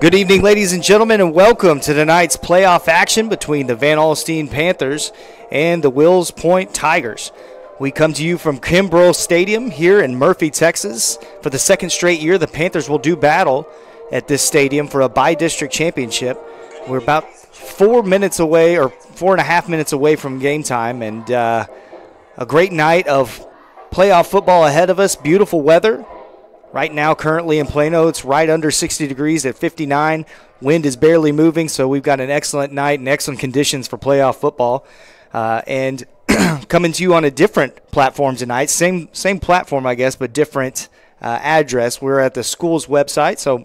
Good evening, ladies and gentlemen, and welcome to tonight's playoff action between the Van Alstyne Panthers and the Wills Point Tigers. We come to you from Kimbrough Stadium here in Murphy, Texas. For the second straight year, the Panthers will do battle at this stadium for a bi district championship. We're about four minutes away, or four and a half minutes away from game time, and uh, a great night of playoff football ahead of us. Beautiful weather. Right now, currently in Plano, it's right under 60 degrees at 59. Wind is barely moving, so we've got an excellent night and excellent conditions for playoff football. Uh, and coming to you on a different platform tonight, same same platform, I guess, but different uh, address. We're at the school's website, so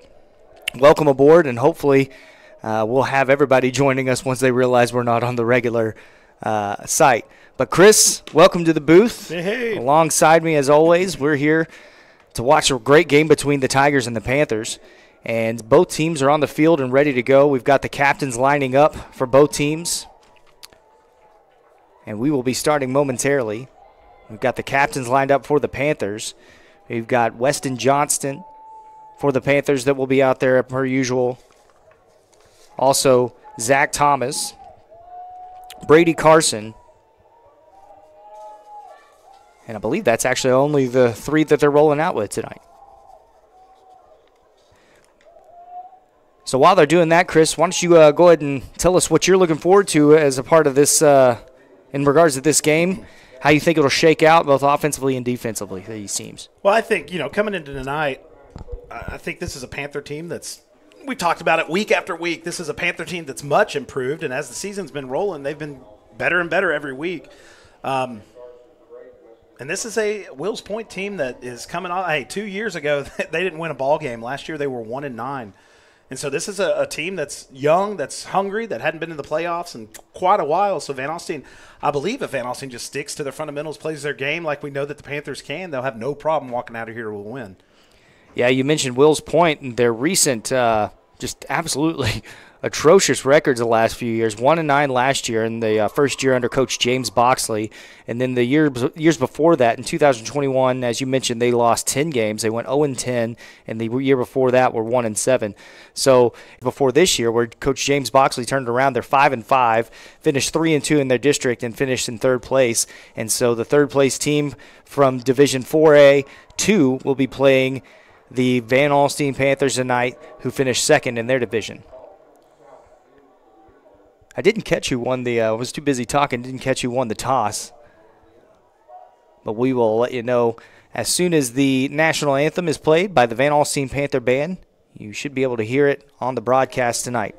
welcome aboard, and hopefully uh, we'll have everybody joining us once they realize we're not on the regular uh, site. But Chris, welcome to the booth. Hey, hey. Alongside me, as always, we're here to watch a great game between the Tigers and the Panthers. And both teams are on the field and ready to go. We've got the captains lining up for both teams. And we will be starting momentarily. We've got the captains lined up for the Panthers. We've got Weston Johnston for the Panthers that will be out there per usual. Also, Zach Thomas, Brady Carson, and I believe that's actually only the three that they're rolling out with tonight. So while they're doing that, Chris, why don't you uh, go ahead and tell us what you're looking forward to as a part of this, uh, in regards to this game, how you think it'll shake out both offensively and defensively, these teams. Well, I think, you know, coming into tonight, I think this is a Panther team that's, we talked about it week after week. This is a Panther team that's much improved, and as the season's been rolling, they've been better and better every week. Um, and this is a Wills Point team that is coming on. Hey, two years ago they didn't win a ball game. Last year they were one and nine, and so this is a, a, team that's young, that's hungry, that hadn't been in the playoffs in quite a while. So Van Alstyne, I believe if Van Alstyne just sticks to their fundamentals, plays their game like we know that the Panthers can, they'll have no problem walking out of here with a win. Yeah, you mentioned Wills Point and their recent, uh, just absolutely atrocious records the last few years. One and nine last year in the uh, first year under Coach James Boxley, and then the year, years before that, in 2021, as you mentioned, they lost 10 games. They went 0 and 10, and the year before that were one and seven. So before this year, where Coach James Boxley turned around, they're five and five, finished three and two in their district, and finished in third place. And so the third place team from Division 4A two will be playing the Van Alstyne Panthers tonight, who finished second in their division. I didn't catch who won the. Uh, I was too busy talking. Didn't catch who won the toss. But we will let you know as soon as the national anthem is played by the Van Alstyne Panther Band. You should be able to hear it on the broadcast tonight.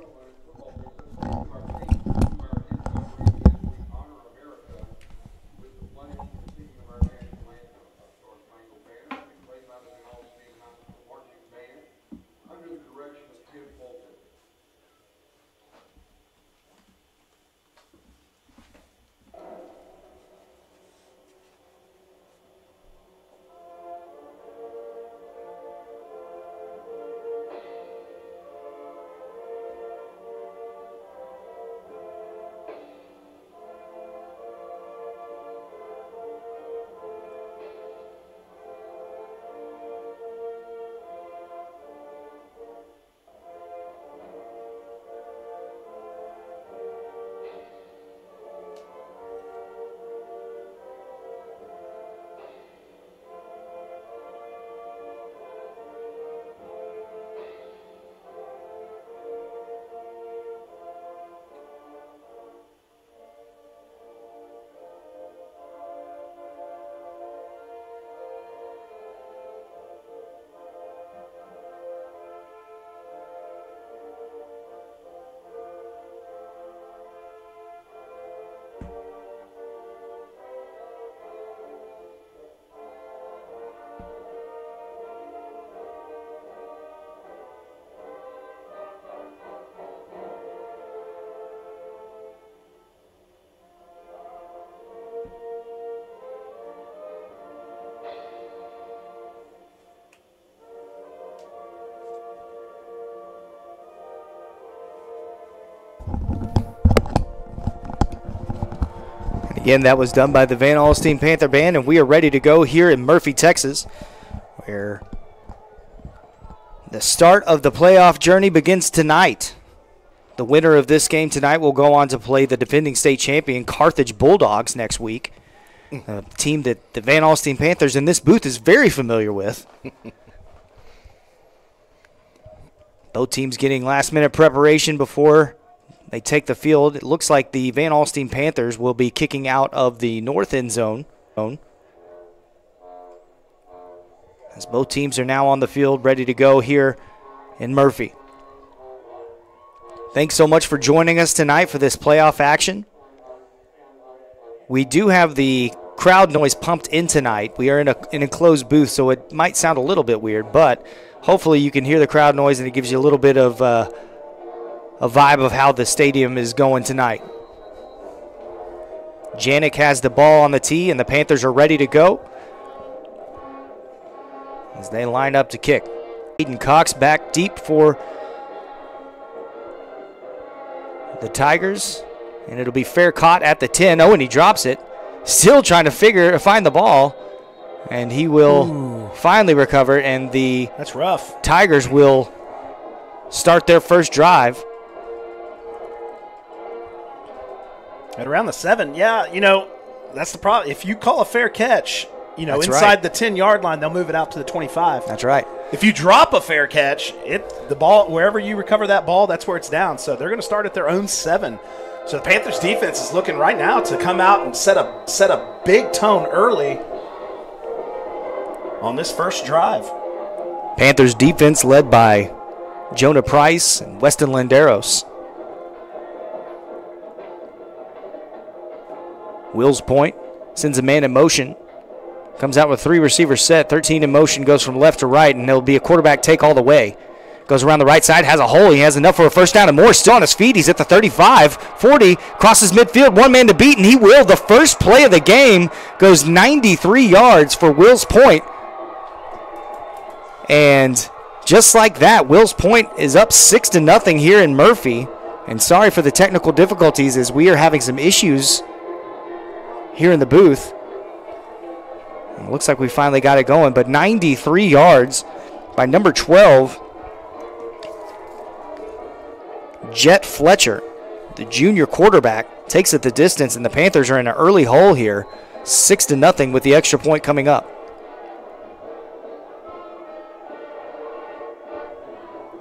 Again, that was done by the Van Alstyne Panther Band, and we are ready to go here in Murphy, Texas, where The start of the playoff journey begins tonight. The winner of this game tonight will go on to play the defending state champion Carthage Bulldogs next week, a team that the Van Alstyne Panthers in this booth is very familiar with. Both teams getting last minute preparation before they take the field. It looks like the Van Alstyne Panthers will be kicking out of the north end zone. As both teams are now on the field ready to go here in Murphy. Thanks so much for joining us tonight for this playoff action. We do have the crowd noise pumped in tonight. We are in a, an enclosed booth, so it might sound a little bit weird, but hopefully you can hear the crowd noise and it gives you a little bit of uh, a vibe of how the stadium is going tonight. Janik has the ball on the tee, and the Panthers are ready to go as they line up to kick. Aiden Cox back deep for the Tigers, and it'll be fair caught at the 10. Oh, and he drops it. Still trying to figure find the ball, and he will Ooh. finally recover. And the that's rough. Tigers will start their first drive. At around the seven, yeah, you know that's the problem. If you call a fair catch, you know, That's inside right. the 10 yard line, they'll move it out to the 25. That's right. If you drop a fair catch, it the ball wherever you recover that ball, that's where it's down. So they're going to start at their own seven. So the Panthers defense is looking right now to come out and set a set a big tone early on this first drive. Panthers defense led by Jonah Price and Weston Landeros. Wills Point sends a man in motion. Comes out with three receivers set. 13 in motion, goes from left to right, and there'll be a quarterback take all the way. Goes around the right side, has a hole. He has enough for a first down and more. Still on his feet. He's at the 35, 40, crosses midfield, one man to beat, and he will. The first play of the game goes 93 yards for Wills Point. And just like that, Wills Point is up six to nothing here in Murphy. And sorry for the technical difficulties as we are having some issues here in the booth. It looks like we finally got it going, but 93 yards by number 12, Jet Fletcher, the junior quarterback, takes it the distance, and the Panthers are in an early hole here, six to nothing with the extra point coming up.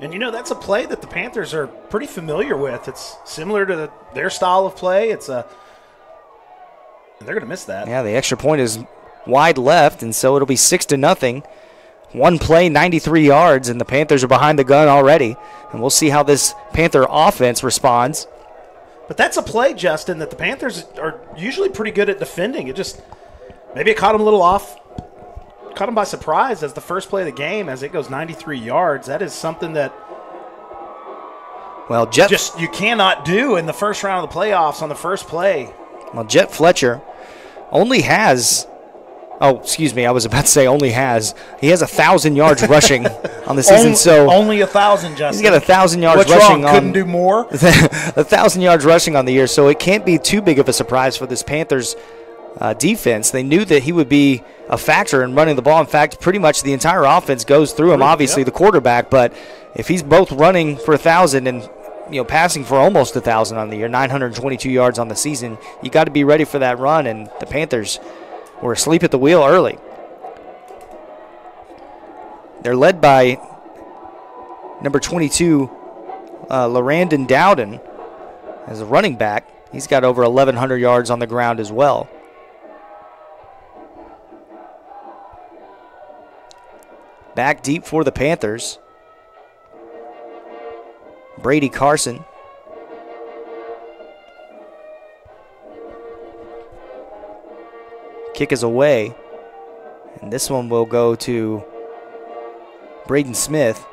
And you know that's a play that the Panthers are pretty familiar with. It's similar to the, their style of play. It's a they're going to miss that. Yeah, the extra point is wide left, and so it'll be six to nothing. One play, 93 yards, and the Panthers are behind the gun already. And we'll see how this Panther offense responds. But that's a play, Justin, that the Panthers are usually pretty good at defending. It just maybe it caught them a little off, caught them by surprise as the first play of the game as it goes 93 yards. That is something that well, Jet just you cannot do in the first round of the playoffs on the first play. Well, Jet Fletcher only has Oh, excuse me. I was about to say only has. He has a thousand yards rushing on the season. only, so only a thousand, Justin. He's got a thousand yards What's rushing wrong? on. Couldn't do more. a thousand yards rushing on the year. So it can't be too big of a surprise for this Panthers uh, defense. They knew that he would be a factor in running the ball. In fact, pretty much the entire offense goes through him. Obviously, yep. the quarterback, but if he's both running for a thousand and you know passing for almost a thousand on the year, 922 yards on the season, you got to be ready for that run. And the Panthers were asleep at the wheel early. They're led by number 22, uh, Larandon Dowden, as a running back. He's got over 1,100 yards on the ground as well. Back deep for the Panthers. Brady Carson. Kick is away. And this one will go to Braden Smith.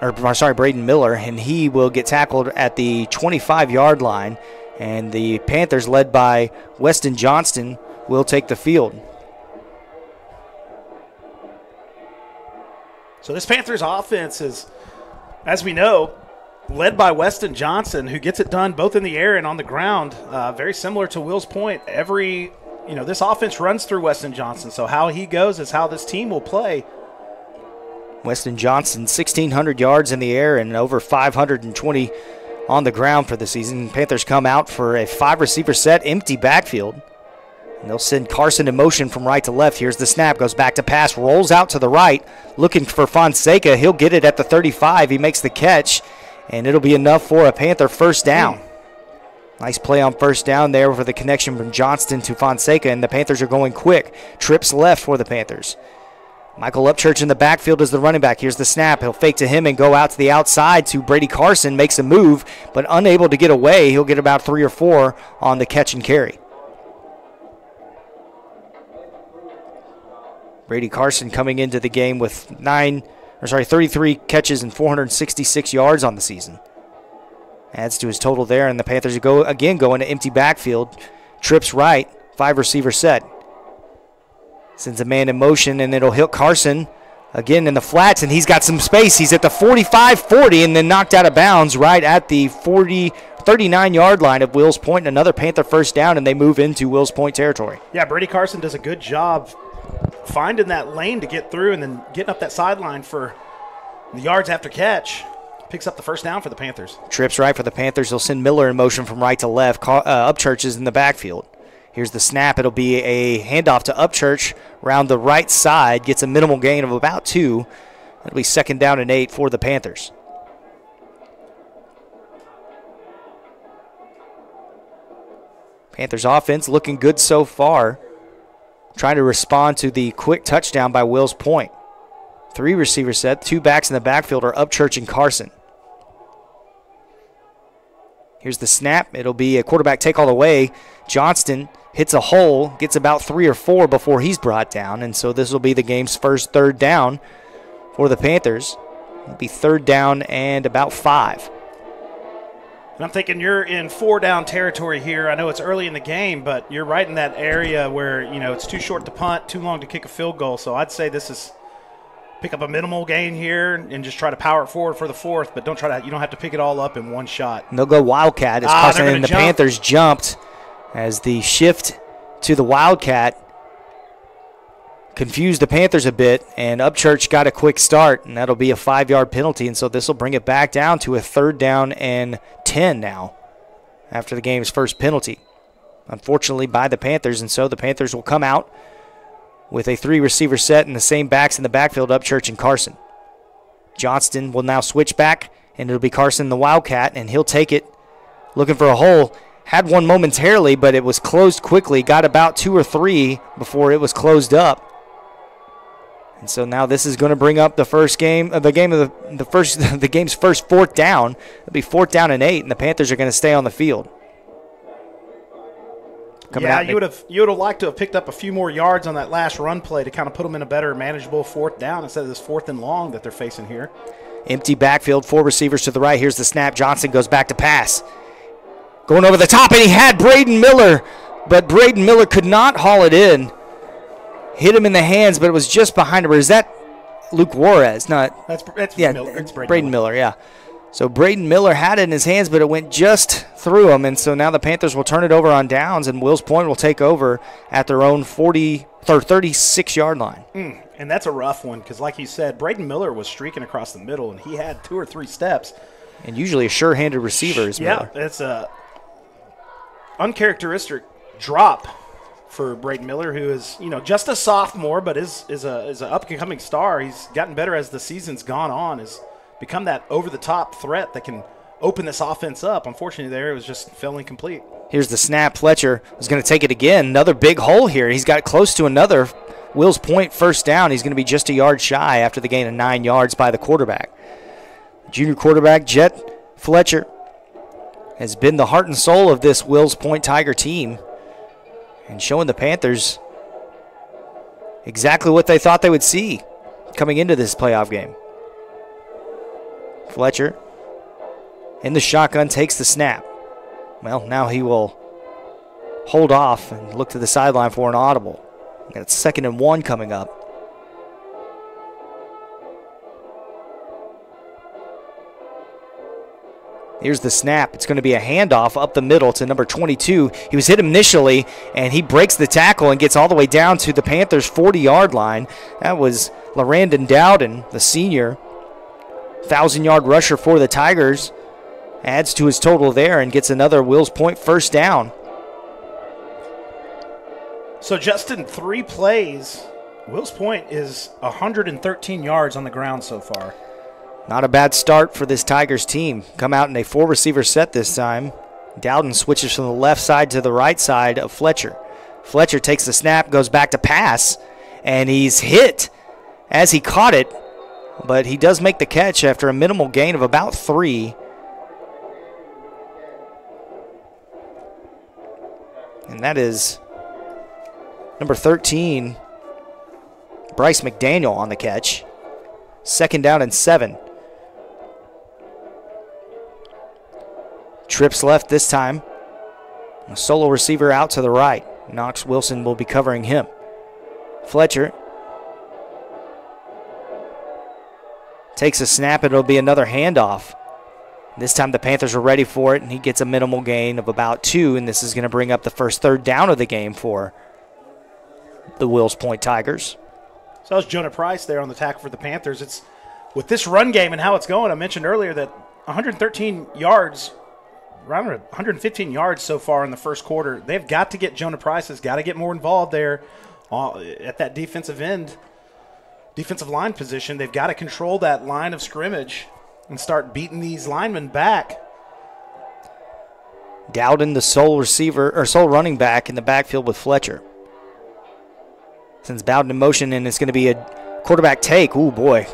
Or, sorry, Braden Miller. And he will get tackled at the 25 yard line. And the Panthers, led by Weston Johnston, will take the field. So this Panthers offense is, as we know, led by Weston Johnson, who gets it done both in the air and on the ground. Uh, very similar to Will's point. Every, you know, this offense runs through Weston Johnson. So how he goes is how this team will play. Weston Johnson, 1,600 yards in the air and over 520 on the ground for the season. Panthers come out for a five receiver set, empty backfield. And they'll send Carson in motion from right to left. Here's the snap, goes back to pass, rolls out to the right, looking for Fonseca. He'll get it at the 35. He makes the catch, and it'll be enough for a Panther first down. Nice play on first down there for the connection from Johnston to Fonseca, and the Panthers are going quick. Trips left for the Panthers. Michael Upchurch in the backfield is the running back. Here's the snap. He'll fake to him and go out to the outside to Brady Carson. Makes a move, but unable to get away. He'll get about three or four on the catch and carry. Brady Carson coming into the game with nine, or sorry, 33 catches and 466 yards on the season. Adds to his total there, and the Panthers go again going to empty backfield. Trips right, five receiver set. Sends a man in motion, and it'll hit Carson again in the flats, and he's got some space. He's at the 45 40 and then knocked out of bounds right at the 40 39 yard line of Wills Point. Another Panther first down, and they move into Wills Point territory. Yeah, Brady Carson does a good job finding that lane to get through and then getting up that sideline for the yards after catch. Picks up the first down for the Panthers. Trips right for the Panthers. They'll send Miller in motion from right to left. Uh, Upchurch is in the backfield. Here's the snap. It'll be a handoff to Upchurch around the right side. Gets a minimal gain of about two. It'll be second down and eight for the Panthers. Panthers offense looking good so far trying to respond to the quick touchdown by Wills Point. Three receiver set, two backs in the backfield are Upchurch and Carson. Here's the snap. It'll be a quarterback take all the way. Johnston hits a hole, gets about three or four before he's brought down, and so this will be the game's first third down for the Panthers. It'll be third down and about five. And I'm thinking you're in four down territory here. I know it's early in the game, but you're right in that area where, you know, it's too short to punt, too long to kick a field goal. So I'd say this is pick up a minimal gain here and just try to power it forward for the fourth, but don't try to you don't have to pick it all up in one shot. And they'll go Wildcat as ah, and the jump. Panthers jumped as the shift to the Wildcat confused the Panthers a bit, and Upchurch got a quick start, and that'll be a five yard penalty. And so this will bring it back down to a third down and 10 now after the game's first penalty, unfortunately, by the Panthers. And so the Panthers will come out with a three receiver set and the same backs in the backfield, Upchurch and Carson. Johnston will now switch back, and it'll be Carson the Wildcat, and he'll take it looking for a hole. Had one momentarily, but it was closed quickly. Got about two or three before it was closed up. And so now this is going to bring up the first game, uh, the game of the, the first, the game's first fourth down. It'll be fourth down and eight, and the Panthers are going to stay on the field. Coming yeah, you would have you would have liked to have picked up a few more yards on that last run play to kind of put them in a better manageable fourth down instead of this fourth and long that they're facing here. Empty backfield, four receivers to the right. Here's the snap. Johnson goes back to pass, going over the top, and he had Braden Miller, but Braden Miller could not haul it in hit him in the hands, but it was just behind him. Is that Luke Juarez? Not that's that's yeah, Miller. Braden, Braden Miller. Miller. Yeah. So Braden Miller had it in his hands, but it went just through him, and so now the Panthers will turn it over on downs, and Wills Point will take over at their own 40 or 36 yard line. Mm, and that's a rough one because, like you said, Braden Miller was streaking across the middle, and he had two or three steps. And usually a sure-handed receiver is yeah, Miller. Yeah, it's a uncharacteristic drop for Braden Miller, who is you know just a sophomore, but is is a is an up and coming star. He's gotten better as the season's gone on. Has become that over the top threat that can open this offense up. Unfortunately, there it was just failing complete. Here's the snap. Fletcher is going to take it again. Another big hole here. He's got close to another Wills Point first down. He's going to be just a yard shy after the gain of nine yards by the quarterback. Junior quarterback Jet Fletcher has been the heart and soul of this Wills Point Tiger team and showing the Panthers exactly what they thought they would see coming into this playoff game. Fletcher in the shotgun takes the snap. Well, now he will hold off and look to the sideline for an audible. Got second and one coming up. Here's the snap. It's going to be a handoff up the middle to number 22. He was hit initially, and he breaks the tackle and gets all the way down to the Panthers' 40 yard line. That was Larandon Dowden, the senior, 1,000 yard rusher for the Tigers, adds to his total there and gets another Wills Point first down. So, Justin, three plays. Wills Point is 113 yards on the ground so far. Not a bad start for this Tigers team. Come out in a four receiver set this time. Dowden switches from the left side to the right side of Fletcher. Fletcher takes the snap, goes back to pass, and he's hit as he caught it, but he does make the catch after a minimal gain of about three. And that is number 13, Bryce McDaniel on the catch. Second down and seven. Trips left this time. A solo receiver out to the right. Knox Wilson will be covering him. Fletcher takes a snap, it'll be another handoff. This time the Panthers are ready for it, and he gets a minimal gain of about two, and this is going to bring up the first third down of the game for the Wills Point Tigers. So that was Jonah Price there on the tackle for the Panthers. It's with this run game and how it's going. I mentioned earlier that 113 yards, around 115 yards so far in the first quarter. They've got to get Jonah Price has got to get more involved there uh, at that defensive end, defensive line position. They've got to control that line of scrimmage and start beating these linemen back. Dowden, the sole receiver or sole running back in the backfield with Fletcher. Sends Bowden in motion, and it's going to be a quarterback take. Ooh, boy.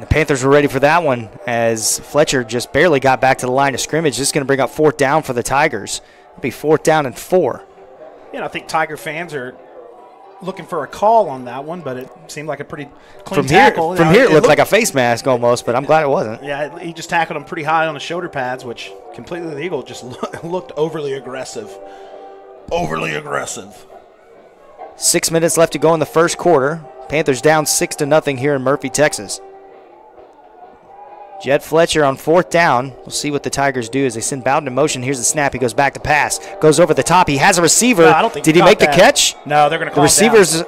And the Panthers were ready for that one as Fletcher just barely got back to the line of scrimmage. This is going to bring up fourth down for the Tigers. It'll be fourth down and four. Yeah, I think Tiger fans are looking for a call on that one, but it seemed like a pretty clean from tackle. Here, from Now, here, it, it looked looked- like a face mask almost, but I'm glad it wasn't. Yeah, he just tackled him pretty high on the shoulder pads, which completely legal. Just looked overly aggressive. Overly aggressive. Six minutes left to go in the first quarter. Panthers down six to nothing here in Murphy, Texas. Jet Fletcher on fourth down. We'll see what the Tigers do as they send Bowden in motion. Here's the snap. He goes back to pass. Goes over the top. He has a receiver. No, I don't think Did he make the catch? No, they're going to The receivers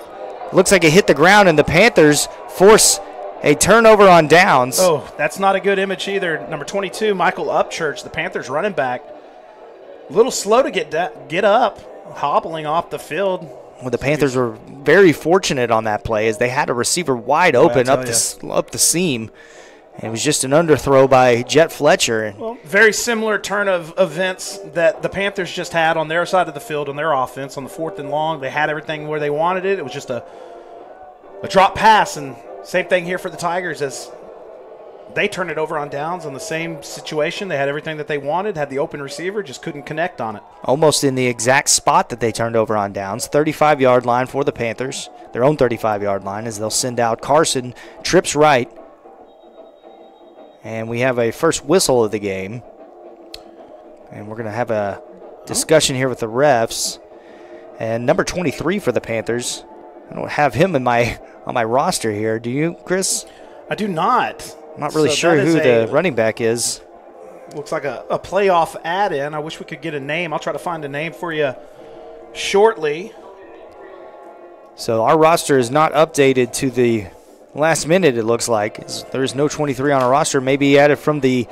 looks like it hit the ground, and the Panthers force a turnover on downs. Oh, that's not a good image either. Number 22, Michael Upchurch, the Panthers running back, a little slow to get da- get up, hobbling off the field. Well, the Panthers were very fortunate on that play as they had a receiver wide open up the up the seam. It was just an underthrow by Jet Fletcher. Well, very similar turn of events that the Panthers just had on their side of the field on their offense on the fourth and long. They had everything where they wanted it. It was just a a drop pass, and same thing here for the Tigers as they turned it over on downs on the same situation. They had everything that they wanted, had the open receiver, just couldn't connect on it. almost in the exact spot that they turned over on downs. 35 yard line for the Panthers, their own 35 yard line, as they'll send out Carson, trips right. And we have a first whistle of the game. And we're going to have a discussion here with the refs. And number 23 for the Panthers. I don't have him in my on my roster here. Do you, Chris? I do not. I'm not really So sure who the running back is. Looks like a, a playoff add in. I wish we could get a name. I'll try to find a name for you shortly. So our roster is not updated to the last minute. It looks like there is no 23 on our roster. Maybe he added from the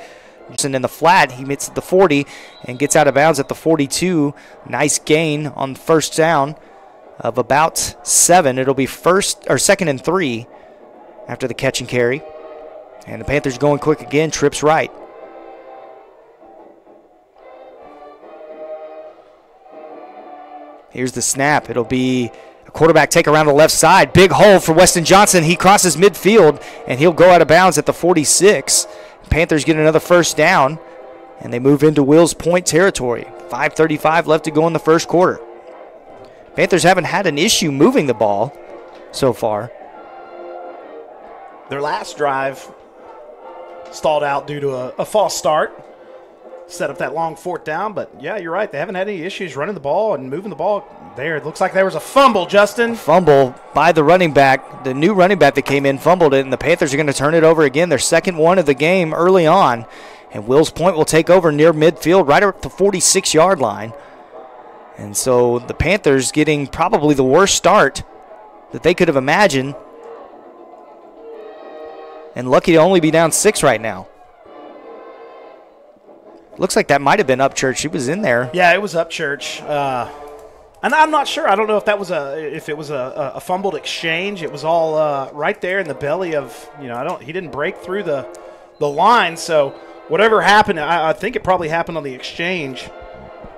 and in the flat. He at the 40 and gets out of bounds at the 42. Nice gain on first down of about seven. It'll be first or second and three after the catch and carry. And the Panthers going quick again. Trips right. Here's the snap. It'll be quarterback take around the left side. Big hole for Weston Johnson. He crosses midfield and he'll go out of bounds at the 46. Panthers get another first down and they move into Will's Point territory. 5:35 left to go in the first quarter. Panthers haven't had an issue moving the ball so far. Their last drive stalled out due to a, a false start. Set up that long fourth down, but yeah, you're right. They haven't had any issues running the ball and moving the ball there. It looks like there was a fumble, Justin. Fumble by the running back. The new running back that came in fumbled it, and the Panthers are going to turn it over again. Their second one of the game early on. And Will's Point will take over near midfield, right at the 46 yard line. And so the Panthers getting probably the worst start that they could have imagined and lucky to only be down six right now. Looks like that might have been Upchurch. He was in there. Yeah, it was Upchurch. Uh, and I'm not sure. I don't know if that was a if it was a, a fumbled exchange. It was all uh, right there in the belly of you know. I don't. He didn't break through the the line. So whatever happened, I, I think it probably happened on the exchange.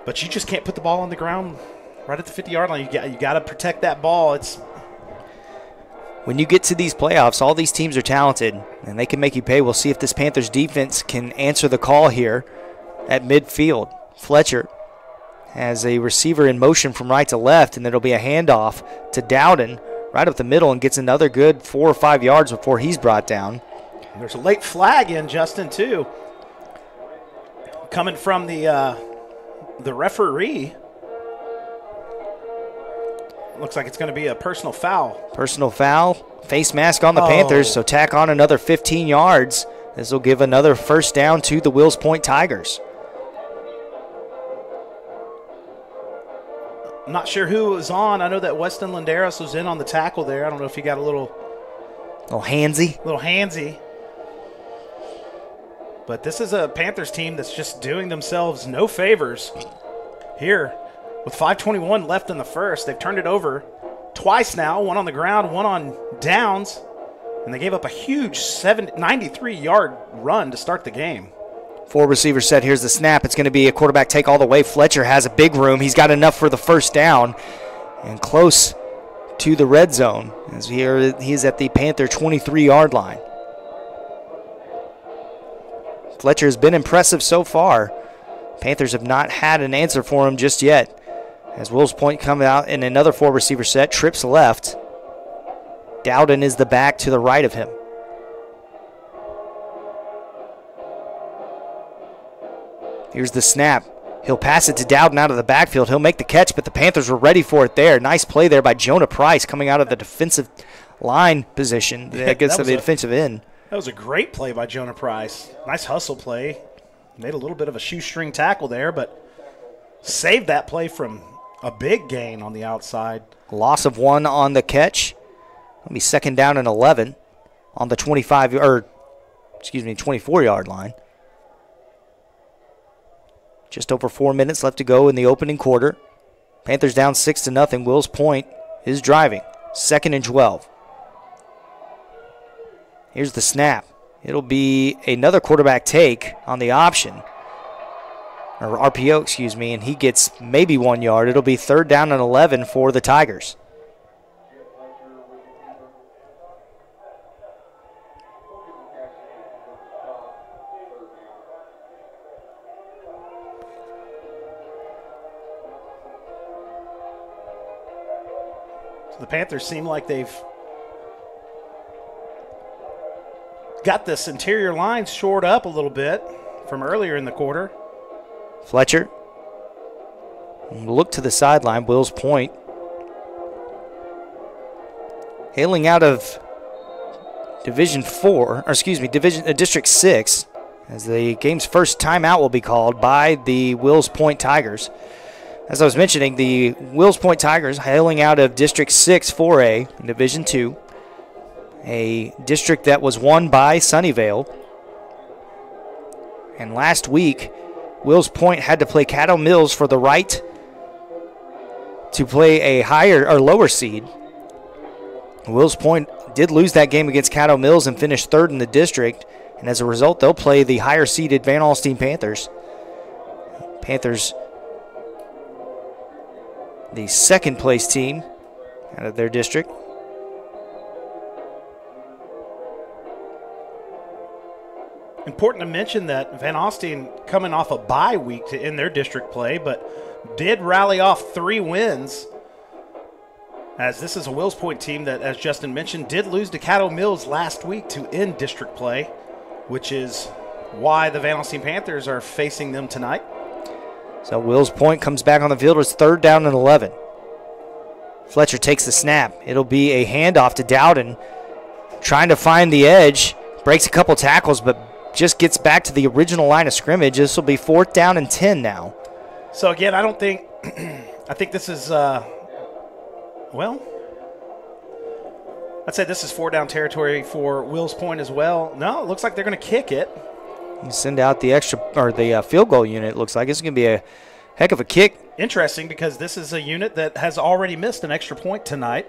But you just can't put the ball on the ground right at the 50 yard line. You got you got to protect that ball. It's when you get to these playoffs, all these teams are talented and they can make you pay. We'll see if this Panthers defense can answer the call here at midfield. Fletcher has a receiver in motion from right to left, and it'll be a handoff to Dowden right up the middle and gets another good four or five yards before he's brought down. There's a late flag in, Justin, too. Coming from the uh, the referee. Looks like it's going to be a personal foul. Personal foul. Face mask on the oh. Panthers, so tack on another 15 yards. This will give another first down to the Wills Point Tigers. I'm not sure who was on. I know that Weston Landeros was in on the tackle there. I don't know if he got a little. Little handsy. Little handsy. But this is a Panthers team that's just doing themselves no favors here. With 5.21 left in the first, they've turned it over twice now one on the ground, one on downs. And they gave up a huge 93 yard run to start the game. Four receivers set. Here's the snap. It's going to be a quarterback take all the way. Fletcher has a big room. He's got enough for the first down and close to the red zone as here he's at the Panther 23 yard line. Fletcher has been impressive so far. Panthers have not had an answer for him just yet. As Wills Point come out in another four receiver set, trips left. Dowden is the back to the right of him. Here's the snap. He'll pass it to Dowden out of the backfield. He'll make the catch, but the Panthers were ready for it there. Nice play there by Jonah Price coming out of the defensive line position yeah, against the a, defensive end. That was a great play by Jonah Price. Nice hustle play. Made a little bit of a shoestring tackle there, but saved that play from a big gain on the outside. Loss of one on the catch. Let me second down and 11 on the 25 or excuse me 24 yard line. Just over four minutes left to go in the opening quarter. Panthers down six to nothing. Wills Point is driving. Second and 12. Here's the snap. It'll be another quarterback take on the option, or RPO, excuse me, and he gets maybe one yard. It'll be third down and 11 for the Tigers. Panthers seem like they've got this interior line shored up a little bit from earlier in the quarter. Fletcher. Look to the sideline. Wills Point. Hailing out of Division 4, or excuse me, Division uh, District 6, as the game's first timeout will be called by the Wills Point Tigers as I was mentioning, the Wills Point Tigers hailing out of District 6 4A in Division 2, a district that was won by Sunnyvale. And last week, Wills Point had to play Caddo Mills for the right to play a higher or lower seed. Wills Point did lose that game against Caddo Mills and finished third in the district. And as a result, they'll play the higher seeded Van Alstyne Panthers. Panthers the second place team out of their district. Important to mention that Van Alstyne coming off a bye week to end their district play, but did rally off three wins. As this is a Wills Point team that, as Justin mentioned, did lose to Caddo Mills last week to end district play, which is why the Van Alstyne Panthers are facing them tonight. So Wills Point comes back on the field. It's third down and 11. Fletcher takes the snap. It'll be a handoff to Dowden. Trying to find the edge. Breaks a couple tackles, but just gets back to the original line of scrimmage. This will be fourth down and 10 now. So, again, I don't think, I think this is, uh, well, I'd say this is four down territory for Wills Point as well. No, it looks like they're going to kick it. Send out the extra or the uh, field goal unit. It looks like it's going to be a heck of a kick. Interesting because this is a unit that has already missed an extra point tonight,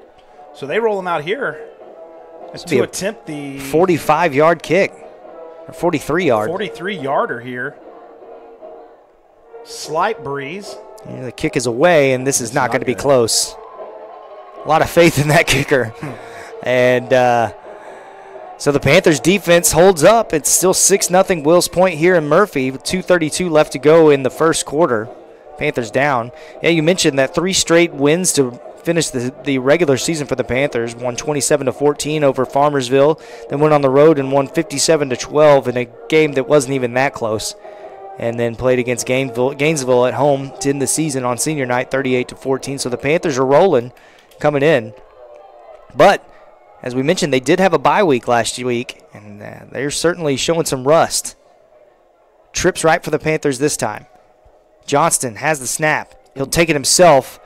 so they roll them out here to attempt the 45 yard kick or 43 yard. 43 yarder here. Slight breeze. Yeah, the kick is away, and this is not, not going to be close. A lot of faith in that kicker. and uh, so the Panthers defense holds up. It's still 6 0 Wills Point here in Murphy with 2.32 left to go in the first quarter. Panthers down. Yeah, you mentioned that three straight wins to finish the, the regular season for the Panthers. Won 27 to 14 over Farmersville, then went on the road and won 57 to 12 in a game that wasn't even that close. And then played against Gainesville, Gainesville at home to end the season on senior night, 38 to 14. So the Panthers are rolling, coming in. But as we mentioned, they did have a bye week last week, and uh, they're certainly showing some rust. Trips right for the Panthers this time. Johnston has the snap. He'll take it himself,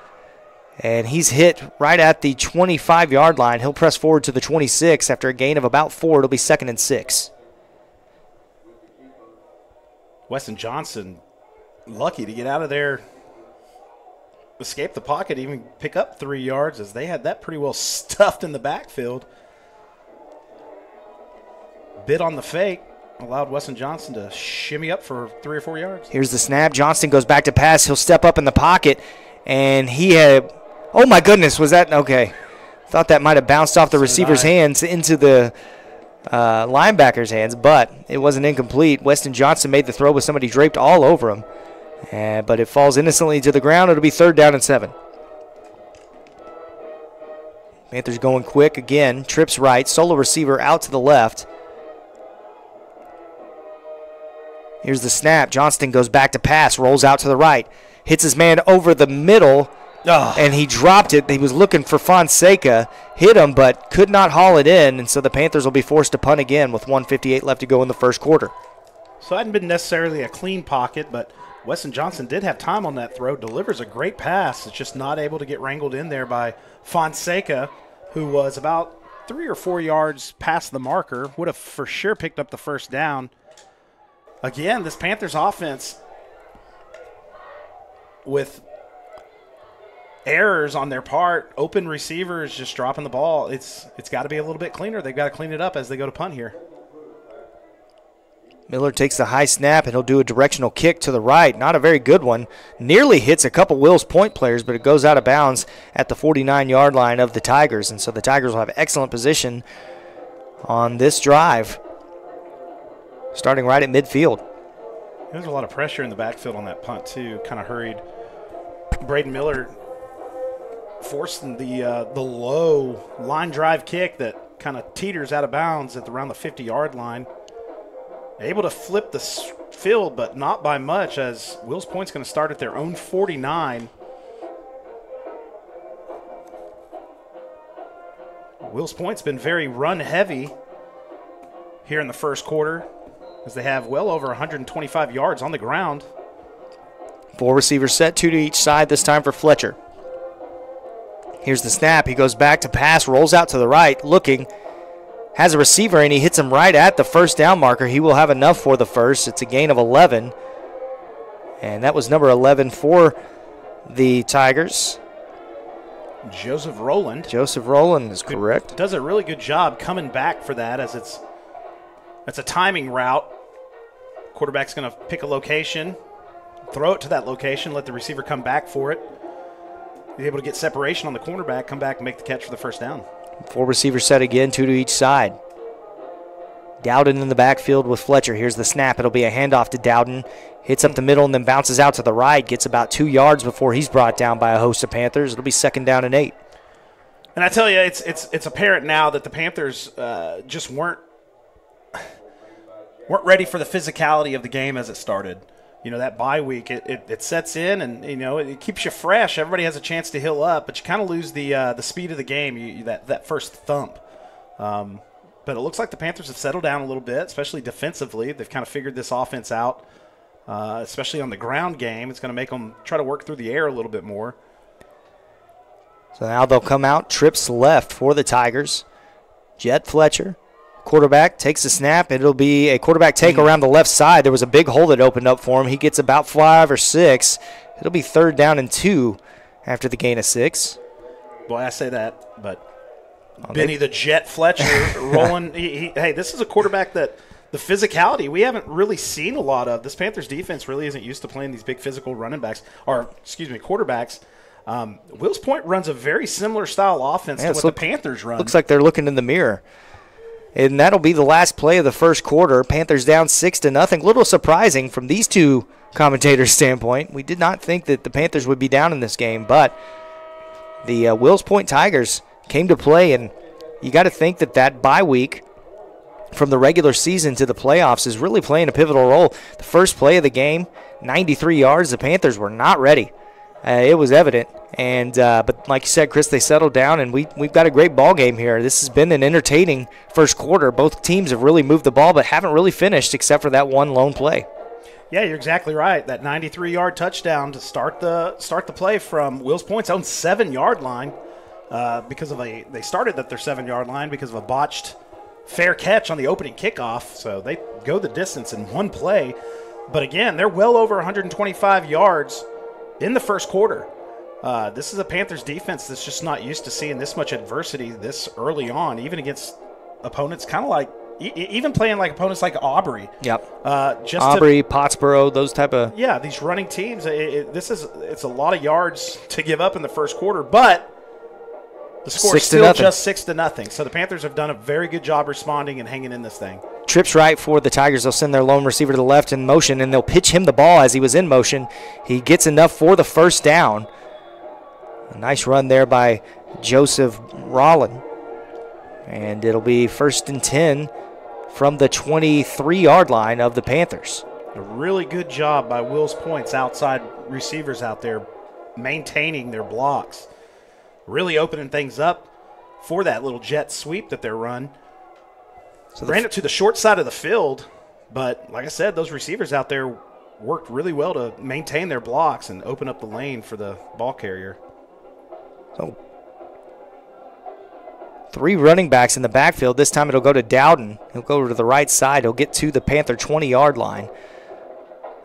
and he's hit right at the 25 yard line. He'll press forward to the 26 after a gain of about four. It'll be second and six. Weston Johnson lucky to get out of there, escape the pocket, even pick up three yards as they had that pretty well stuffed in the backfield. Bit on the fake, allowed Weston Johnson to shimmy up for three or four yards. Here's the snap. Johnson goes back to pass. He'll step up in the pocket, and he had. Oh my goodness, was that okay? Thought that might have bounced off the receiver's hands into the uh, linebacker's hands, but it wasn't incomplete. Weston Johnson made the throw with somebody draped all over him, uh, but it falls innocently to the ground. It'll be third down and seven. Panthers going quick again. Trips right. Solo receiver out to the left. Here's the snap. Johnston goes back to pass, rolls out to the right, hits his man over the middle, oh. and he dropped it. He was looking for Fonseca, hit him, but could not haul it in, and so the Panthers will be forced to punt again with 158 left to go in the first quarter. So it hadn't been necessarily a clean pocket, but Weston Johnson did have time on that throw, delivers a great pass. It's just not able to get wrangled in there by Fonseca, who was about three or four yards past the marker, would have for sure picked up the first down again, this Panthers offense with errors on their part, open receivers just dropping the ball. It's it's got to be a little bit cleaner. They've got to clean it up as they go to punt here. Miller takes the high snap and he'll do a directional kick to the right. Not a very good one. Nearly hits a couple Wills Point players, but it goes out of bounds at the 49 yard line of the Tigers. And so the Tigers will have excellent position on this drive starting right at midfield. There's a lot of pressure in the backfield on that punt too. Kind of hurried. Braden Miller forcing the uh, the low line drive kick that kind of teeters out of bounds at around the 50 yard line. Able to flip the field, but not by much, as Wills Point's going to start at their own 49. Wills Point's been very run heavy here in the first quarter as they have well over 125 yards on the ground. Four receivers set, two to each side this time for Fletcher. Here's the snap. He goes back to pass, rolls out to the right, looking, has a receiver, and he hits him right at the first down marker. He will have enough for the first. It's a gain of 11. And that was number 11 for the Tigers. Joseph Rowland. Joseph Rowland is correct. Does a really good job coming back for that as it's that's a timing route Quarterback's going to pick a location, throw it to that location, let the receiver come back for it. Be able to get separation on the cornerback, come back and make the catch for the first down. Four receivers set again, two to each side. Dowden in the backfield with Fletcher. Here's the snap. It'll be a handoff to Dowden. Hits up the middle and then bounces out to the right. Gets about two yards before he's brought down by a host of Panthers. It'll be second down and eight. And I tell you, it's it's it's apparent now that the Panthers uh, just weren't weren't ready for the physicality of the game as it started. You know, that bye week, it, it, it sets in and, you know, it, keeps you fresh. Everybody has a chance to heal up, but you kind of lose the uh, the speed of the game, you, that, that first thump. Um, but it looks like the Panthers have settled down a little bit, especially defensively. They've kind of figured this offense out, uh, especially on the ground game. It's going to make them try to work through the air a little bit more. So now they'll come out, trips left for the Tigers. Jet Fletcher, quarterback, takes a snap. It'll be a quarterback take around the left side. There was a big hole that opened up for him. He gets about five or six. It'll be third down and two after the gain of six. Boy, I say that, but Benny the Jet Fletcher rolling. He, he, hey, this is a quarterback that the physicality we haven't really seen a lot of. This Panthers defense really isn't used to playing these big physical running backs, or excuse me, quarterbacks. Um, Wills Point runs a very similar style offense Yeah, to what look- the Panthers run. Looks like they're looking in the mirror. And that'll be the last play of the first quarter. Panthers down six to nothing. Little surprising from these two commentators' standpoint. We did not think that the Panthers would be down in this game, but the uh, Wills Point Tigers came to play, and you got to think that that bye week from the regular season to the playoffs is really playing a pivotal role. The first play of the game, 93 yards. The Panthers were not ready. Uh, it was evident, and uh, but like you said, Chris, they settled down, and we we've got a great ball game here. This has been an entertaining first quarter. Both teams have really moved the ball, but haven't really finished except for that one lone play. Yeah, you're exactly right. That 93-yard touchdown to start the start the play from Wills Point's own seven-yard line, uh, because of a they started at their seven-yard line because of a botched fair catch on the opening kickoff. So they go the distance in one play. But again, they're well over 125 yards in the first quarter. Uh, this is a Panthers defense that's just not used to seeing this much adversity this early on, even against opponents kind of like, even playing like opponents like Aubrey. Yep. Uh, just to Aubrey, Pottsboro, those type of yeah, these running teams. It, it, this is it's a lot of yards to give up in the first quarter, but the score is still just six to nothing. So the Panthers have done a very good job responding and hanging in this thing. Trips right for the Tigers. They'll send their lone receiver to the left in motion, and they'll pitch him the ball as he was in motion. He gets enough for the first down. A nice run there by Joseph Rollin. And it'll be first and 10 from the 23 yard line of the Panthers. A really good job by Will's Points outside receivers out there maintaining their blocks, really opening things up for that little jet sweep that they're run. So Ran it to the short side of the field, but like I said, those receivers out there worked really well to maintain their blocks and open up the lane for the ball carrier. So three running backs in the backfield. This time it'll go to Dowden. He'll go to the right side. He'll get to the Panther 20 yard line.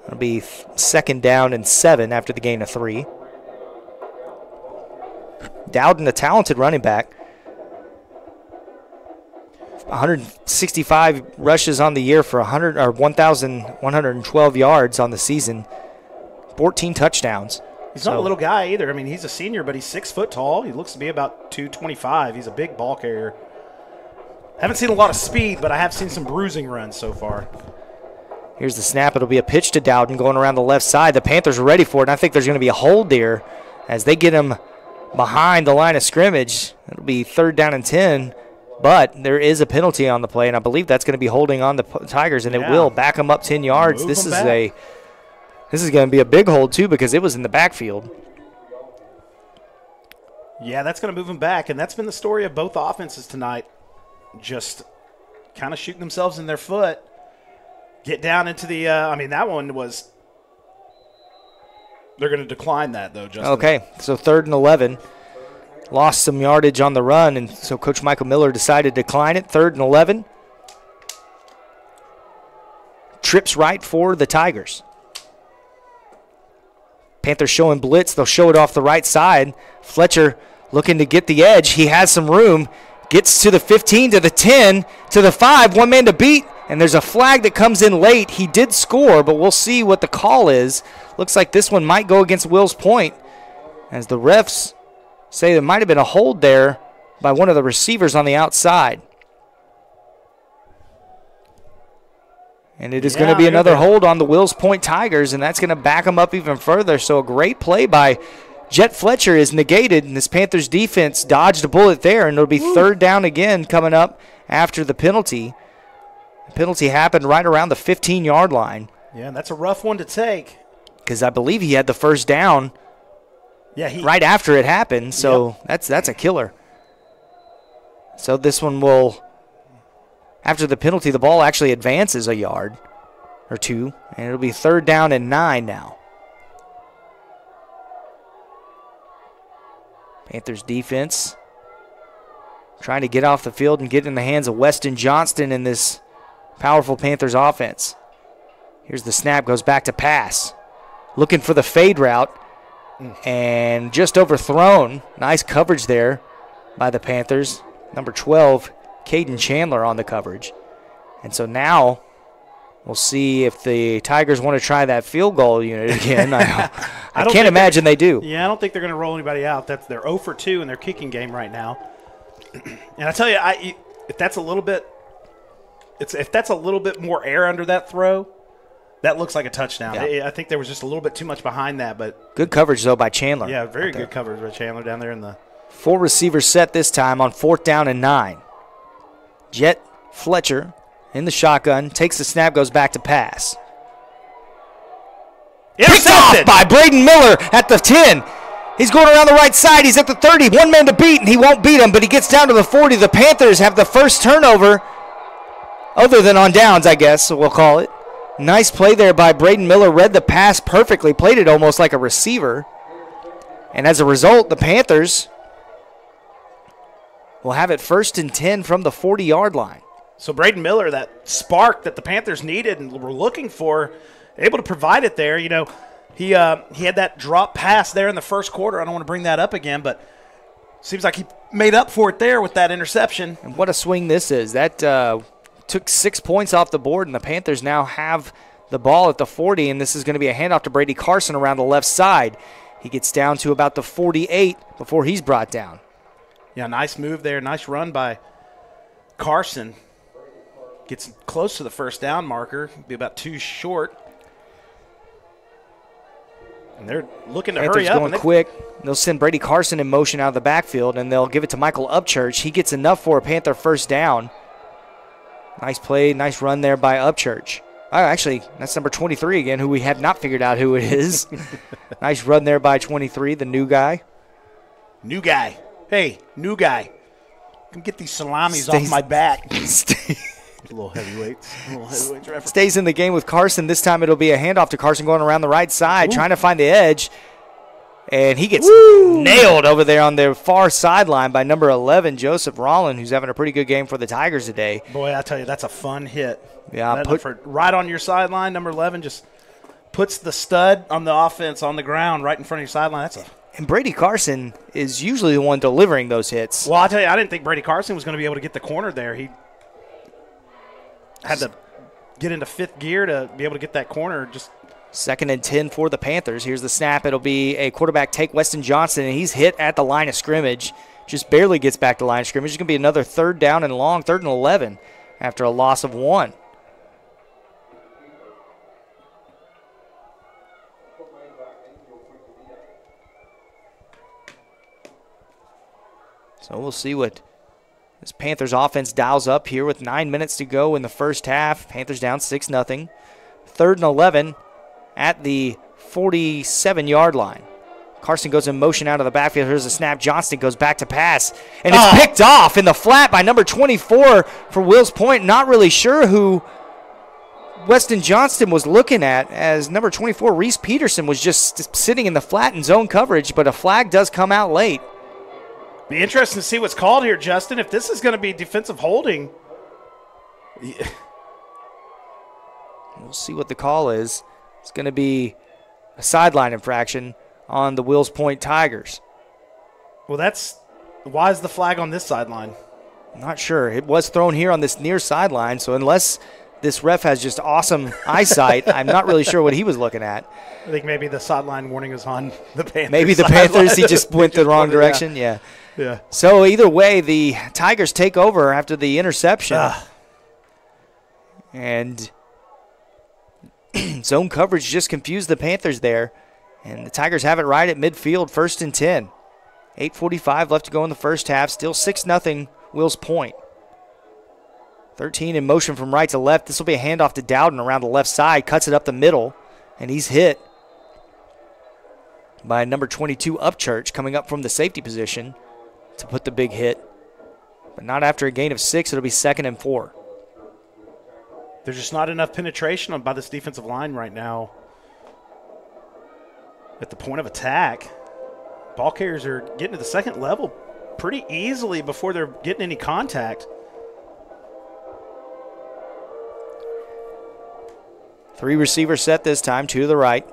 It'll be second down and seven after the gain of three. Dowden, a talented running back. 165 rushes on the year for 100 or 1,112 yards on the season. 14 touchdowns. He's not a little guy either. I mean, he's a senior, but he's six foot tall. He looks to be about 225. He's a big ball carrier. Haven't seen a lot of speed, but I have seen some bruising runs so far. Here's the snap. It'll be a pitch to Dowden going around the left side. The Panthers are ready for it, and I think there's going to be a hold there as they get him behind the line of scrimmage. It'll be third down and 10, but there is a penalty on the play, and I believe that's going to be holding on the Tigers, and it will back them up 10 yards. Move this is back. a this is going to be a big hold too because it was in the backfield. Yeah, that's going to move him back, and that's been the story of both offenses tonight. Just kind of shooting themselves in their foot. Get down into the. Uh, I mean, that one was. They're going to decline that though. Justin. Okay, so third and 11. Lost some yardage on the run, and so Coach Michael Miller decided to decline it. Third and 11. Trips right for the Tigers. Panthers showing blitz. They'll show it off the right side. Fletcher looking to get the edge. He has some room. Gets to the 15, to the 10, to the 5. One man to beat. And there's a flag that comes in late. He did score, but we'll see what the call is. Looks like this one might go against Will's Point as the refs say there might have been a hold there by one of the receivers on the outside. And it is going to be another hold on the Wills Point Tigers, and that's going to back them up even further. So a great play by Jet Fletcher is negated, and this Panthers defense dodged a bullet there, and it'll be third down again coming up after the penalty. The penalty happened right around the 15 yard line Yeah, that's a rough one to take. because I believe he had the first down Yeah, he. right after it happened. So that's that's a killer. So this one will, after the penalty, the ball actually advances a yard or two, and it'll be third down and nine now. Panthers defense trying to get off the field and get in the hands of Weston Johnston in this powerful Panthers offense. Here's the snap, goes back to pass. Looking for the fade route and just overthrown. Nice coverage there by the Panthers. Number 12, Caden Chandler on the coverage. And so now we'll see if the Tigers want to try that field goal unit again. I, I, I can't imagine they do. Yeah, I don't think they're going to roll anybody out. That's they're 0 for 2 in their kicking game right now. and I tell you, I if that's a little bit, it's if that's a little bit more air under that throw, that looks like a touchdown. Yeah. I, I think there was just a little bit too much behind that, but Good coverage, though, by Chandler. yeah, very good coverage by Chandler down there in the. Four receiver set this time on fourth down and nine. Jet Fletcher in the shotgun, takes the snap, goes back to pass. Picked off by Braden Miller at the 10. He's going around the right side. He's at the 30. One man to beat, and he won't beat him, but he gets down to the 40. The Panthers have the first turnover, other than on downs, I guess, so we'll call it. Nice play there by Braden Miller. Read the pass perfectly, played it almost like a receiver. And as a result, the Panthers will have it first and 10 from the 40 yard line. So Braden Miller, that spark that the Panthers needed and were looking for, able to provide it there. You know, he uh, he had that drop pass there in the first quarter. I don't want to bring that up again, but seems like he made up for it there with that interception. And what a swing this is. That uh, took six points off the board, and the Panthers now have the ball at the 40, and this is going to be a handoff to Brady Carson around the left side. He gets down to about the 48 before he's brought down. Yeah, nice move there. Nice run by Carson. Gets close to the first down marker. Be about two short. And they're looking to Panthers hurry up. going quick. They'll send Brady Carson in motion out of the backfield, and they'll give it to Michael Upchurch. He gets enough for a Panther first down. Nice play, nice run there by Upchurch. Oh, actually, that's number 23 again, who we have not figured out who it is. nice run there by 23, the new guy. New guy. Hey, new guy. Come get these salamis Stays- off my back. A little heavyweights. Little heavyweights. Stays in the game with Carson. This time it'll be a handoff to Carson going around the right side, trying to find the edge. And he gets nailed over there on the far sideline by number 11, Joseph Rollin, who's having a pretty good game for the Tigers today. Boy, I tell you, that's a fun hit. Yeah, That- put- for right on your sideline, number 11 just puts the stud on the offense on the ground right in front of your sideline. That's a And Brady Carson is usually the one delivering those hits. Well, I tell you, I didn't think Brady Carson was going to be able to get the corner there. He had to get into fifth gear to be able to get that corner. Just Second and 10 for the Panthers. Here's the snap. It'll be a quarterback take, Weston Johnson, and he's hit at the line of scrimmage. Just barely gets back to line of scrimmage. It's going to be another third down and long, third and 11 after a loss of one. So we'll see what this Panthers offense dials up here with nine minutes to go in the first half. Panthers down 6 0. Third and 11 at the 47 yard line. Carson goes in motion out of the backfield. Here's a snap. Johnston goes back to pass. And it's Oh. picked off in the flat by number 24 for Wills Point. Not really sure who Weston Johnston was looking at as number 24, Reese Peterson, was just sitting in the flat in zone coverage, but a flag does come out late. be interesting to see what's called here, Justin. If this is going to be defensive holding, We'll see what the call is. It's going to be a sideline infraction on the Wills Point Tigers. well, that's why is the flag on this sideline? Not sure. It was thrown here on this near sideline, so unless this ref has just awesome eyesight, I'm not really sure what he was looking at. I think maybe the sideline warning is on the Panthers. Maybe the. Panthers, he just went the wrong pointed, yeah. direction. Yeah. Yeah. So either way, the Tigers take over after the interception. And zone coverage just confused the Panthers there. And the Tigers have it right at midfield, first and 10. 8.45 left to go in the first half. Still 6 0 Wills Point. 13 in motion from right to left. This will be a handoff to Dowden around the left side. Cuts it up the middle, and he's hit by number 22 Upchurch coming up from the safety position to put the big hit. But not after a gain of six. It'll be second and four. There's just not enough penetration by this defensive line right now. At the point of attack, ball carriers are getting to the second level pretty easily before they're getting any contact. Three receiver set this time, two to the right.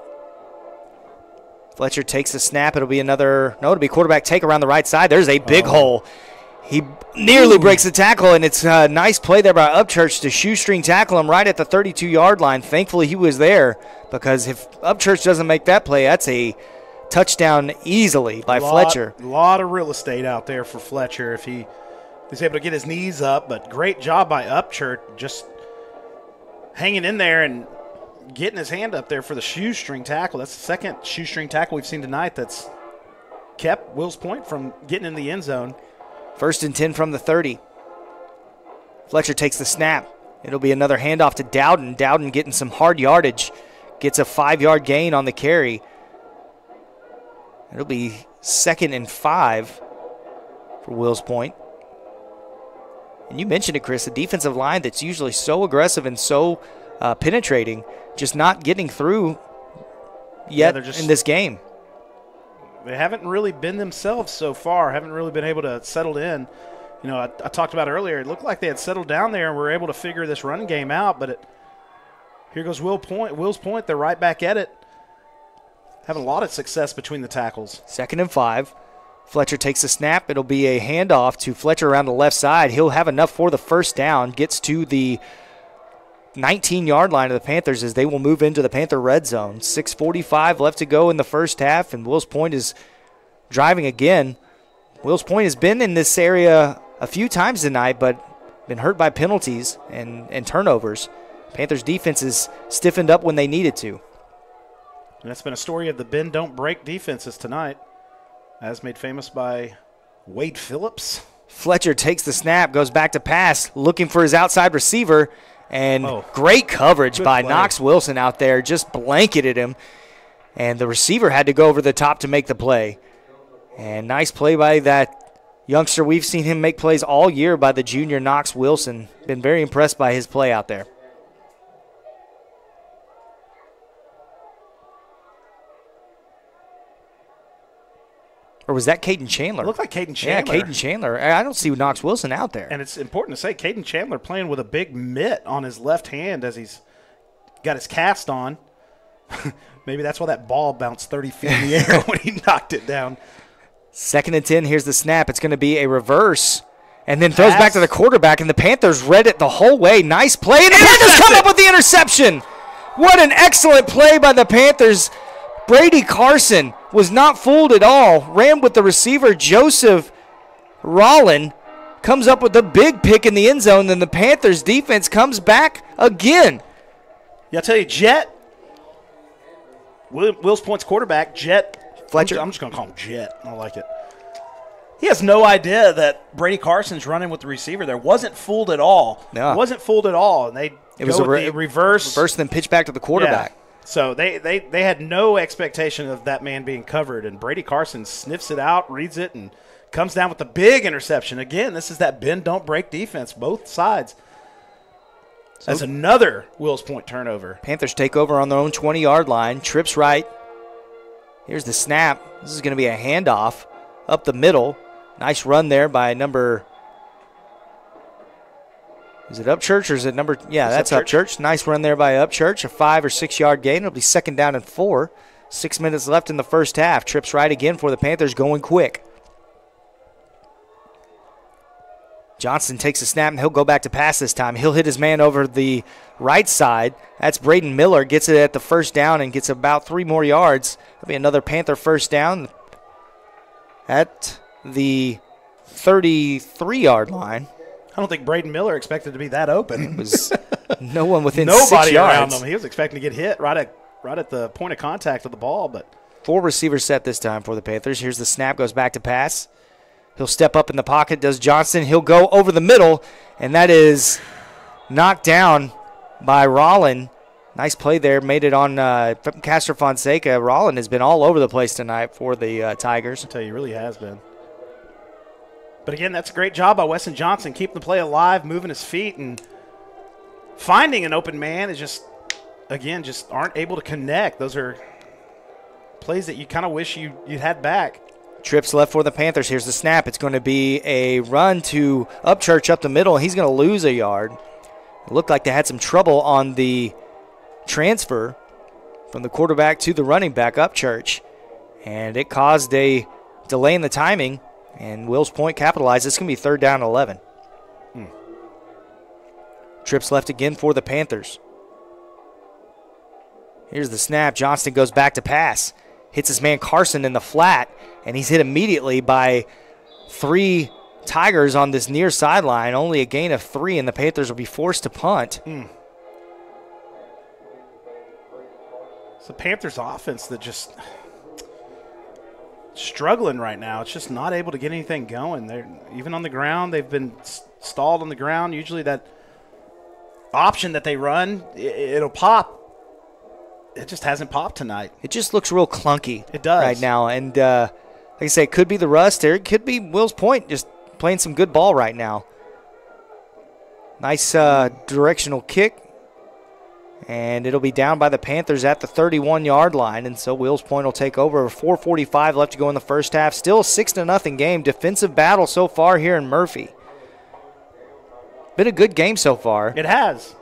Fletcher takes the snap. It'll be another, no, it'll be quarterback take around the right side. There's a big Oh. hole. He nearly breaks the tackle, and it's a nice play there by Upchurch to shoestring tackle him right at the 32 yard line. Thankfully, he was there because if Upchurch doesn't make that play, that's a touchdown easily by lot, Fletcher. A lot of real estate out there for Fletcher if he is able to get his knees up. But great job by Upchurch just hanging in there and getting his hand up there for the shoestring tackle. That's the second shoestring tackle we've seen tonight that's kept Will's Point from getting in the end zone. First and 10 from the 30. Fletcher takes the snap. It'll be another handoff to Dowden. Dowden getting some hard yardage. Gets a five yard gain on the carry. It'll be second and five for Will's Point. And you mentioned it, Chris, the defensive line that's usually so aggressive and so uh, penetrating, just not getting through yet they're just- in this game. They haven't really been themselves so far. Haven't really been able to settle in. You know, I, I talked about earlier. It looked like they had settled down there and were able to figure this run game out. But it, here goes Will Point. Will's Point. They're right back at it. Having a lot of success between the tackles. Second and five. Fletcher takes the snap. It'll be a handoff to Fletcher around the left side. He'll have enough for the first down. Gets to the 19 yard line of the Panthers as they will move into the Panther red zone. 6.45 left to go in the first half, and Wills Point is driving again. Wills Point has been in this area a few times tonight, but been hurt by penalties and, and turnovers. Panthers defense is stiffened up when they needed to. And that's been a story of the bend don't break defenses tonight, as made famous by Wade Phillips. Fletcher takes the snap, goes back to pass, looking for his outside receiver, and Oh. great coverage by play. Knox Wilson out there, just blanketed him. And the receiver had to go over the top to make the play. And nice play by that youngster. We've seen him make plays all year by the junior Knox Wilson. Been very impressed by his play out there. Or was that Caden Chandler? It looked like Caden Chandler. yeah, Caden Chandler. I don't see Knox Wilson out there. And it's important to say, Caden Chandler playing with a big mitt on his left hand as he's got his cast on. Maybe that's why that ball bounced 30 feet in the air when he knocked it down. Second and 10. Here's the snap. It's going to be a reverse. And then throws Pass. back to the quarterback, and the Panthers read it the whole way. Nice play. And the Panthers come up with the interception. What an excellent play by the Panthers. Brady Carson was not fooled at all. Ran with the receiver, Joseph Rollin. Comes up with a big pick in the end zone. Then the Panthers defense comes back again. Yeah, I tell you, Jet, Will, Will's Point's quarterback, Jet Fletcher. I'm just going to call him Jet. I like it. He has no idea that Brady Carson's running with the receiver there. Wasn't fooled at all. No. Wasn't fooled at all. And they It was a re- reverse. First, then pitch back to the quarterback. Yeah. So they, they, they had no expectation of that man being covered, and Brady Carson sniffs it out, reads it, and comes down with the big interception. Again, this is that bend don't break defense, both sides. That's another Will's Point turnover. Panthers take over on their own 20 yard line. Trips right. Here's the snap. This is going to be a handoff up the middle. Nice run there by number. Is it Upchurch or is it number? Yeah, It's that's Upchurch. Upchurch. Nice run there by Upchurch. A five or six yard gain. It'll be second down and four. Six minutes left in the first half. Trips right again for the Panthers going quick. Johnson takes a snap and he'll go back to pass this time. He'll hit his man over the right side. That's Braden Miller. Gets it at the first down and gets about three more yards. That'll be another Panther first down at the 33 yard line. I don't think Braden Miller expected to be that open. Was no one within six Nobody around yards. him. He was expecting to get hit right at right at the point of contact of the ball, but Four receivers set this time for the Panthers. Here's the snap, goes back to pass. He'll step up in the pocket, does Johnson. He'll go over the middle, and that is knocked down by Rollin. Nice play there. Made it on uh, Castro Fonseca. Rollin has been all over the place tonight for the uh, Tigers. I tell you, he really has been. But again, that's a great job by Weston Johnson, keeping the play alive, moving his feet, and finding an open man is just, again, just aren't able to connect. Those are plays that you kind of wish you you had back. Trips left for the Panthers. Here's the snap. It's going to be a run to Upchurch up the middle. He's going to lose a yard. It looked like they had some trouble on the transfer from the quarterback to the running back, Upchurch. And it caused a delay in the timing, and Wills Point capitalized. It's going to be third down 11. Hmm. Trips left again for the Panthers. Here's the snap. Johnston goes back to pass. Hits his man Carson in the flat, and he's hit immediately by three Tigers on this near sideline. Only a gain of three, and the Panthers will be forced to punt. Mm. It's the Panthers' offense that just struggling right now. It's just not able to get anything going. They're even on the ground. They've been stalled on the ground. Usually, that option that they run, it'll pop it just hasn't popped tonight. It just looks real clunky. It does right now, and uh, like I say, it could be the rust, or it could be Will's Point just playing some good ball right now. Nice uh, directional kick, and it'll be down by the Panthers at the 31-yard line, and so Wills Point will take over. 4:45 left to go in the first half. Still six to nothing game. Defensive battle so far here in Murphy. Been a good game so far. It has.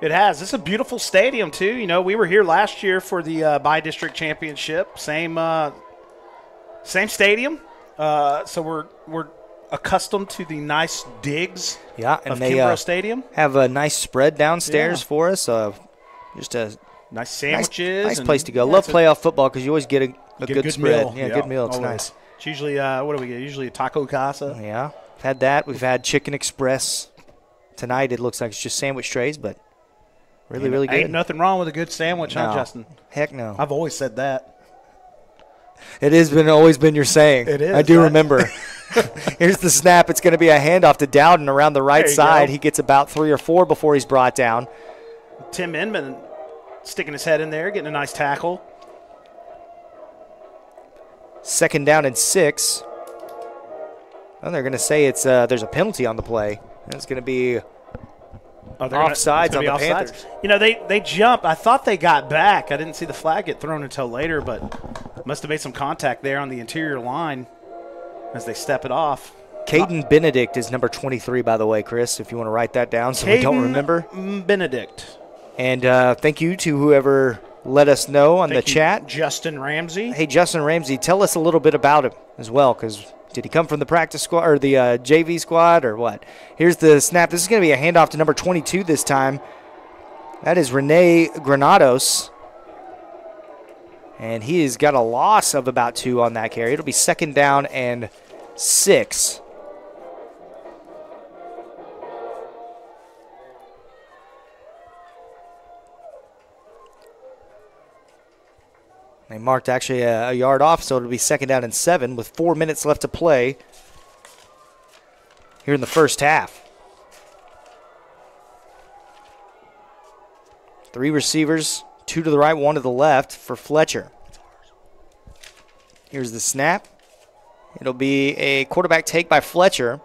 It has. It's a beautiful stadium too. You know, we were here last year for the uh, bi-district championship. Same, uh, same stadium. Uh, so we're we're accustomed to the nice digs. Yeah, and of they uh, Stadium. have a nice spread downstairs Yeah. for us. Uh, just a Nice nice, sandwiches. nice and- place to go. yeah, Love playoff football because you always get a, a get good, a spread. meal. Yeah, good meal. It's always. nice. It's usually uh, what do we get? Usually a taco casa. Yeah, had that. We've had Chicken Express tonight. It looks like it's just sandwich trays, but really, Ain't- really good. Ain't nothing wrong with a good sandwich, huh, Justin? Heck no. I've always said that. It has been always been your saying. It is, I do right? remember. Here's the snap. It's going to be a handoff to Dowden around the right side. go. He gets about three or four before he's brought down. Tim Inman sticking his head in there, getting a nice tackle. Second down and six. Well, they're going to say it's uh, there's a penalty on the play. And It's going to be Oh, they're Offsides gonna on the offsides. Panthers. You know, they they jumped. I thought they got back. I didn't see the flag get thrown until later, but must have made some contact there on the interior line as they step it off. Caden Benedict is number 23, by the way, Chris, if you want to write that down so we don't remember. Benedict. And uh, thank you to whoever let us know on Thank the you, chat. Justin Ramsey. Hey, Justin Ramsey, tell us a little bit about him as well, because did he come from the practice squad or the uh, JV squad or what? Here's the snap. This is going to be a handoff to number 22 this time. That is Rene Granados. And he has got a loss of about two on that carry. It'll be second down and six. They marked actually a, a yard off, so it'll be second down and seven with four minutes left to play here in the first half. Three receivers, two to the right, one to the left for Fletcher. Here's the snap. It'll be a quarterback take by Fletcher.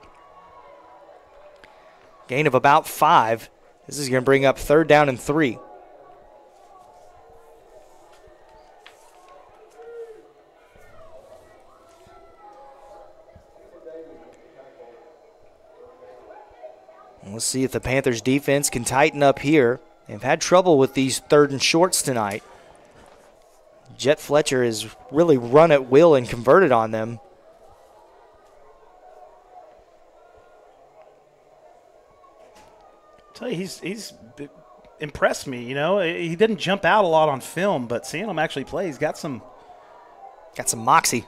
Gain of about five. This is going to bring up third down and three. Let's see if the Panthers defense can tighten up here. They've had trouble with these third and shorts tonight. Jet Fletcher has really run at will and converted on them. tell you, he's he's impressed me. You know, he didn't jump out a lot on film, but seeing him actually play, he's got some. Got some moxie.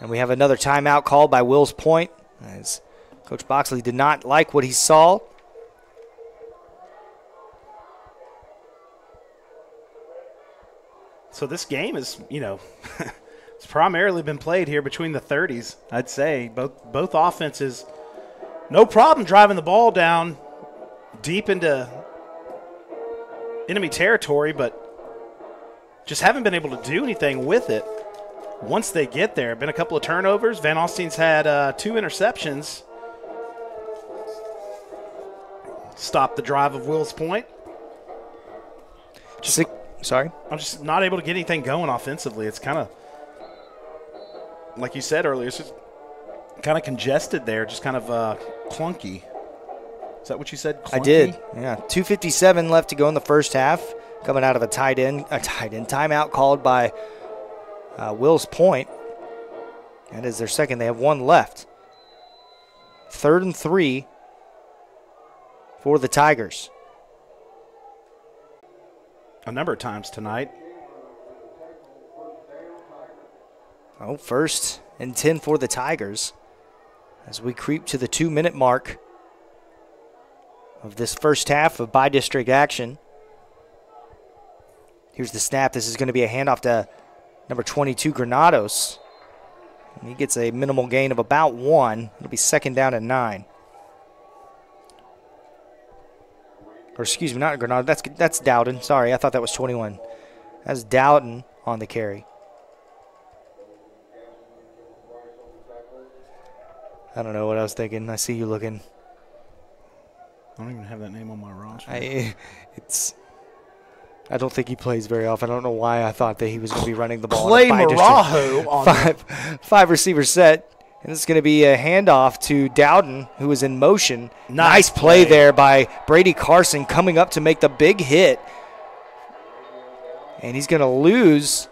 And we have another timeout called by Wills Point as Coach Boxley did not like what he saw. So this game is, you know, it's primarily been played here between the 30s. I'd say both both offenses, no problem driving the ball down deep into enemy territory, but just haven't been able to do anything with it. Once they get there, been a couple of turnovers. Van Alstyne's had uh, two interceptions. Stop the drive of Will's Point. Six, sorry. I'm just not able to get anything going offensively. It's kind of like you said earlier, it's just kind of congested there, just kind of uh, clunky. Is that what you said? Clunky? I did. Yeah, 257 left to go in the first half. Coming out of a tight end, a tight end timeout called by uh, Wills Point. That is their second. They have one left. Third and three for the Tigers. A number of times tonight. Oh, first and 10 for the Tigers as we creep to the two minute mark of this first half of bi-district action. Here's the snap. This is going to be a handoff to number 22, Granados. He gets a minimal gain of about one. It'll be second down and nine. Or excuse me, not Granada. That's that's Dowden. Sorry, I thought that was 21. That's Dowden on the carry. I don't know what I was thinking. I see you looking. I don't even have that name on my roster. I, it's. I don't think he plays very often. I don't know why I thought that he was going to be running the ball. Clay Marajo on five, five receiver set. And it's going to be a handoff to Dowden, who is in motion. Nice play play. there by Brady Carson coming up to make the big hit. And he's going to lose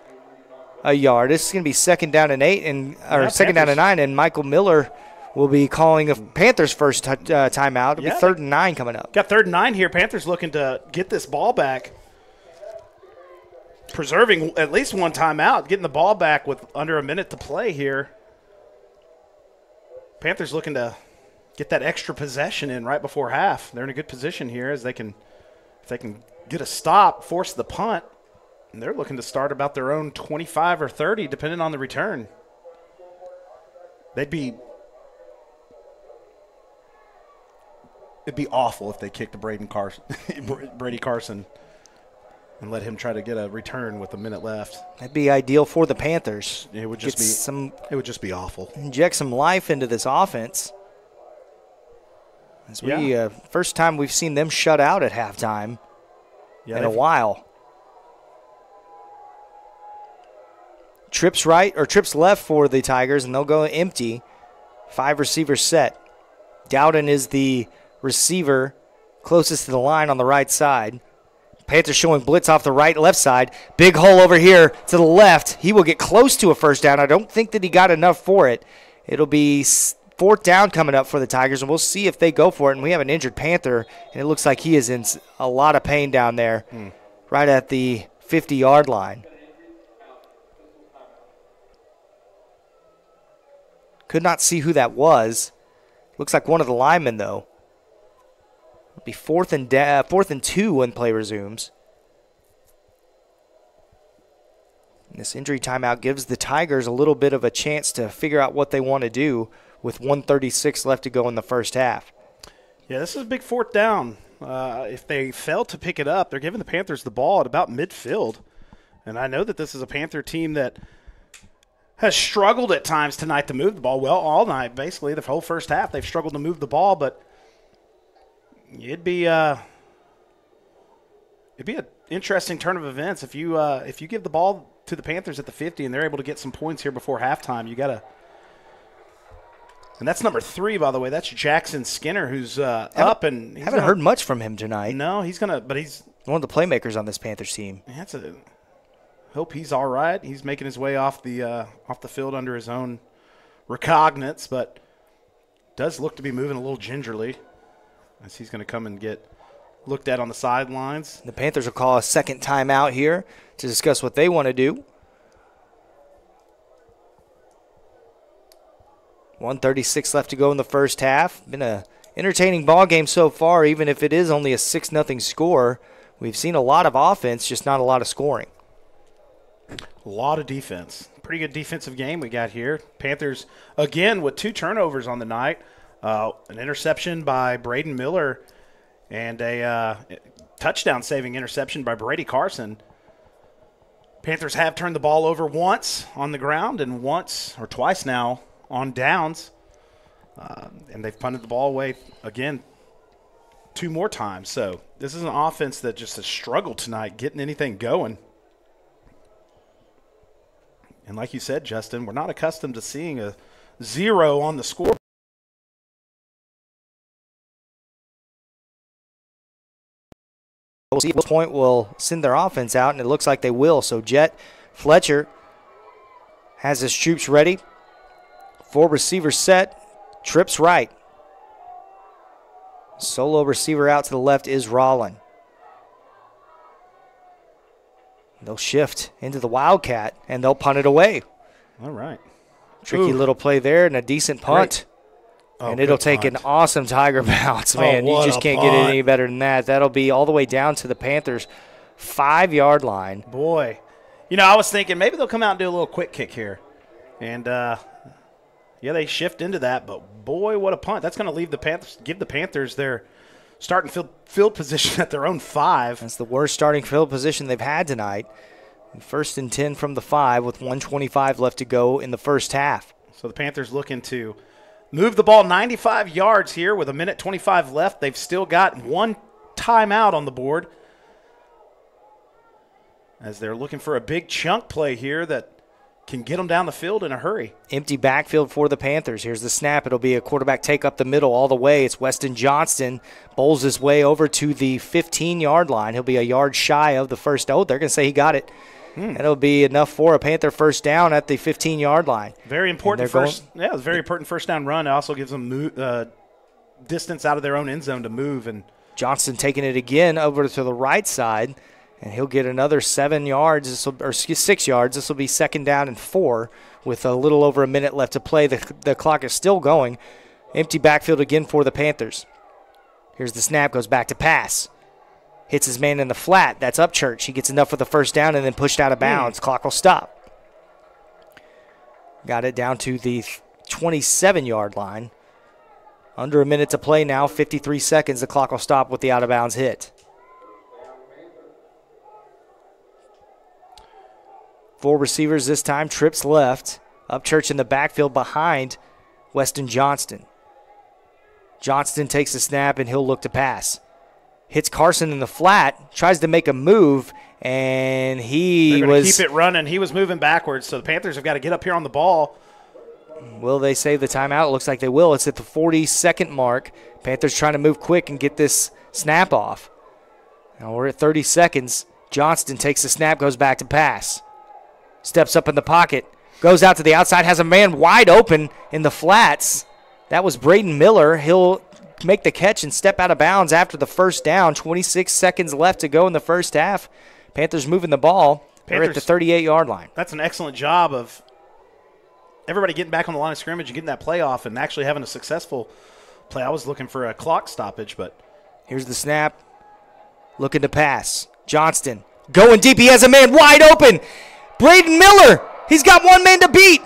a yard. This is going to be second down and eight, and or Yeah, second down and nine. And Michael Miller will be calling a Panthers' first t- uh, timeout. It'll Yeah, be third and nine coming up. Got third and nine here. Panthers looking to get this ball back. Preserving at least one timeout, getting the ball back with under a minute to play here. Panthers looking to get that extra possession in right before half. They're in a good position here as they can if they can get a stop, force the punt, and they're looking to start about their own 25 or 30 depending on the return. They'd be It'd be awful if they kicked the Braden Carson, Brady Carson, and let him try to get a return with a minute left. That'd be ideal for the Panthers. It would just Get be some It would just be awful. inject some life into this offense. As we Yeah. uh, first time we've seen them shut out at halftime Yeah, in a while. Trips right or trips left for the Tigers, and they'll go empty. Five receivers set. Dowden is the receiver closest to the line on the right side. Panthers showing blitz off the right left side. Big hole over here to the left. He will get close to a first down. I don't think that he got enough for it. It'll be fourth down coming up for the Tigers, and we'll see if they go for it. And we have an injured Panther, and it looks like he is in a lot of pain down there, hmm. right at the 50 yard line. Could not see who that was. Looks like one of the linemen, though. It'll be fourth and da- fourth and two when play resumes. And this injury timeout gives the Tigers a little bit of a chance to figure out what they want to do with 136 left to go in the first half. Yeah, this is a big fourth down. Uh, if they fail to pick it up, they're giving the Panthers the ball at about midfield. And I know that this is a Panther team that has struggled at times tonight to move the ball. Well, all night, basically, the whole first half, they've struggled to move the ball, but it'd be uh, it'd be an interesting turn of events if you uh, if you give the ball to the Panthers at the 50 and they're able to get some points here before halftime. You got to and that's number three, by the way. That's Jackson Skinner, who's uh, up and he's Haven't gonna- heard much from him tonight. No, he's gonna, but he's One of the playmakers on this Panthers team. that's a hope he's all right. He's making his way off the uh, off the field under his own recognizance, but does look to be moving a little gingerly as he's going to come and get looked at on the sidelines. The Panthers will call a second timeout here to discuss what they want to do. 136 left to go in the first half. Been a entertaining ball game so far, even if it is only a 6 0 score. We've seen a lot of offense, just not a lot of scoring. A lot of defense. Pretty good defensive game we got here. Panthers again with two turnovers on the night. Uh, an interception by Braden Miller and a uh, touchdown saving interception by Brady Carson. Panthers have turned the ball over once on the ground and once or twice now on downs. Uh, and they've punted the ball away again two more times. So this is an offense that just has struggled tonight getting anything going. And like you said, Justin, we're not accustomed to seeing a zero on the score. We'll see what point will send their offense out, and it looks like they will. So Jet Fletcher has his troops ready. Four receivers set. Trips right. Solo receiver out to the left is Rollin. They'll shift into the Wildcat and they'll punt it away. All right. Tricky Ooh. little play there and a decent punt. Oh, and it'll take an awesome Tiger bounce, Oh, man. you just can't get it any better than that. That'll be all the way down to the Panthers' five yard line. Boy. You know, I was thinking maybe they'll come out and do a little quick kick here. And uh yeah, they shift into that, but boy, what a punt. That's going to leave the Panthers give the Panthers their starting field field position at their own 5. That's the worst starting field position they've had tonight. First and 10 from the five with 125 left to go in the first half. So the Panthers looking to move the ball 95 yards here with a minute 25 left. They've still got one timeout on the board. As they're looking for a big chunk play here that can get them down the field in a hurry. Empty backfield for the Panthers. Here's the snap. It'll be a quarterback take up the middle all the way. It's Weston Johnston. Bowls his way over to the 15 yard line. He'll be a yard shy of the first. Oh, they're going to say he got it. That'll be enough for a Panther first down at the 15 yard line. Very important first. yeah, it's a very important first down run. It also gives them uh, distance out of their own end zone to move. And Johnson taking it again over to the right side, and he'll get another seven yards, this will, or six yards. This will be second down and four with a little over a minute left to play. The, the clock is still going. Empty backfield again for the Panthers. Here's the snap, goes back to pass. Hits his man in the flat. That's Upchurch. He gets enough for the first down and then pushed out of hmm. bounds. Clock will stop. Got it down to the 27 yard line. Under a minute to play now, 53 seconds. The clock will stop with the out of bounds hit. Four receivers this time. Trips left. Upchurch in the backfield behind Weston Johnston. Johnston takes a snap and he'll look to pass. Hits Carson in the flat, tries to make a move, and he they're going to was. keep it running. He was moving backwards, so the Panthers have got to get up here on the ball. Will they save the timeout? It looks like they will. It's at the 40 second mark. Panthers trying to move quick and get this snap off. Now we're at 30 seconds. Johnston takes the snap, goes back to pass. Steps up in the pocket, goes out to the outside, has a man wide open in the flats. That was Braden Miller. He'll make the catch and step out of bounds after the first down. 26 seconds left to go in the first half. Panthers moving the ball. They're at the 38 yard line. That's an excellent job of everybody getting back on the line of scrimmage and getting that playoff and actually having a successful play. I was looking for a clock stoppage, but Here's the snap. Looking to pass. Johnston going deep. He has a man wide open. Braden Miller. He's got one man to beat.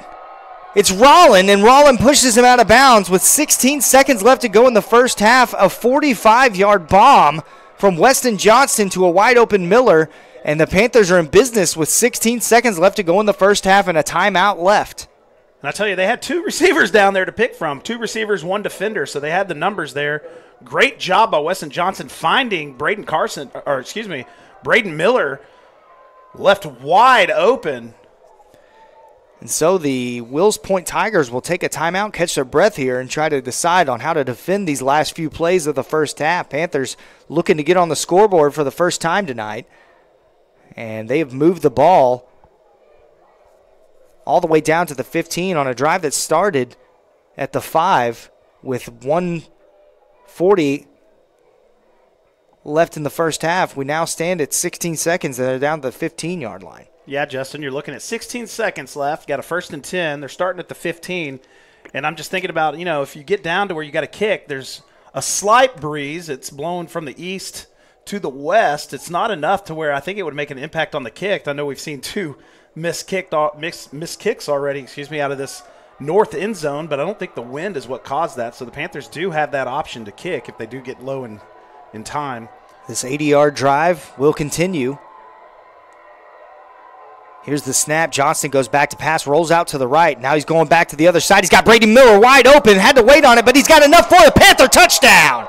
It's Rollin, and Rollin pushes him out of bounds with 16 seconds left to go in the first half. A 45 yard bomb from Weston Johnston to a wide open Miller. And the Panthers are in business with 16 seconds left to go in the first half and a timeout left. And I tell you, they had two receivers down there to pick from. Two receivers, one defender. So they had the numbers there. Great job by Weston Johnson finding Braden Carson, or excuse me, Braden Miller left wide open. And so the Wills Point Tigers will take a timeout, catch their breath here, and try to decide on how to defend these last few plays of the first half. Panthers looking to get on the scoreboard for the first time tonight. And they have moved the ball all the way down to the 15 on a drive that started at the 5 with 140 left in the first half. We now stand at 16 seconds and they're down to the 15 yard line. Yeah, Justin, you're looking at 16 seconds left. Got a first and 10. They're starting at the 15. And I'm just thinking about, you know, if you get down to where you got to kick, there's a slight breeze. It's blowing from the east to the west. It's not enough to where I think it would make an impact on the kick. I know we've seen two kicked, miss, missed kicks already, excuse me, out of this north end zone, but I don't think the wind is what caused that. So the Panthers do have that option to kick if they do get low in, in time. This 80 yard drive will continue. Here's the snap. Johnston goes back to pass, rolls out to the right. Now he's going back to the other side. He's got Brady Miller wide open. Had to wait on it, but he's got enough for a Panther touchdown.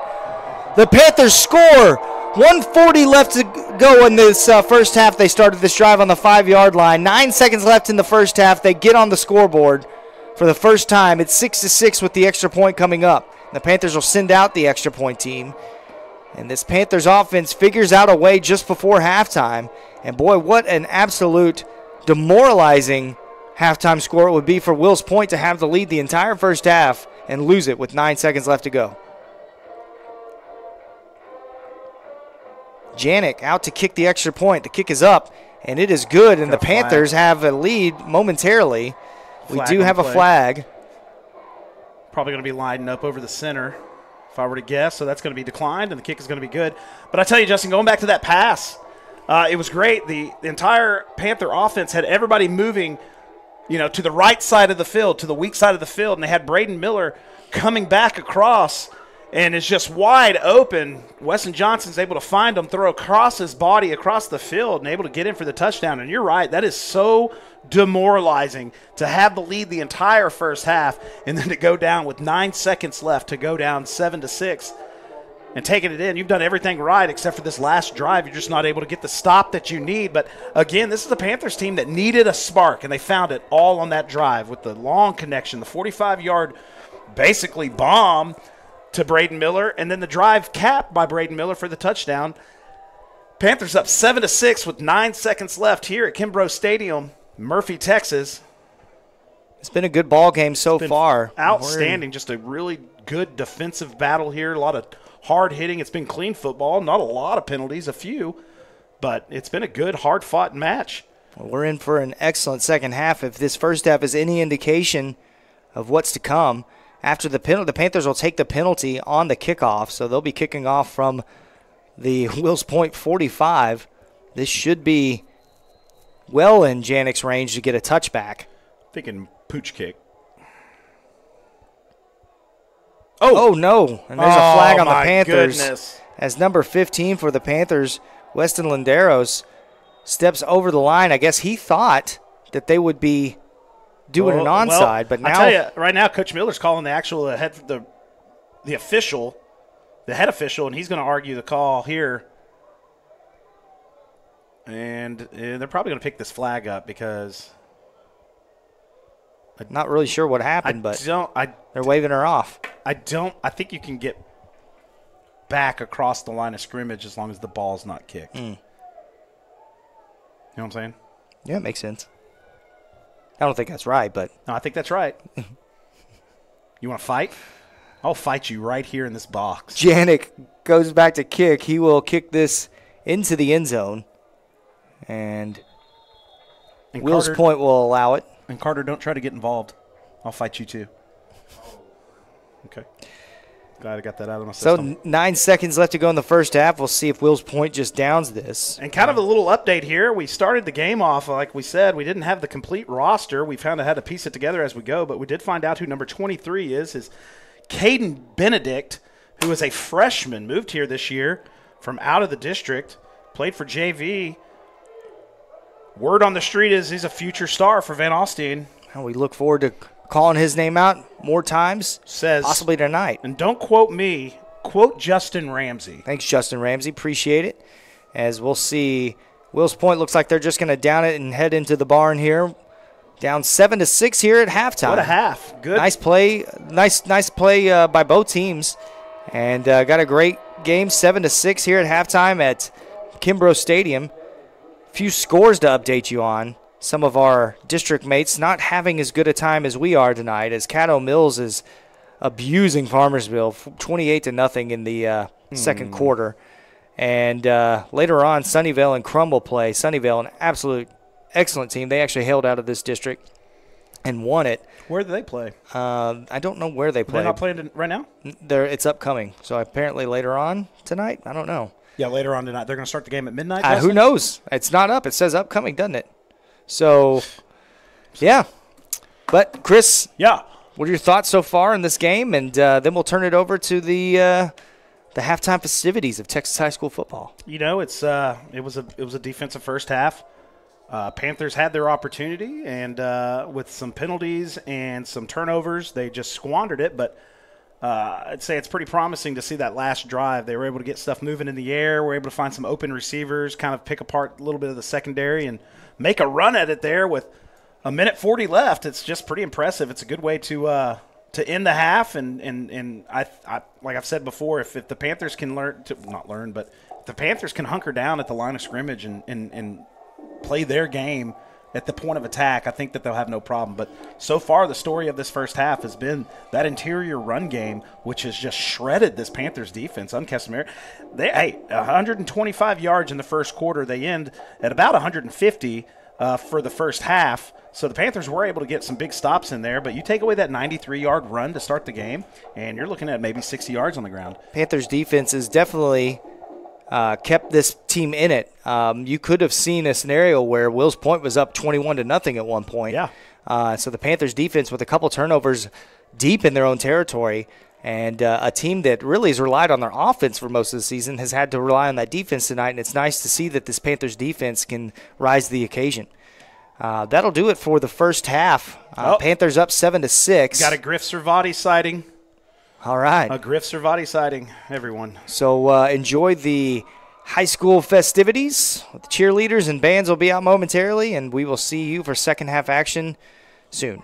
The Panthers score 140 left to go in this uh, first half. They started this drive on the five yard line. Nine seconds left in the first half. They get on the scoreboard for the first time. It's six to six with the extra point coming up. The Panthers will send out the extra point team. And this Panthers offense figures out a way just before halftime. And boy, what an absolute demoralizing halftime score it would be for Wills Point to have the lead the entire first half and lose it with nine seconds left to go. Janik out to kick the extra point. The kick is up, and it is good. And the flag. Panthers have a lead momentarily. we do have a flag. Probably going to be lining up over the center, if I were to guess. So that's going to be declined, and the kick is going to be good. But I tell you, Justin, going back to that pass, uh, it was great. The, the entire Panther offense had everybody moving, you know, to the right side of the field, to the weak side of the field, and they had Braden Miller coming back across, and it's just wide open. Weston Johnson's able to find him, throw across his body across the field, and able to get in for the touchdown. And you're right, that is so demoralizing to have the lead the entire first half, and then to go down with nine seconds left to go down seven to six and taking it in. You've done everything right except for this last drive. You're just not able to get the stop that you need. But again, this is a Panthers team that needed a spark, and they found it all on that drive with the long connection, the 45 yard basically bomb to Braden Miller, and then the drive capped by Braden Miller for the touchdown. Panthers up seven to six with nine seconds left here at Kimbrough Stadium, Murphy, Texas. It's been a good ball game so far. Outstanding. Just a really good defensive battle here. A lot of hard hitting. It's been clean football. Not a lot of penalties, a few, but it's been a good, hard fought match. Well, we're in for an excellent second half. If this first half is any indication of what's to come, after the penalty, the Panthers will take the penalty on the kickoff, so they'll be kicking off from the Wills Point 45. This should be well in Janik's range to get a touchback. Thinking pooch kick. Oh, oh no! And there's a Oh, flag on the Panthers goodness. as number 15 for the Panthers, Weston Landeros, steps over the line. I guess he thought that they would be doing an Well, onside, but I now tell you, right now, Coach Miller's calling the actual uh, head, the the official, the head official, and he's going to argue the call here. And uh, they're probably going to pick this flag up because I'm not really sure what I happened, but don't, I, they're waving her off. I don't, I think you can get back across the line of scrimmage as long as the ball's not kicked. Hmm. You know what I'm saying? Yeah, it makes sense. I don't think that's right, but No, I think that's right. you want to fight? I'll fight you right here in this box. Janik goes back to kick. He will kick this into the end zone, and And Will's Carter, Point will allow it. And Carter, don't try to get involved. I'll fight you too. Okay. Glad I got that out of my So system. n- nine seconds left to go in the first half. We'll see if Will's Point just downs this. and kind of a little update here. We started the game off, uh, like we said, we didn't have the complete roster. We found out how to piece it together as we go, but we did find out who number 23 is. Is Caden Benedict, who is a freshman, moved here this year from out of the district, played for JV. Word on the street is he's a future star for Van Alstyne. And we look forward to calling his name out more times, Says possibly tonight. And don't quote me, quote Justin Ramsey. Thanks, Justin Ramsey. Appreciate it. As we'll see, Will's Point looks like they're just going to down it and head into the barn here. Down seven to six here at halftime. What a half. Good. Nice play, nice nice play uh, by both teams, and uh, got a great game. Seven to six here at halftime at Kimbrough Stadium. Few scores to update you on. Some of our district mates not having as good a time as we are tonight, as Caddo Mills is abusing Farmersville, f- 28 to nothing in the uh, second quarter. And uh, later on, Sunnyvale and Crumble play. Sunnyvale, an absolute excellent team. They actually hailed out of this district and won it. Where do they play? Uh, I don't know where they play. They're not playing in- right now? They're, it's upcoming. So apparently later on tonight. I don't know. Yeah, later on tonight. They're going to start the game at midnight. Uh, who knows? It's not up. It says upcoming, doesn't it? So, yeah. But Chris, Yeah. what are your thoughts so far in this game? And uh, then we'll turn it over to the uh, the halftime festivities of Texas high school football. You know, it's uh, it was a it was a defensive first half. Uh, Panthers had their opportunity, and uh, with some penalties and some turnovers, they just squandered it. But uh, I'd say it's pretty promising to see that last drive. They were able to get stuff moving in the air. Were able to find some open receivers, kind of pick apart a little bit of the secondary, and make a run at it there with a minute 40 left. It's just pretty impressive. It's a good way to uh, to end the half. And and and I, I like I've said before, if, if the Panthers can learn to not learn, but the Panthers can hunker down at the line of scrimmage and and, and play their game at the point of attack, I think that they'll have no problem. But so far, the story of this first half has been that interior run game, which has just shredded this Panthers defense. Uncustomary. They, hey, 125 yards in the first quarter. They end at about 150 uh, for the first half. So the Panthers were able to get some big stops in there, but you take away that 93 yard run to start the game, and you're looking at maybe 60 yards on the ground. Panthers defense is definitely uh, kept this team in it. Um, you could have seen a scenario where Wills Point was up 21 to nothing at one point. Yeah. Uh, so the Panthers defense with a couple turnovers deep in their own territory. And uh, a team that really has relied on their offense for most of the season has had to rely on that defense tonight. And it's nice to see that this Panthers defense can rise to the occasion. Uh, that'll do it for the first half. Uh, Oh. Panthers up seven to six. Got a Griff Servati sighting. All right. A Griff Servati sighting, everyone. So uh, enjoy the high school festivities. The cheerleaders and bands will be out momentarily, and we will see you for second half action soon.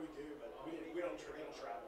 we do, but we, we don't we don't travel.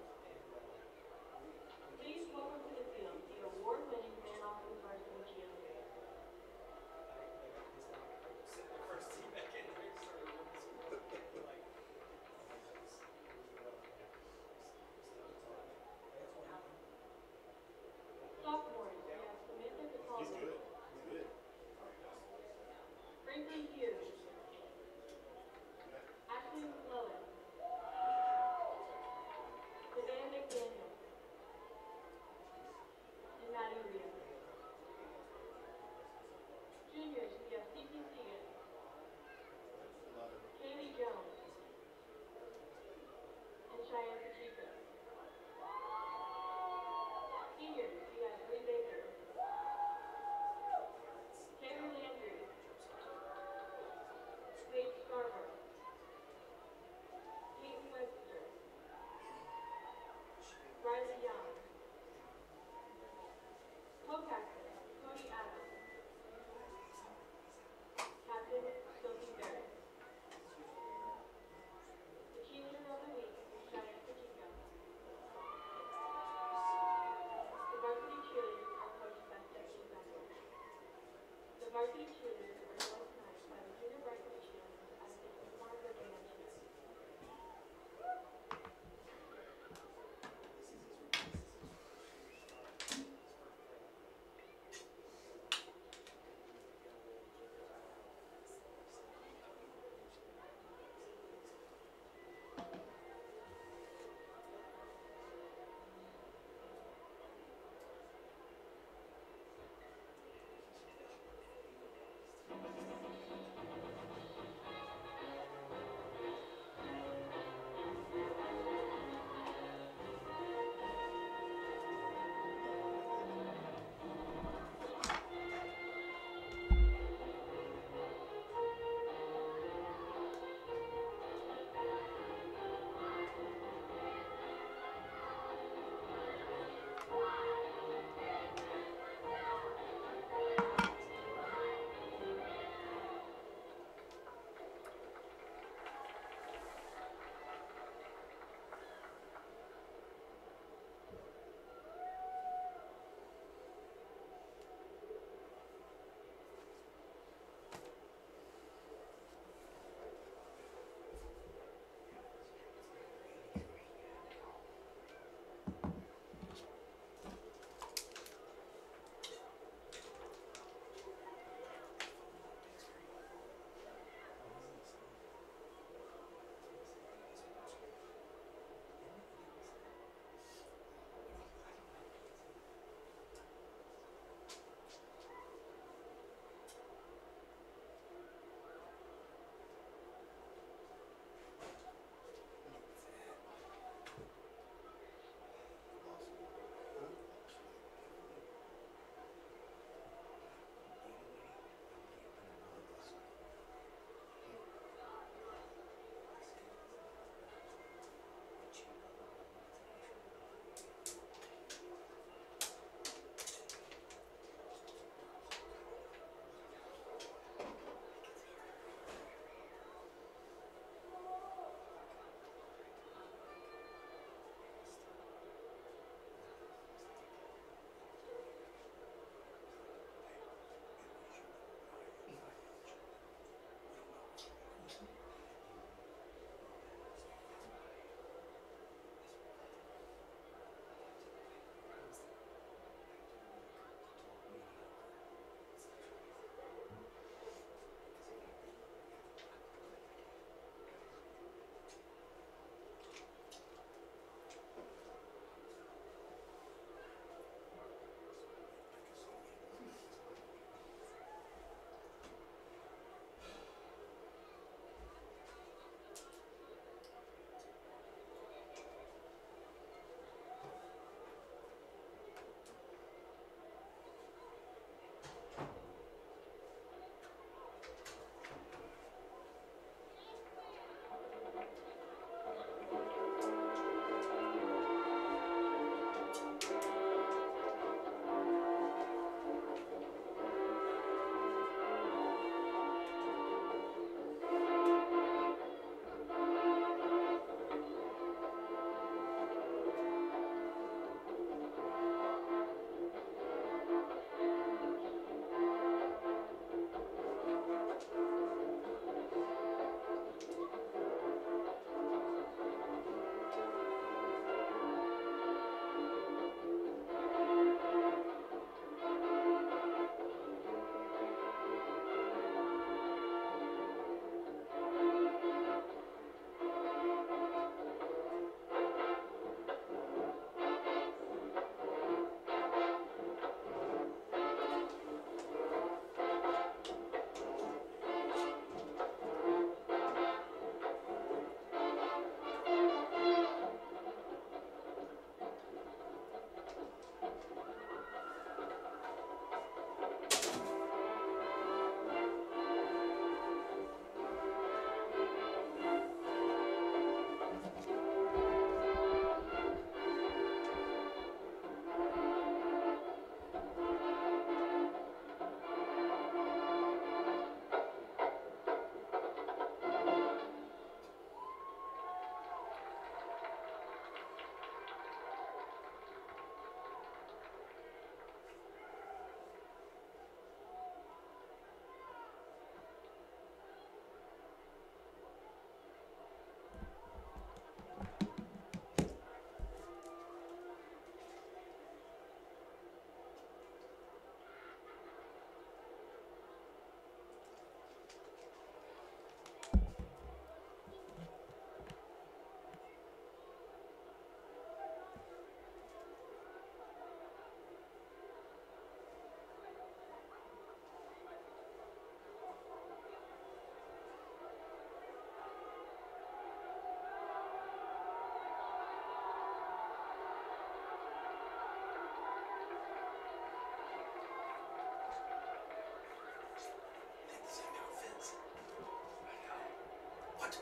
Harvey What?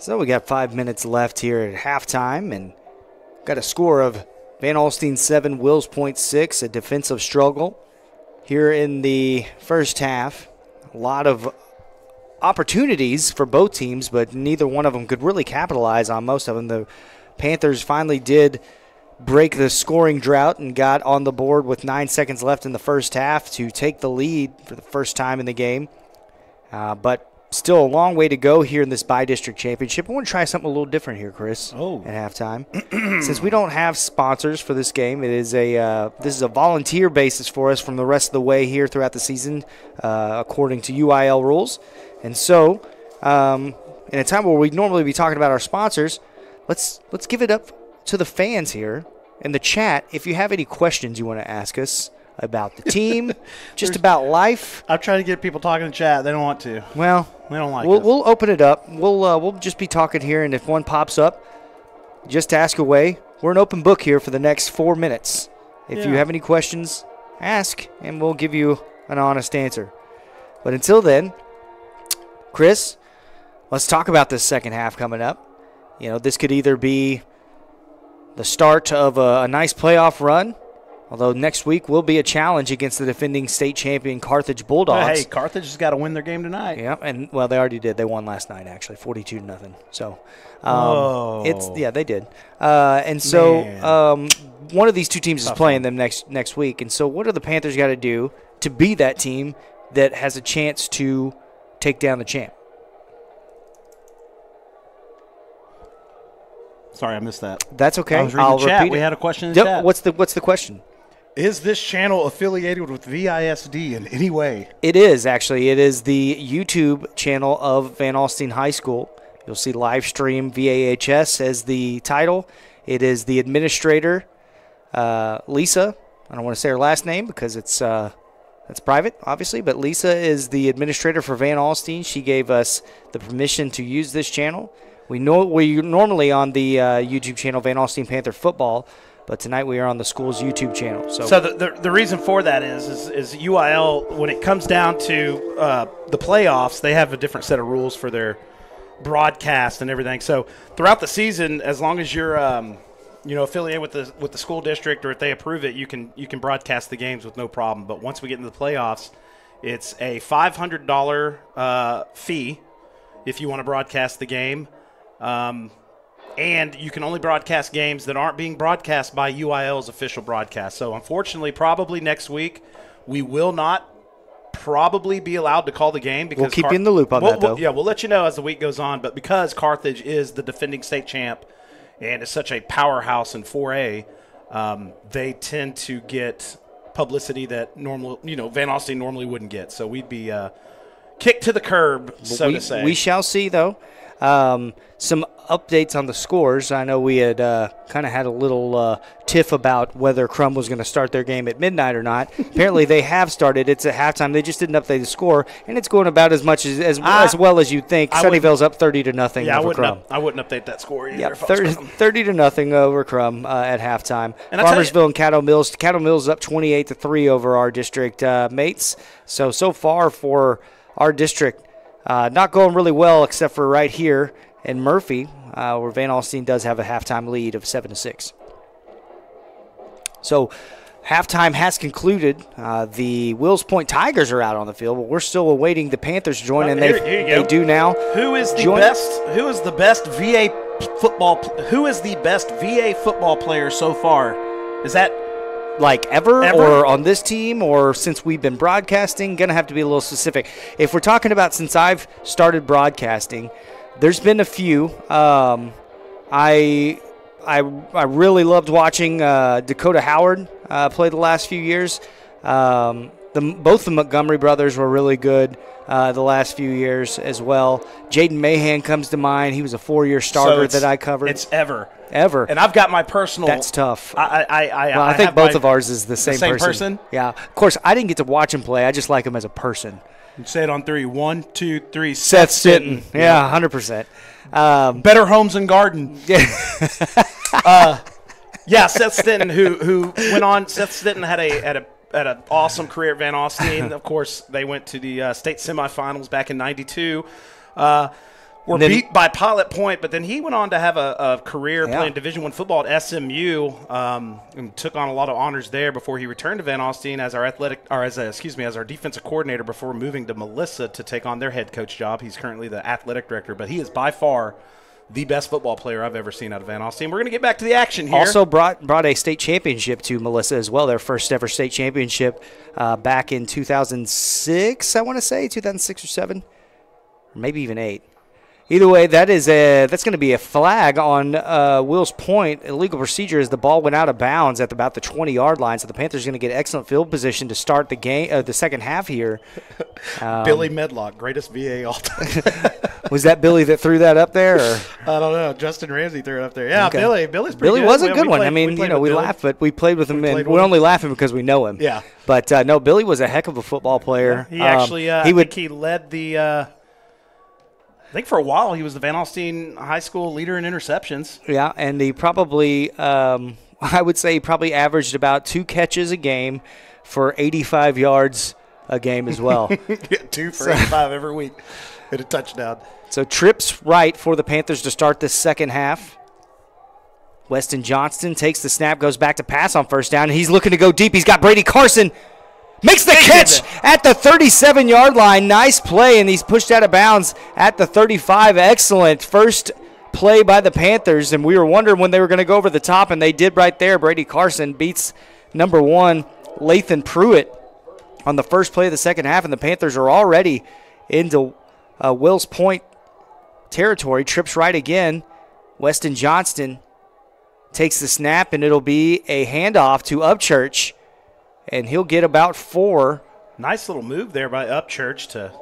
So we got five minutes left here at halftime, and got a score of Van Alstyne seven, Wills Point six. A defensive struggle here in the first half. A lot of opportunities for both teams, but neither one of them could really capitalize on most of them. The Panthers finally did break the scoring drought and got on the board with nine seconds left in the first half to take the lead for the first time in the game. Uh, but still a long way to go here in this bi-district championship. I want to try something a little different here, Chris. Oh. at halftime, since we don't have sponsors for this game, it is a uh, this is a volunteer basis for us from the rest of the way here throughout the season, uh, according to UIL rules. And so, um, in a time where we'd normally be talking about our sponsors, let's let's give it up to the fans here in the chat. If you have any questions you want to ask us about the team, just about life, I'm trying to get people talking in chat. They don't want to. well, They don't like we'll, us. we'll open it up. We'll uh, we'll just be talking here, and if one pops up, just ask away. We're an open book here for the next four minutes. If you have any questions, ask, and we'll give you an honest answer. But until then, Chris, let's talk about this second half coming up. You know, this could either be the start of a, a nice playoff run, although next week will be a challenge against the defending state champion Carthage Bulldogs. hey, Carthage has got to win their game tonight. Yeah, and well, they already did. They won last night, actually, forty-two to nothing. So, um, Oh. it's yeah, they did. Uh, and so, um, one of these two teams is playing one. them next next week. And so, what do the Panthers got to do to be that team that has a chance to take down the champ? Sorry, I missed that. That's okay. I was reading I'll chat. repeat We had a question in Yep, chat. What's the What's the question? Is this channel affiliated with VISD in any way? It is actually. It is the YouTube channel of Van Alstyne High School. You'll see live stream VAHS as the title. It is the administrator, uh, Lisa. I don't want to say her last name because it's uh, that's private, obviously. But Lisa is the administrator for Van Alstyne. She gave us the permission to use this channel. We know we're normally on the uh, YouTube channel Van Alstyne Panther Football, but tonight we are on the school's YouTube channel. So, So the, the, the reason for that is, is is UIL when it comes down to uh, the playoffs, they have a different set of rules for their broadcast and everything. So throughout the season, as long as you're um, you know affiliated with the with the school district or if they approve it, you can you can broadcast the games with no problem. But once we get into the playoffs, it's a five hundred dollar uh, fee if you want to broadcast the game. Um, and you can only broadcast games that aren't being broadcast by UIL's official broadcast. So, unfortunately, probably next week we will not probably be allowed to call the game because we'll keep you in the loop on We'll- that, we'll- though. yeah, we'll let you know as the week goes on. But because Carthage is the defending state champ and is such a powerhouse in 4A, um, they tend to get publicity that normal, you know, Van Alstyne normally wouldn't get. So we'd be uh, kicked to the curb, so we, to say. we shall see, though. Um, some updates on the scores. I know we had uh, kind of had a little uh, tiff about whether Krum was going to start their game at midnight or not. Apparently, they have started. It's at halftime. They just didn't update the score, and it's going about as much as as, I- as well as you think. I Sunnyvale's up thirty to nothing yeah, over wouldn't, Krum. up, I wouldn't update that score either. Yeah, if I was 30, 30 to nothing over Krum uh, at halftime. And I Farmersville and Caddo Mills. Caddo Mills up 28 to 3 over our district uh, mates. So, so far for our district, uh, not going really well except for right here in Murphy, uh, where Van Alstyne does have a halftime lead of 7 to 6. So, halftime has concluded. Uh, the Wills Point Tigers are out on the field, but we're still awaiting the Panthers to join, Oh, and here- they, here they do now. Who is the Join- best? Who is the best VA football? Who is the best VA football player so far? Is that like ever, Ever? or on this team or since we've been broadcasting gonna have to be a little specific if we're talking about since i've started broadcasting there's been a few um, i I, I really loved watching uh, Dakota Howard uh, play the last few years. Um, the, both the Montgomery brothers were really good uh, the last few years as well. Jaden Mahan comes to mind. He was a four-year starter it's- that I covered. It's ever. Ever. And I've got my personal. That's tough. I I I, Well, I, think both my- of ours is the same, person. same person. person? Yeah. Of course, I didn't get to watch him play. I just like him as a person. Say it on three. One, two, three. Seth Stinton. Yeah, hundred percent. Um, Better Homes and Garden. Yeah, Yeah, Seth Stinton, who who went on. Seth Stinton had a had a had an awesome career at Van Alstyne. of course, they went to the uh, state semifinals back in '92. Uh, were then- beat by Pilot Point, but then he went on to have a, a career Yeah. playing Division One football at SMU um, and took on a lot of honors there before he returned to Van Alstyne as our athletic, or as a, excuse me, as our defensive coordinator before moving to Melissa to take on their head coach job. He's currently the athletic director, but he is by far the best football player I've ever seen out of Van Alstyne. We're going to get back to the action here. Also brought brought a state championship to Melissa as well. Their first ever state championship uh, back in 2006, I want to say 2006 or seven, or maybe even eight. Either way, that is a that's going to be a flag on uh, Will's Point. Illegal procedure as the ball went out of bounds at about the 20 yard line. So the Panthers are going to get excellent field position to start the game, uh, the second half here. Billy Medlock, greatest VA all time. Was that Billy that threw that up there? Or? I don't know. Justin Ramsey threw it up there. Yeah, Okay. Billy. Billy's pretty Billy good. was a good we one. played- I mean, you know, we laugh, but we played with him, and we're only laughing because we know him. Yeah. But uh, no, Billy was a heck of a football player. He Um, actually, uh, he I would. think he led the. I think for a while he was the Van Alstyne High School leader in interceptions. yeah, and he probably, um, I would say, he probably averaged about two catches a game for 85 yards a game as well. Two for eighty-five every week, hit a touchdown. so trips right for the Panthers to start this second half. Weston Johnston takes the snap, goes back to pass on first down, and he's looking to go deep. He's got Brady Carson. Makes the catch at the 37 yard line. Nice play, and he's pushed out of bounds at the 35. Excellent first play by the Panthers, and we were wondering when they were going to go over the top, and they did right there. Brady Carson beats number one, Lathan Pruitt, on the first play of the second half, and the Panthers are already into uh, Will's Point territory. Trips right again. Weston Johnston takes the snap, and it'll be a handoff to Upchurch, and he'll get about four. Nice little move there by Upchurch to.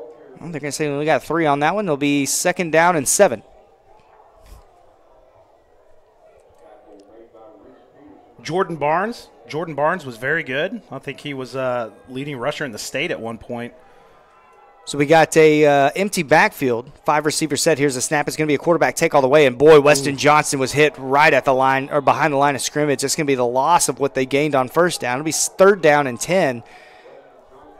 Well, they're going to say we got three on that one. It'll be second down and seven. Jordan Barnes. Jordan Barnes was very good. I think he was uh, leading rusher in the state at one point. So we got a uh, empty backfield. Five receiver set. Here's a snap. It's going to be a quarterback take all the way. And boy, Weston Johnson was hit right at the line or behind the line of scrimmage. It's going to be the loss of what they gained on first down. It'll be third down and ten.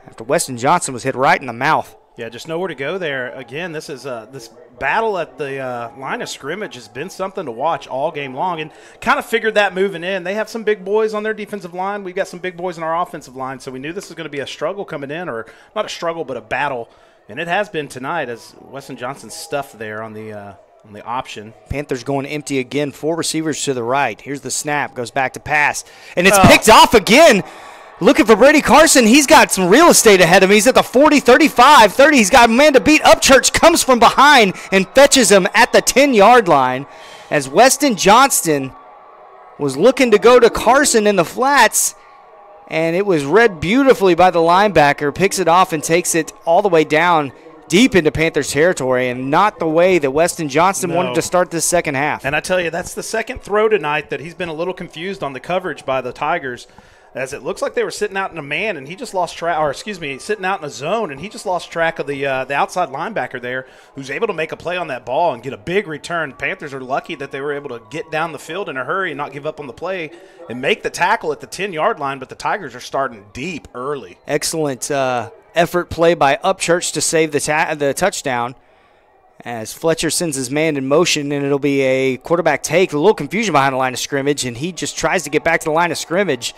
After Weston Johnson was hit right in the mouth. Yeah, just nowhere to go there. Again, this is uh, this battle at the uh, line of scrimmage has been something to watch all game long, and kind of figured that moving in. They have some big boys on their defensive line. We've got some big boys on our offensive line, so we knew this was going to be a struggle coming in, or not a struggle, but a battle, and it has been tonight as Weston Johnson stuffed there on the uh, on the option. Panthers going empty again. Four receivers to the right. Here's the snap. Goes back to pass. And it's picked off again. Looking for Brady Carson. He's got some real estate ahead of him. He's at the 40, 35, 30. He's got a man to beat. Upchurch comes from behind and fetches him at the 10 yard line as Weston Johnston was looking to go to Carson in the flats. And it was read beautifully by the linebacker. Picks it off and takes it all the way down deep into Panthers territory and not the way that Weston Johnston No. wanted to start this second half. And I tell you, that's the second throw tonight that he's been a little confused on the coverage by the Tigers. As it looks like they were sitting out in a man, and he just lost track, or excuse me, sitting out in a zone, and he just lost track of the uh, the outside linebacker there, who's able to make a play on that ball and get a big return. Panthers are lucky that they were able to get down the field in a hurry and not give up on the play and make the tackle at the ten yard line. But the Tigers are starting deep early. Excellent uh, effort play by Upchurch to save the, ta- the touchdown. As Fletcher sends his man in motion, and it'll be a quarterback take. A little confusion behind the line of scrimmage, and he just tries to get back to the line of scrimmage,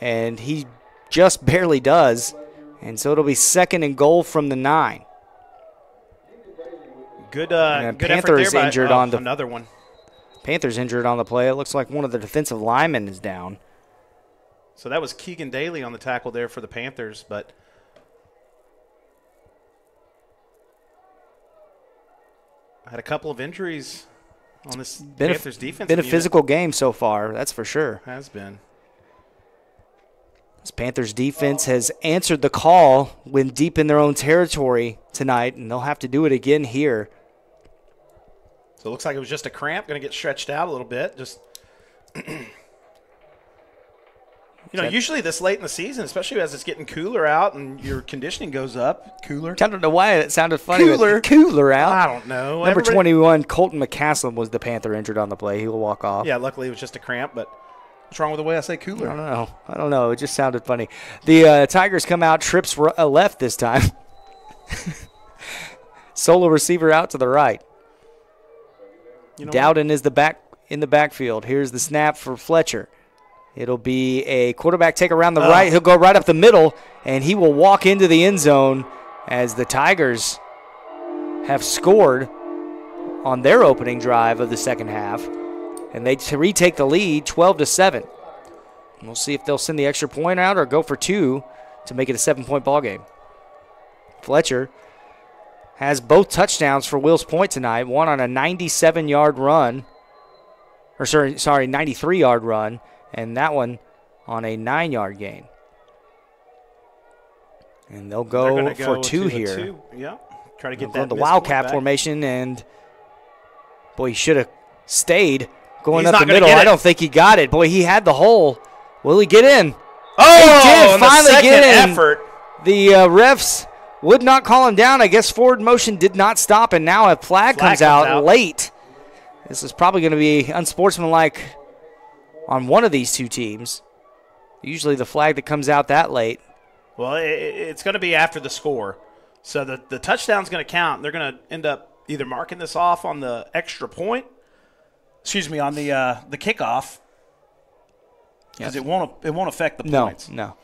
and he just barely does. And so it'll be second and goal from the nine. Good, uh, good Panther effort is there by injured oh, on the- another one. Panthers injured on the play. It looks like one of the defensive linemen is down. So that was Keegan Daly on the tackle there for the Panthers, but had a couple of injuries on this Been a, Panthers defense. been a physical game so far, that's for sure. has been. This Panthers defense has answered the call when deep in their own territory tonight, and they'll have to do it again here. So it looks like it was just a cramp, going to get stretched out a little bit. Just you know, usually this late in the season, especially as it's getting cooler out and your conditioning goes up, cooler. I don't know why it sounded funny. Cooler. Cooler out. I don't know. Number Everybody- 21, Colton McCaslin was the Panther injured on the play. He will walk off. Yeah, luckily it was just a cramp, but what's wrong with the way I say cooler? I don't know. I don't know. It just sounded funny. The uh, Tigers come out, trips r- uh, left this time. Solo receiver out to the right. You know Dowden is the back in the backfield. Here's the snap for Fletcher. It'll be a quarterback take around the Oh. right. He'll go right up the middle, and he will walk into the end zone as the Tigers have scored on their opening drive of the second half, and they retake the lead, 12 to seven. We'll see if they'll send the extra point out or go for two to make it a seven-point ball game. Fletcher has both touchdowns for Will's Point tonight. One on a 97-yard run, or sorry, sorry, 93-yard run, and that one on a nine-yard gain. And they'll go for go two here. two. Yeah. Try to They'll get that the wildcat formation, and boy, he should have stayed going He's up the middle. I don't think he got it. Boy, he had the hole. Will he get in? Oh, He did finally get in. effort. The uh, refs would not call him down. I guess forward motion did not stop, and now a flag, Flag comes, comes out, out. late. This is probably going to be unsportsmanlike on one of these two teams. Usually the flag that comes out that late. Well, it's going to be after the score. So the, the touchdown's going to count. They're going to end up either marking this off on the extra point, excuse me, on the uh, the kickoff, because it won't it won't affect the No, points. no.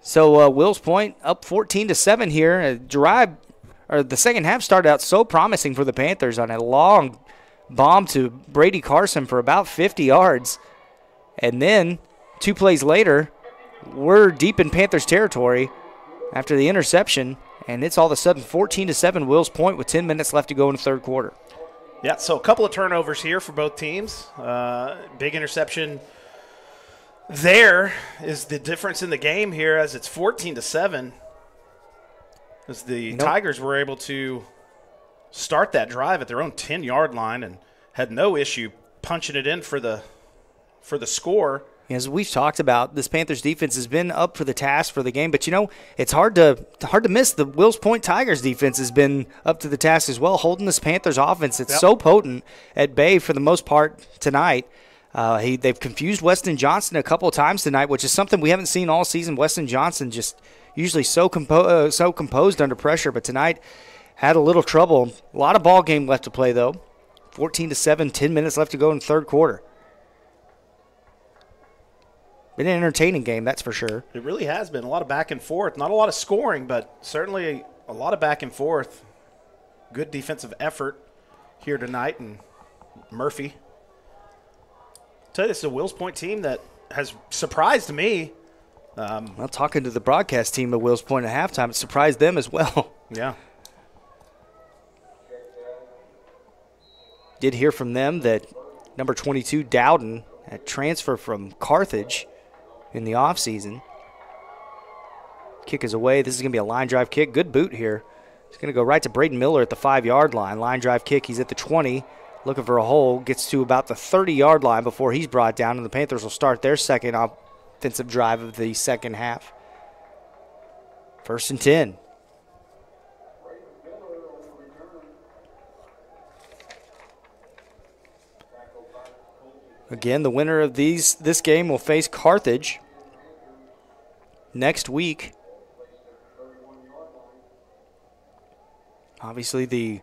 So uh, Will's Point up 14 to seven here. A drive, or the second half started out so promising for the Panthers on a long bomb to Brady Carson for about 50 yards, and then two plays later, we're deep in Panthers territory after the interception, and it's all of a sudden 14 to seven. Will's Point with 10 minutes left to go in the third quarter. Yeah, so a couple of turnovers here for both teams. Uh, big interception. There is the difference in the game here, as it's 14 to seven. As the Nope. Tigers were able to start that drive at their own 10 yard line and had no issue punching it in for the for the score. As we've talked about, this Panthers defense has been up for the task for the game, but you know it's hard to hard to miss. The Wills Point Tigers defense has been up to the task as well, holding this Panthers offense. It's Yep. so potent at bay for the most part tonight. Uh, he, they've confused Weston Johnson a couple of times tonight, which is something we haven't seen all season. Weston Johnson just usually so compo- uh, so composed under pressure, but tonight had a little trouble. A lot of ball game left to play though. 14 to 7, 10 minutes left to go in the third quarter. Been an entertaining game, that's for sure. It really has been a lot of back and forth. Not a lot of scoring, but certainly a lot of back and forth. Good defensive effort here tonight, and Murphy. tell you, this is a Wills Point team that has surprised me. Um, well, talking to the broadcast team at Wills Point at halftime, it surprised them as well. Yeah. Did hear from them that number 22, Dowden, a transfer from Carthage in the offseason. Kick is away. This is going to be a line drive kick. Good boot here. It's going to go right to Braden Miller at the five yard line. Line drive kick. He's at the 20, looking for a hole. Gets to about the 30 yard line before he's brought down, and the Panthers will start their second offensive drive of the second half. First and 10. Again, the winner of these this game will face Carthage next week. Obviously, the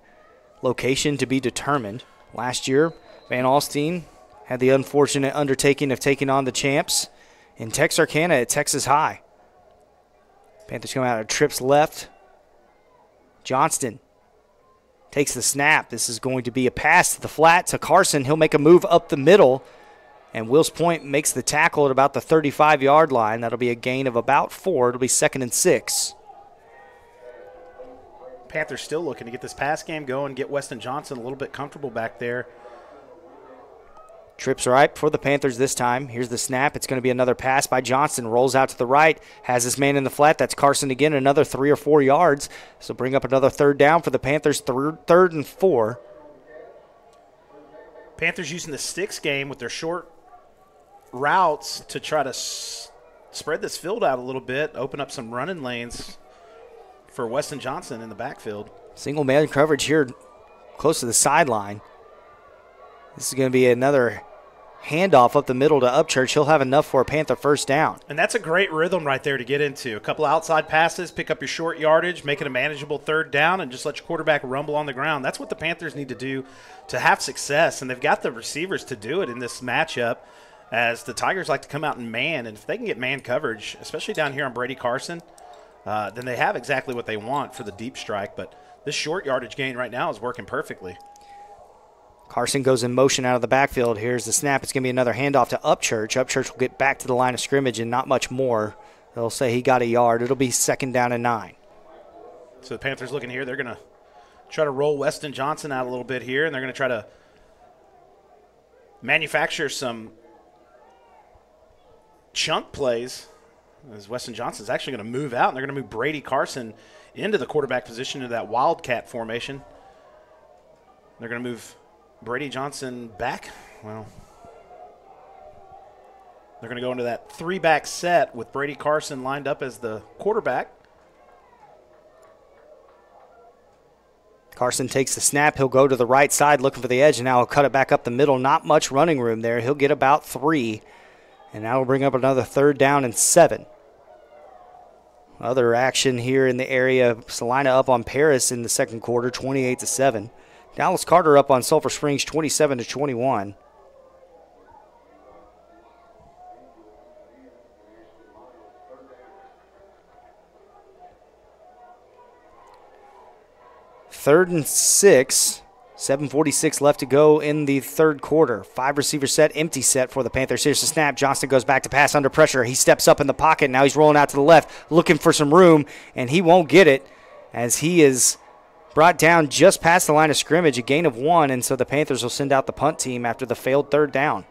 location to be determined. Last year, Van Alstyne had the unfortunate undertaking of taking on the champs in Texarkana at Texas High. Panthers come out of trips left. Johnston takes the snap. This is going to be a pass to the flat to Carson. He'll make a move up the middle, and Wills Point makes the tackle at about the 35 yard line. That'll be a gain of about four. It'll be second and six. Panthers still looking to get this pass game going, get Weston Johnson a little bit comfortable back there. Trips right for the Panthers this time. Here's the snap. It's going to be another pass by Johnson. Rolls out to the right. Has his man in the flat. That's Carson again. Another three or four yards. So bring up another third down for the Panthers. Third, third and four. Panthers using the sticks game with their short routes to try to s- spread this field out a little bit, open up some running lanes for Weston Johnson in the backfield. Single man coverage here close to the sideline. This is going to be another handoff up the middle to Upchurch, he'll have enough for a Panther first down. And that's a great rhythm right there to get into. A couple outside passes, pick up your short yardage, make it a manageable third down, and just let your quarterback rumble on the ground. That's what the Panthers need to do to have success. And they've got the receivers to do it in this matchup as the Tigers like to come out and man. And if they can get man coverage, especially down here on Brady Carson, uh, then they have exactly what they want for the deep strike. But this short yardage gain right now is working perfectly. Carson goes in motion out of the backfield. Here's the snap. It's going to be another handoff to Upchurch. Upchurch will get back to the line of scrimmage and not much more. They'll say he got a yard. It'll be second down and nine. So the Panthers looking here, they're going to try to roll Weston Johnson out a little bit here, and they're going to try to manufacture some chunk plays. As Weston Johnson is actually going to move out, and they're going to move Brady Carson into the quarterback position into that wildcat formation. They're going to move Brady Johnson back. Well, they're going to go into that three back set with Brady Carson lined up as the quarterback. Carson takes the snap. He'll go to the right side looking for the edge, and now he'll cut it back up the middle. Not much running room there. He'll get about three, and that will bring up another third down and seven. Other action here in the area. Celina up on Paris in the second quarter, 28 to 7. Dallas Carter up on Sulphur Springs, 27 to 21. Third and six. 7.46 left to go in the third quarter. Five receiver set, empty set for the Panthers. Here's the snap. Johnston goes back to pass under pressure. He steps up in the pocket. Now he's rolling out to the left, looking for some room, and he won't get it as he is brought down just past the line of scrimmage, a gain of one, and so the Panthers will send out the punt team after the failed third down.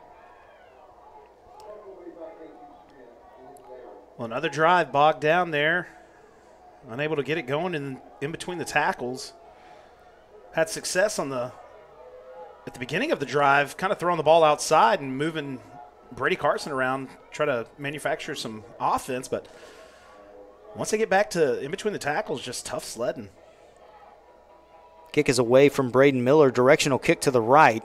Well, another drive bogged down there. Unable to get it going in, in between the tackles. Had success on the at the beginning of the drive, kind of throwing the ball outside and moving Brady Carson around, try to manufacture some offense, but once they get back to in between the tackles, just tough sledding. Kick is away from Braden Miller. Directional kick to the right.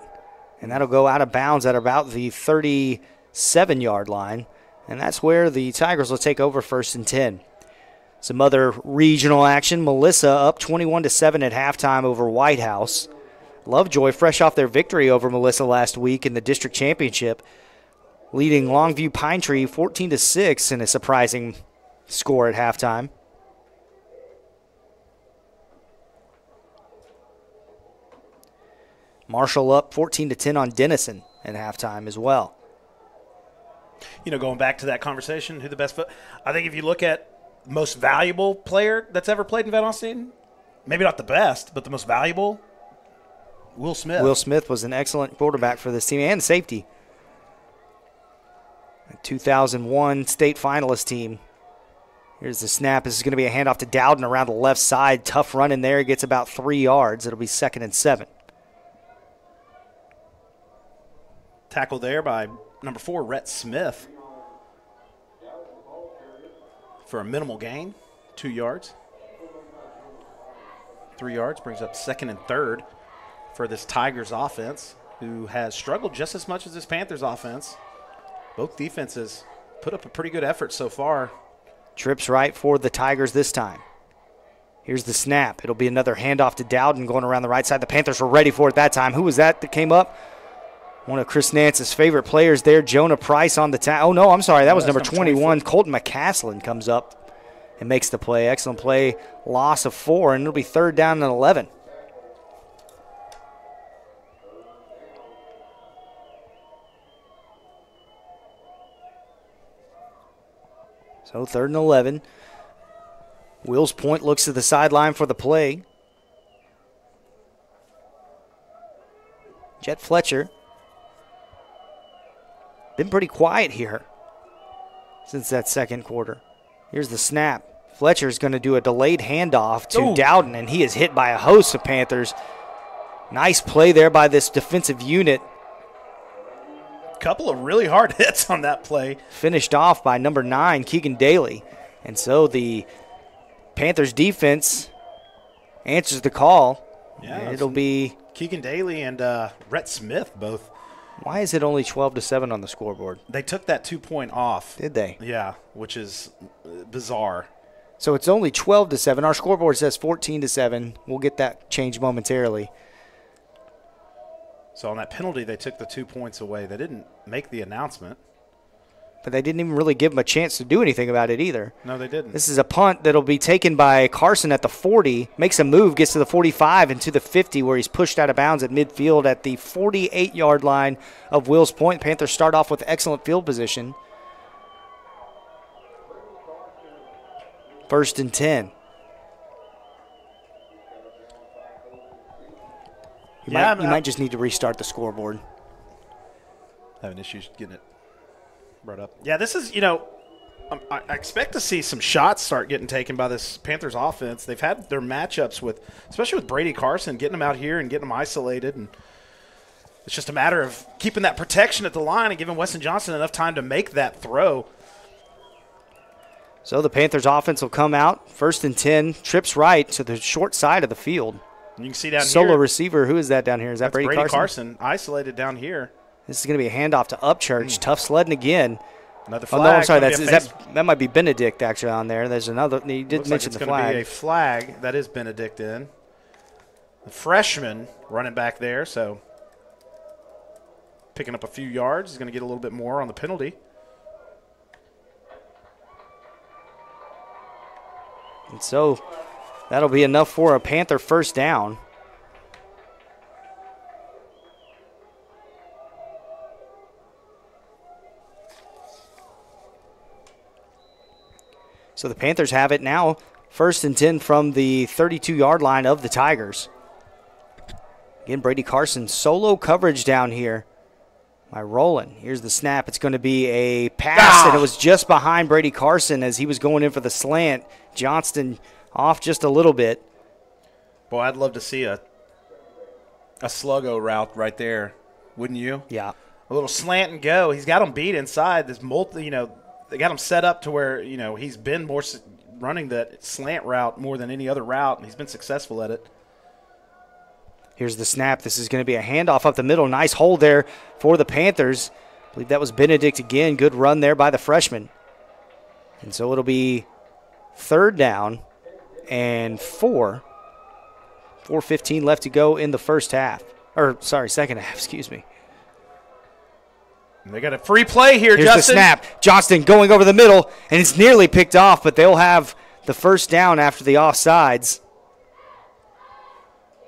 And that'll go out of bounds at about the 37 yard line. And that's where the Tigers will take over first and 10. Some other regional action. Melissa up 21 to 7 at halftime over White House. Lovejoy, fresh off their victory over Melissa last week in the district championship, leading Longview Pine Tree 14 to 6 in a surprising score at halftime. Marshall up 14 to 10 on Denison at halftime as well. You know, going back to that conversation, who the best foot? I think if you look at most valuable player that's ever played in Van Alstyne, maybe not the best, but the most valuable, Will Smith. Will Smith was an excellent quarterback for this team and safety. A 2001 state finalist team. Here's the snap. This is going to be a handoff to Dowden around the left side. Tough run in there. He gets about three yards. It'll be second and seven. Tackle there by number four, Rhett Smith. For a minimal gain, two yards. Three yards brings up second and third for this Tigers offense, who has struggled just as much as this Panthers offense. Both defenses put up a pretty good effort so far. Trips right for the Tigers this time. Here's the snap. It'll be another handoff to Dowden going around the right side. The Panthers were ready for it that time. Who was that that came up? One of Chris Nance's favorite players there, Jonah Price on the ta- Oh no, I'm sorry, that was number, number 21. Colton McCaslin comes up and makes the play. Excellent play. Loss of four, and it'll be third down and 11. So third and 11. Will's Point looks to the sideline for the play. Jet Fletcher been pretty quiet here since that second quarter. Here's the snap. Fletcher's going to do a delayed handoff to Ooh. Dowden, and he is hit by a host of Panthers. Nice play there by this defensive unit. Couple of really hard hits on that play. Finished off by number nine, Keegan Daly. And so the Panthers defense answers the call. Yeah, it'll be Keegan Daly and uh, Rhett Smith both Why is it only 12 to 7 on the scoreboard? They took that two point off. Did they? Yeah, which is uh, bizarre. So it's only 12 to 7. Our scoreboard says 14 to 7. We'll get that changed momentarily. So on that penalty, they took the two points away. They didn't make the announcement. But they didn't even really give him a chance to do anything about it either. No, they didn't. This is a punt that'll be taken by Carson at the 40, makes a move, gets to the 45 and to the 50, where he's pushed out of bounds at midfield at the 48 yard line of Wills Point. Panthers start off with excellent field position. First and 10. You, Yeah, might, you might just need to restart the scoreboard. having issues getting it brought up. Yeah, this is you know, um, I, expect to see some shots start getting taken by this Panthers offense. They've had their matchups with, especially with Brady Carson, getting them out here and getting them isolated, and it's just a matter of keeping that protection at the line and giving Weston Johnson enough time to make that throw. So the Panthers offense will come out. First and 10, trips right to the short side of the field. You can see down Solo here, receiver. Who is that down here? Is that Brady, Brady, Carson? Carson? isolated down here. This is going to be a handoff to Upchurch. Hmm. Tough sledding again. Another flag. Oh no, I'm sorry. That's is that that might be Benedict actually on there. There's another. You did Looks like mention it's the going to be a flag. flag. That is Benedict in. The freshman running back there, so picking up a few yards. He's going to get a little bit more on the penalty. And so that'll be enough for a Panther first down. So the Panthers have it now, first and 10 from the 32 yard line of the Tigers. Again, Brady Carson solo coverage down here by Roland. Here's the snap. It's going to be a pass, and it ah! was just behind Brady Carson as he was going in for the slant. Johnston off just a little bit. Boy, I'd love to see a a sluggo route right there, wouldn't you? Yeah. A little slant and go. He's got him beat inside. This multi, you know, they got him set up to where you know he's been more running that slant route more than any other route, and he's been successful at it. Here's the snap. This is going to be a handoff up the middle. Nice hold there for the Panthers. I believe that was Benedict again. Good run there by the freshman. And so it'll be third down and four. 4.15 left to go in the first half. Or, sorry, second half, excuse me. And they got a free play here, Here's Justin. the snap. Johnston going over the middle, and it's nearly picked off, but they'll have the first down after the offsides.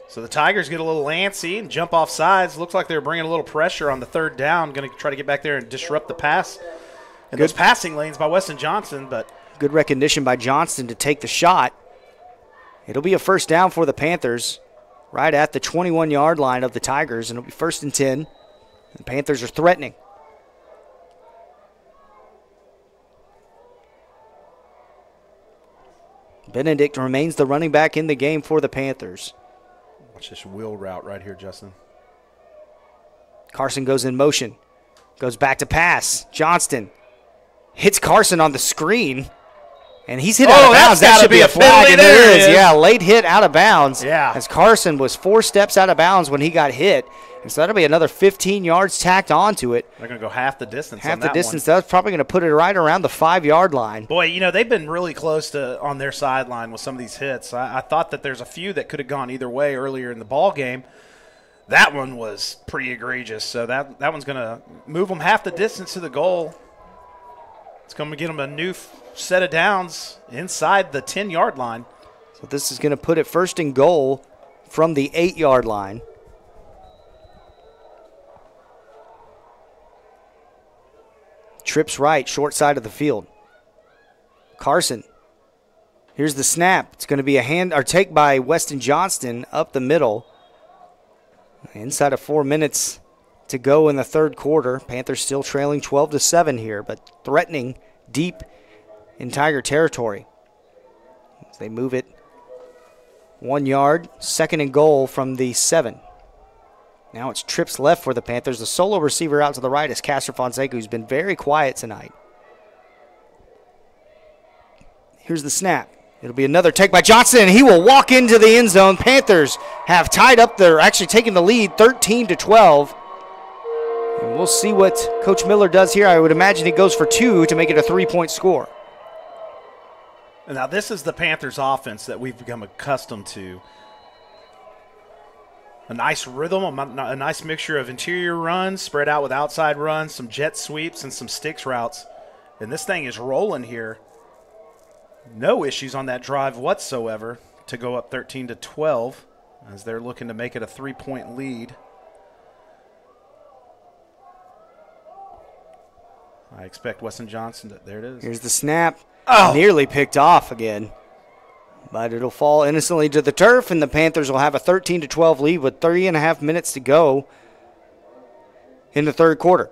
So the Tigers get a little antsy and jump off sides. Looks like they're bringing a little pressure on the third down. Going to try to get back there and disrupt the pass and those passing lanes by Weston Johnson. But Good recognition by Johnston to take the shot. It'll be a first down for the Panthers right at the 21 yard line of the Tigers, and it'll be first and 10. The Panthers are threatening. Benedict remains the running back in the game for the Panthers. watch this wheel route right here, Justin. Carson goes in motion, goes back to pass. Johnston hits Carson on the screen, and he's hit Oh, out of bounds. That should be be a a flag, penalty. and there There it it is. is. Yeah, late hit out of bounds. Yeah. as Carson was four steps out of bounds when he got hit, and so that'll be another 15 yards tacked onto it. They're going to go half the distance. on Half the that distance. One. That's probably going to put it right around the five yard line. Boy, you know they've been really close to on their sideline with some of these hits. I, I thought that there's a few that could have gone either way earlier in the ball game. That one was pretty egregious. So that that one's going to move them half the distance to the goal. It's going to get them a new f- set of downs inside the 10 yard line. So this is going to put it first and goal from the eight yard line. Trips right, short side of the field. Carson. Here's the snap. It's going to be a hand or take by Weston Johnston up the middle. Inside of four minutes to go in the third quarter. Panthers still trailing 12 to 7 here, but threatening deep in Tiger territory. As they move it one yard, second and goal from the seven. Now it's trips left for the Panthers. The solo receiver out to the right is Castor Fonseca, who's been very quiet tonight. Here's the snap. It'll be another take by Johnson, and he will walk into the end zone. Panthers have tied up. They're actually taking the lead 13 to 12. And we'll see what Coach Miller does here. I would imagine he goes for two to make it a three point score. Now, this is the Panthers' offense that we've become accustomed to. A nice rhythm, a, a nice mixture of interior runs spread out with outside runs, some jet sweeps, and some sticks routes. And this thing is rolling here. No issues on that drive whatsoever to go up 13 to 12 as they're looking to make it a three point lead. I expect Weston Johnson to. There it is. Here's the snap. Oh. Nearly picked off again. But it'll fall innocently to the turf, and the Panthers will have a 13 to 12 lead with three and a half minutes to go in the third quarter.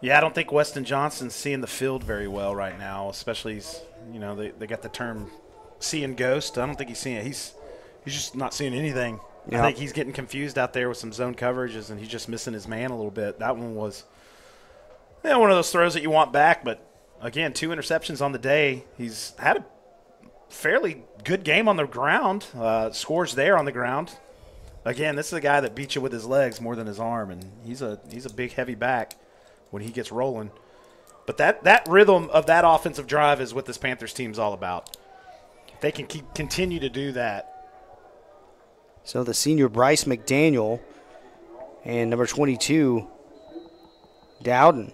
Yeah, I don't think Weston Johnson's seeing the field very well right now, especially he's, you know, they, they got the term seeing ghost. I don't think he's seeing it. He's he's just not seeing anything. I think he's getting confused out there with some zone coverages and he's just missing his man a little bit. That one was yeah, one of those throws that you want back, but again, two interceptions on the day. He's had a fairly good game on the ground. Uh, scores there on the ground. Again, this is a guy that beats you with his legs more than his arm, and he's a he's a big heavy back when he gets rolling. But that that rhythm of that offensive drive is what this Panthers team's all about. If they can keep continue to do that, So the senior Bryce McDaniel and number 22, Dowden,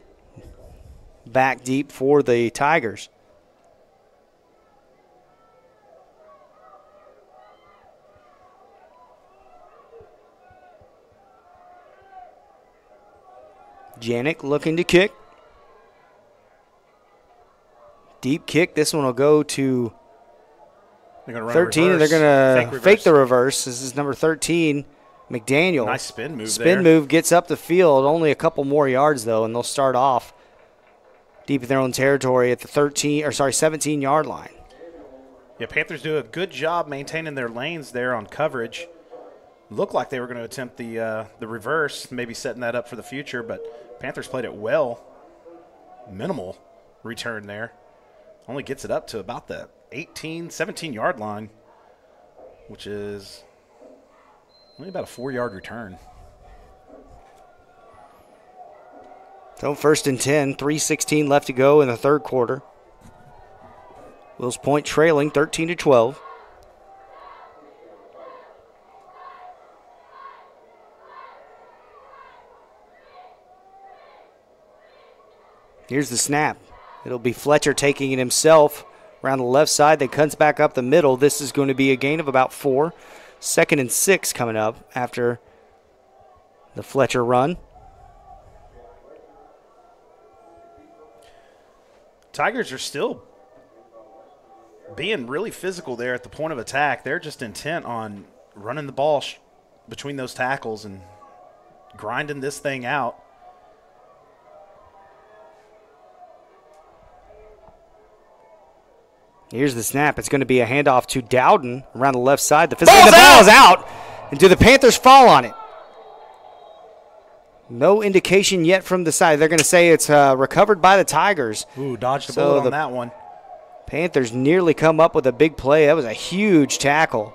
back deep for the Tigers. Janik looking to kick. Deep kick. This one will go to they're going to run 13, and they're going to fake the reverse. This is number 13, McDaniel. nice spin move. Spin there. move gets up the field. Only a couple more yards, though, and they'll start off deep in their own territory at the 13, or sorry, 17 yard line. Yeah, Panthers do a good job maintaining their lanes there on coverage. Looked like they were going to attempt the uh, the reverse, maybe setting that up for the future, but Panthers played it well. Minimal return there. Only gets it up to about the 18, 17 yard line, which is only about a four yard return. So first and 10, 3.16 left to go in the third quarter. Wills Point trailing 13 to 12. Here's the snap. It'll be Fletcher taking it himself around the left side. Then cuts back up the middle. This is going to be a gain of about four. Second and six coming up after the Fletcher run. Tigers are still being really physical there at the point of attack. They're just intent on running the ball sh- between those tackles and grinding this thing out. Here's the snap. It's going to be a handoff to Dowden around the left side. The, physical, the Ball's ball is out. And do the Panthers fall on it? No indication yet from the side. They're going to say it's uh, recovered by the Tigers. Ooh, dodged the So bullet the- on that one. Panthers nearly come up with a big play. That was a huge tackle.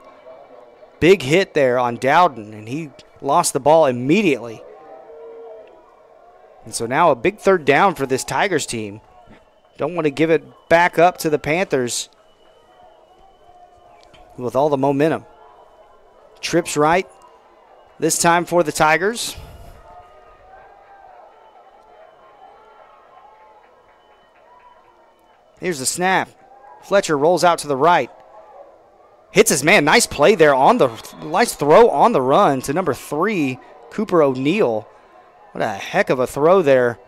Big hit there on Dowden, and he lost the ball immediately. And so now a big third down for this Tigers team. Don't want to give it back up to the Panthers with all the momentum. Trips right this time for the Tigers. Here's the snap. Fletcher rolls out to the right. Hits his man. Nice play there on the nice throw on the run to number three, Cooper O'Neill. What a heck of a throw there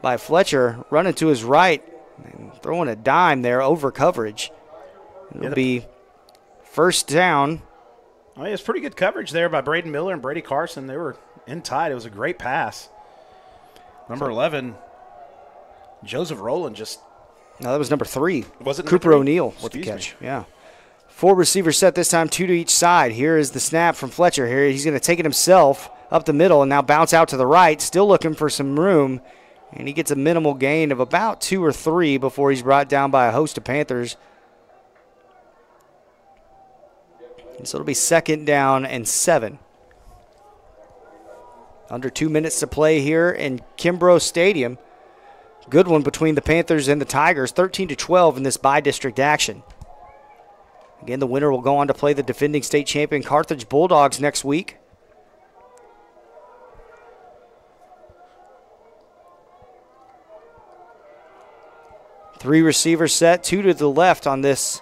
by Fletcher, running to his right and throwing a dime there over coverage. It'll Yeah, be first down. Oh, I mean, it's pretty good coverage there by Braden Miller and Brady Carson. They were in tight. It was a great pass. Number 11, Joseph Rowland just No, that was number three. Was it Cooper? O'Neill with the Excuse me. catch? Yeah. Four receivers set this time, two to each side. Here is the snap from Fletcher. Here he's going to take it himself up the middle and now bounce out to the right, still looking for some room. And he gets a minimal gain of about two or three before he's brought down by a host of Panthers. And so it'll be second down and seven. Under two minutes to play here in Kimbrough Stadium. Good one between the Panthers and the Tigers, 13 to 12 in this bi-district action. Again, the winner will go on to play the defending state champion Carthage Bulldogs next week. Three receivers set, two to the left on this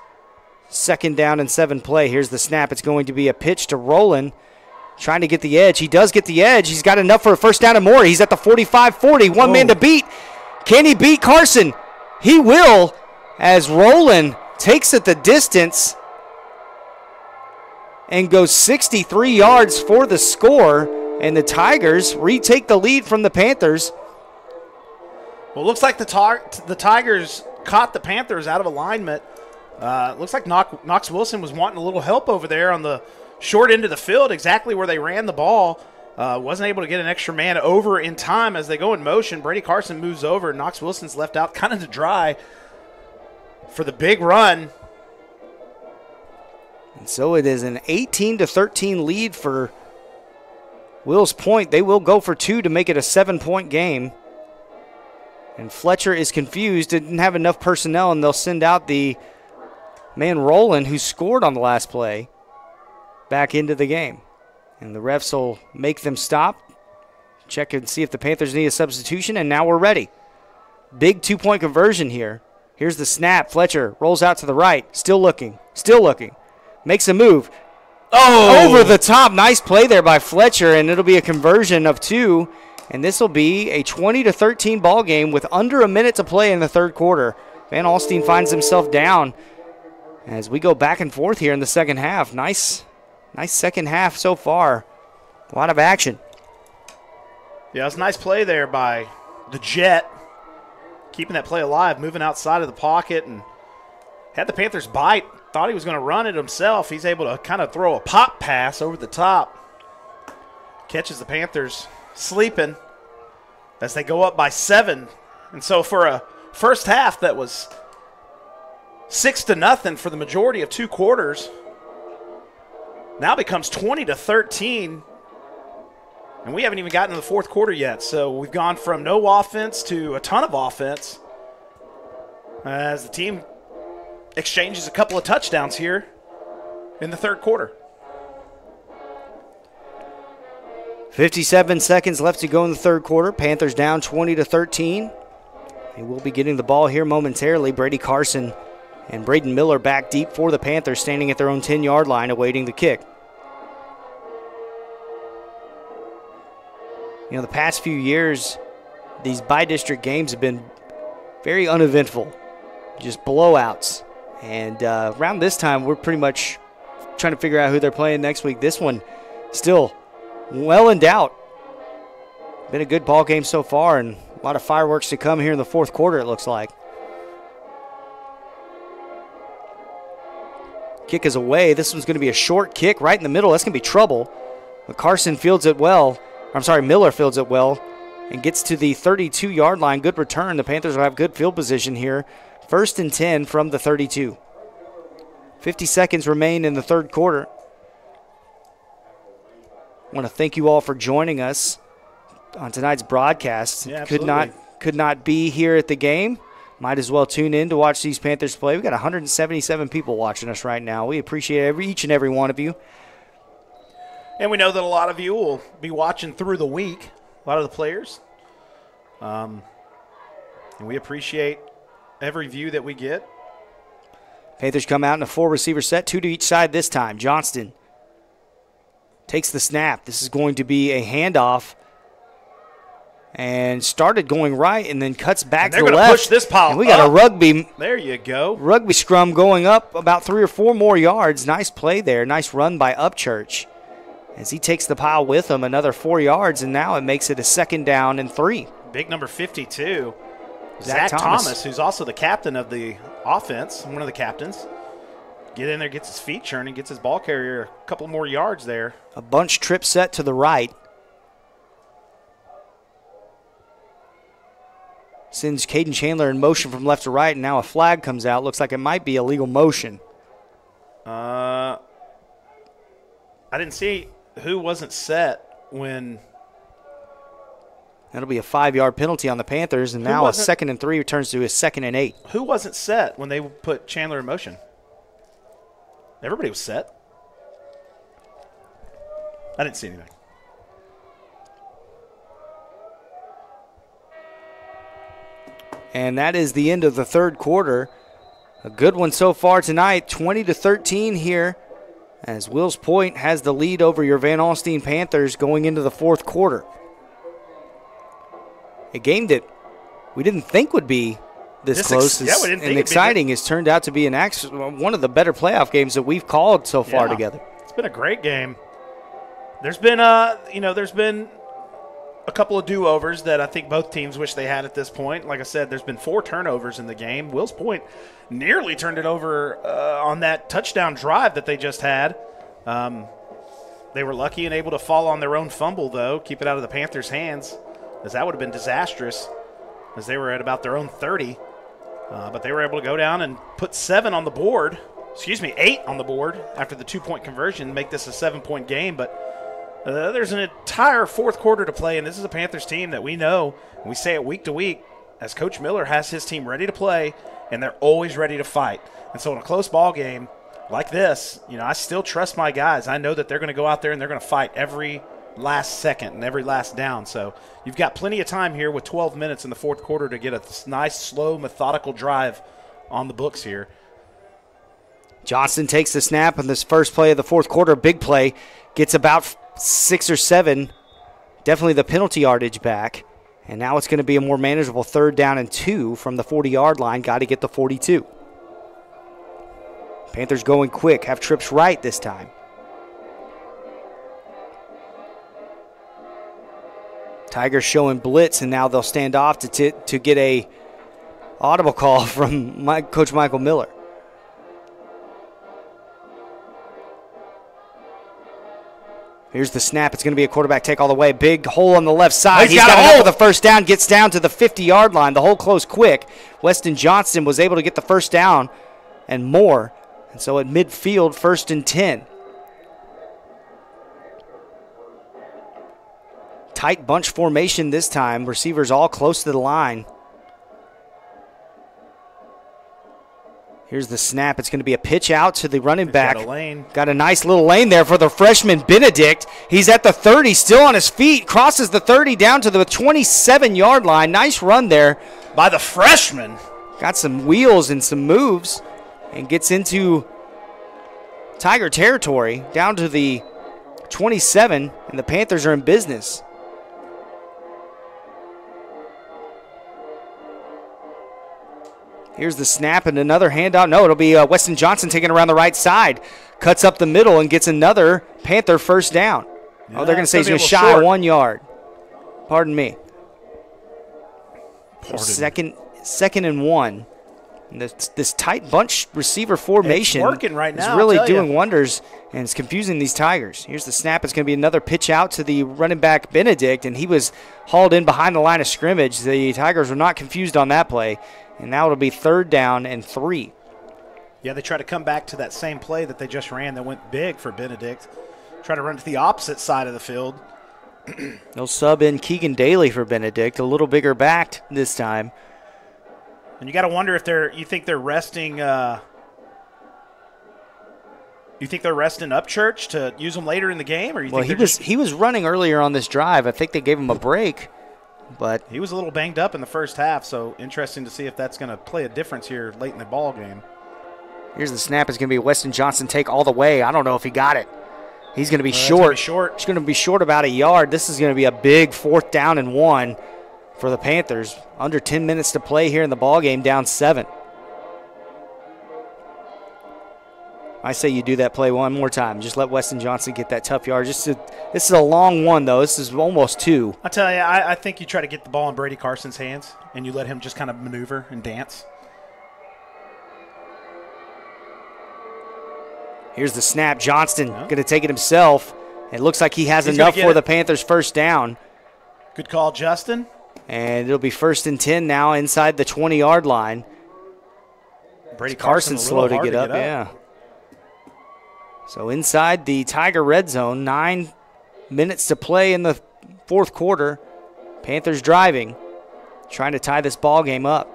second down and seven play. Here's the snap. It's going to be a pitch to Roland. Trying to get the edge. He does get the edge. He's got enough for a first down and more. He's at the 45 40. One man to beat. Can he beat Carson? He will as Roland takes it the distance and goes 63 yards for the score. And the Tigers retake the lead from the Panthers. Well, looks like the tar- the Tigers caught the Panthers out of alignment. Uh, looks like Knox, Knox Wilson was wanting a little help over there on the short end of the field, exactly where they ran the ball. Uh, wasn't able to get an extra man over in time as they go in motion. Brady Carson moves over. Knox Wilson's left out kind of to dry for the big run. And so it is an 18 to 13 lead for Wills Point. They will go for two to make it a seven point game. And Fletcher is confused, didn't have enough personnel, and they'll send out the man Roland, who scored on the last play, back into the game. And the refs will make them stop, check and see if the Panthers need a substitution, and now we're ready. Big two point conversion here. Here's the snap. Fletcher rolls out to the right, still looking, still looking, makes a move. Oh, Over the top. Nice play there by Fletcher, and it'll be a conversion of two. And this will be a 20 to 13 ball game with under a minute to play in the third quarter. Van Alstyne finds himself down as we go back and forth here in the second half. Nice, nice second half so far. A lot of action. Yeah, it's a nice play there by the Jet, keeping that play alive, moving outside of the pocket, and had the Panthers bite. Thought he was going to run it himself. He's able to kind of throw a pop pass over the top. Catches the Panthers sleeping as they go up by seven. And so for a first half that was six to nothing for the majority of two quarters, now becomes 20 to 13 and we haven't even gotten to the fourth quarter yet. So we've gone from no offense to a ton of offense as the team exchanges a couple of touchdowns here in the third quarter. 57 seconds left to go in the third quarter. Panthers down 20 to 13. They will be getting the ball here momentarily. Brady Carson and Braden Miller back deep for the Panthers, standing at their own 10 yard line awaiting the kick. You know, the past few years, these bi district games have been very uneventful, just blowouts. And uh, around this time, we're pretty much trying to figure out who they're playing next week. This one, still well in doubt. Been a good ball game so far, and a lot of fireworks to come here in the fourth quarter, it looks like. Kick is away. This one's going to be a short kick right in the middle. That's going to be trouble. But Carson fields it well. I'm sorry, Miller fields it well and gets to the 32 yard line. Good return. The Panthers will have good field position here. First and 10 from the 32. 50 seconds remain in the third quarter. I want to thank you all for joining us on tonight's broadcast. Yeah, could not could not be here at the game. Might as well tune in to watch these Panthers play. We've got 177 people watching us right now. We appreciate every each and every one of you. And we know that a lot of you will be watching through the week, a lot of the players. Um, and we appreciate every view that we get. Panthers come out in a four receiver set, two to each side this time. Johnston takes the snap. This is going to be a handoff. And started going right and then cuts back to the left. push this pile And we got up. a rugby There you go. rugby scrum going up about three or four more yards. Nice play there. Nice run by Upchurch. As he takes the pile with him another four yards, and now it makes it a second down and three. Big number 52, Zach Zach, Thomas. Thomas. who's also the captain of the offense, one of the captains. Get in there, gets his feet churning, gets his ball carrier a couple more yards there. A bunch trip set to the right. Sends Caden Chandler in motion from left to right, and now a flag comes out. Looks like it might be a illegal motion. Uh, I didn't see who wasn't set when. That'll be a five yard penalty on the Panthers, and now a second and three returns to a second and eight. Who wasn't set when they put Chandler in motion? Everybody was set. I didn't see anything. And that is the end of the third quarter. A good one so far tonight, 20 to 13 here, as Wills Point has the lead over your Van Alstyne Panthers going into the fourth quarter. A game that we didn't think would be this, This ex- close yeah, we didn't and exciting has turned out to be an one of the better playoff games that we've called so far Yeah. together. It's been a great game. There's been uh you know, there's been a couple of do-overs that I think both teams wish they had at this point. Like I said, there's been four turnovers in the game. Wills Point nearly turned it over uh, on that touchdown drive that they just had. Um, they were lucky and able to fall on their own fumble, though, keep it out of the Panthers' hands, as that would have been disastrous, as they were at about their own 30. Uh, but they were able to go down and put seven on the board. Excuse me, eight on the board after the two-point conversion, make this a seven-point game. But uh, there's an entire fourth quarter to play, and this is a Panthers team that we know, we say it week to week, as Coach Miller has his team ready to play, and they're always ready to fight. And so in a close ball game like this, you know, I still trust my guys. I know that they're going to go out there and they're going to fight every last second and every last down. So you've got plenty of time here with 12 minutes in the fourth quarter to get a nice, slow, methodical drive on the books here. Johnston takes the snap on this first play of the fourth quarter, big play, gets about six or seven, definitely the penalty yardage back. And now it's going to be a more manageable third down and two from the 40 yard line. Got to get the 42. Panthers going quick, have trips right this time. Tigers showing blitz, and now they'll stand off to, to get a audible call from my, Coach Michael Miller. Here's the snap. It's going to be a quarterback take all the way. Big hole on the left side. He's got a got enough hole. of the first down. Gets down to the 50 yard line. The hole closed quick. Weston Johnston was able to get the first down and more. And so at midfield, first and 10. Tight bunch formation this time. Receivers all close to the line. Here's the snap. It's going to be a pitch out to the running back. got a lane. Got a nice little lane there for the freshman Benedict. He's at the 30, still on his feet, crosses the 30 down to the 27 yard line. Nice run there. By the freshman. Got some wheels and some moves and gets into Tiger territory down to the 27, and the Panthers are in business. Here's the snap and another handout. No, it'll be uh, Weston Johnston taking around the right side, cuts up the middle and gets another Panther first down. oh, they're going to say he's going to a shy short. one yard. Pardon me. Pardon. Second, second and one. And This, this tight bunch receiver formation working right is now, I'll really doing wonders, and it's confusing these Tigers. Here's the snap. It's going to be another pitch out to the running back Benedict, and he was hauled in behind the line of scrimmage. The Tigers were not confused on that play, and now it'll be third down and three. Yeah, they try to come back to that same play that they just ran that went big for Benedict. Try to run to the opposite side of the field. They'll sub in Keegan Daly for Benedict, a little bigger backed this time. And you got to wonder if they're. You think they're resting. Uh, you think they're resting Upchurch to use them later in the game, or you Well, think he they're was just- he was running earlier on this drive. I think they gave him a break, but he was a little banged up in the first half. So interesting to see if that's going to play a difference here late in the ball game. Here's the snap. It's going to be Weston Johnston take all the way. I don't know if he got it. He's going to be uh, that's gonna short. be short. He's going to be short about a yard. This is going to be a big fourth down and one for the Panthers. Under 10 minutes to play here in the ball game, down seven. I say you do that play one more time. Just let Weston Johnston get that tough yard. Just to, this is a long one though. This is almost two. I tell you, I, I think you try to get the ball in Brady Carson's hands, and you let him just kind of maneuver and dance. Here's the snap. Johnston going to take it himself. It looks like he has He's enough for it. the Panthers' first down. Good call, Justin. And it'll be first and 10 now inside the 20 yard line. Brady Carson's Carson's slow to get, up, Yeah. So inside the Tiger red zone, nine minutes to play in the fourth quarter. Panthers driving, trying to tie this ball game up.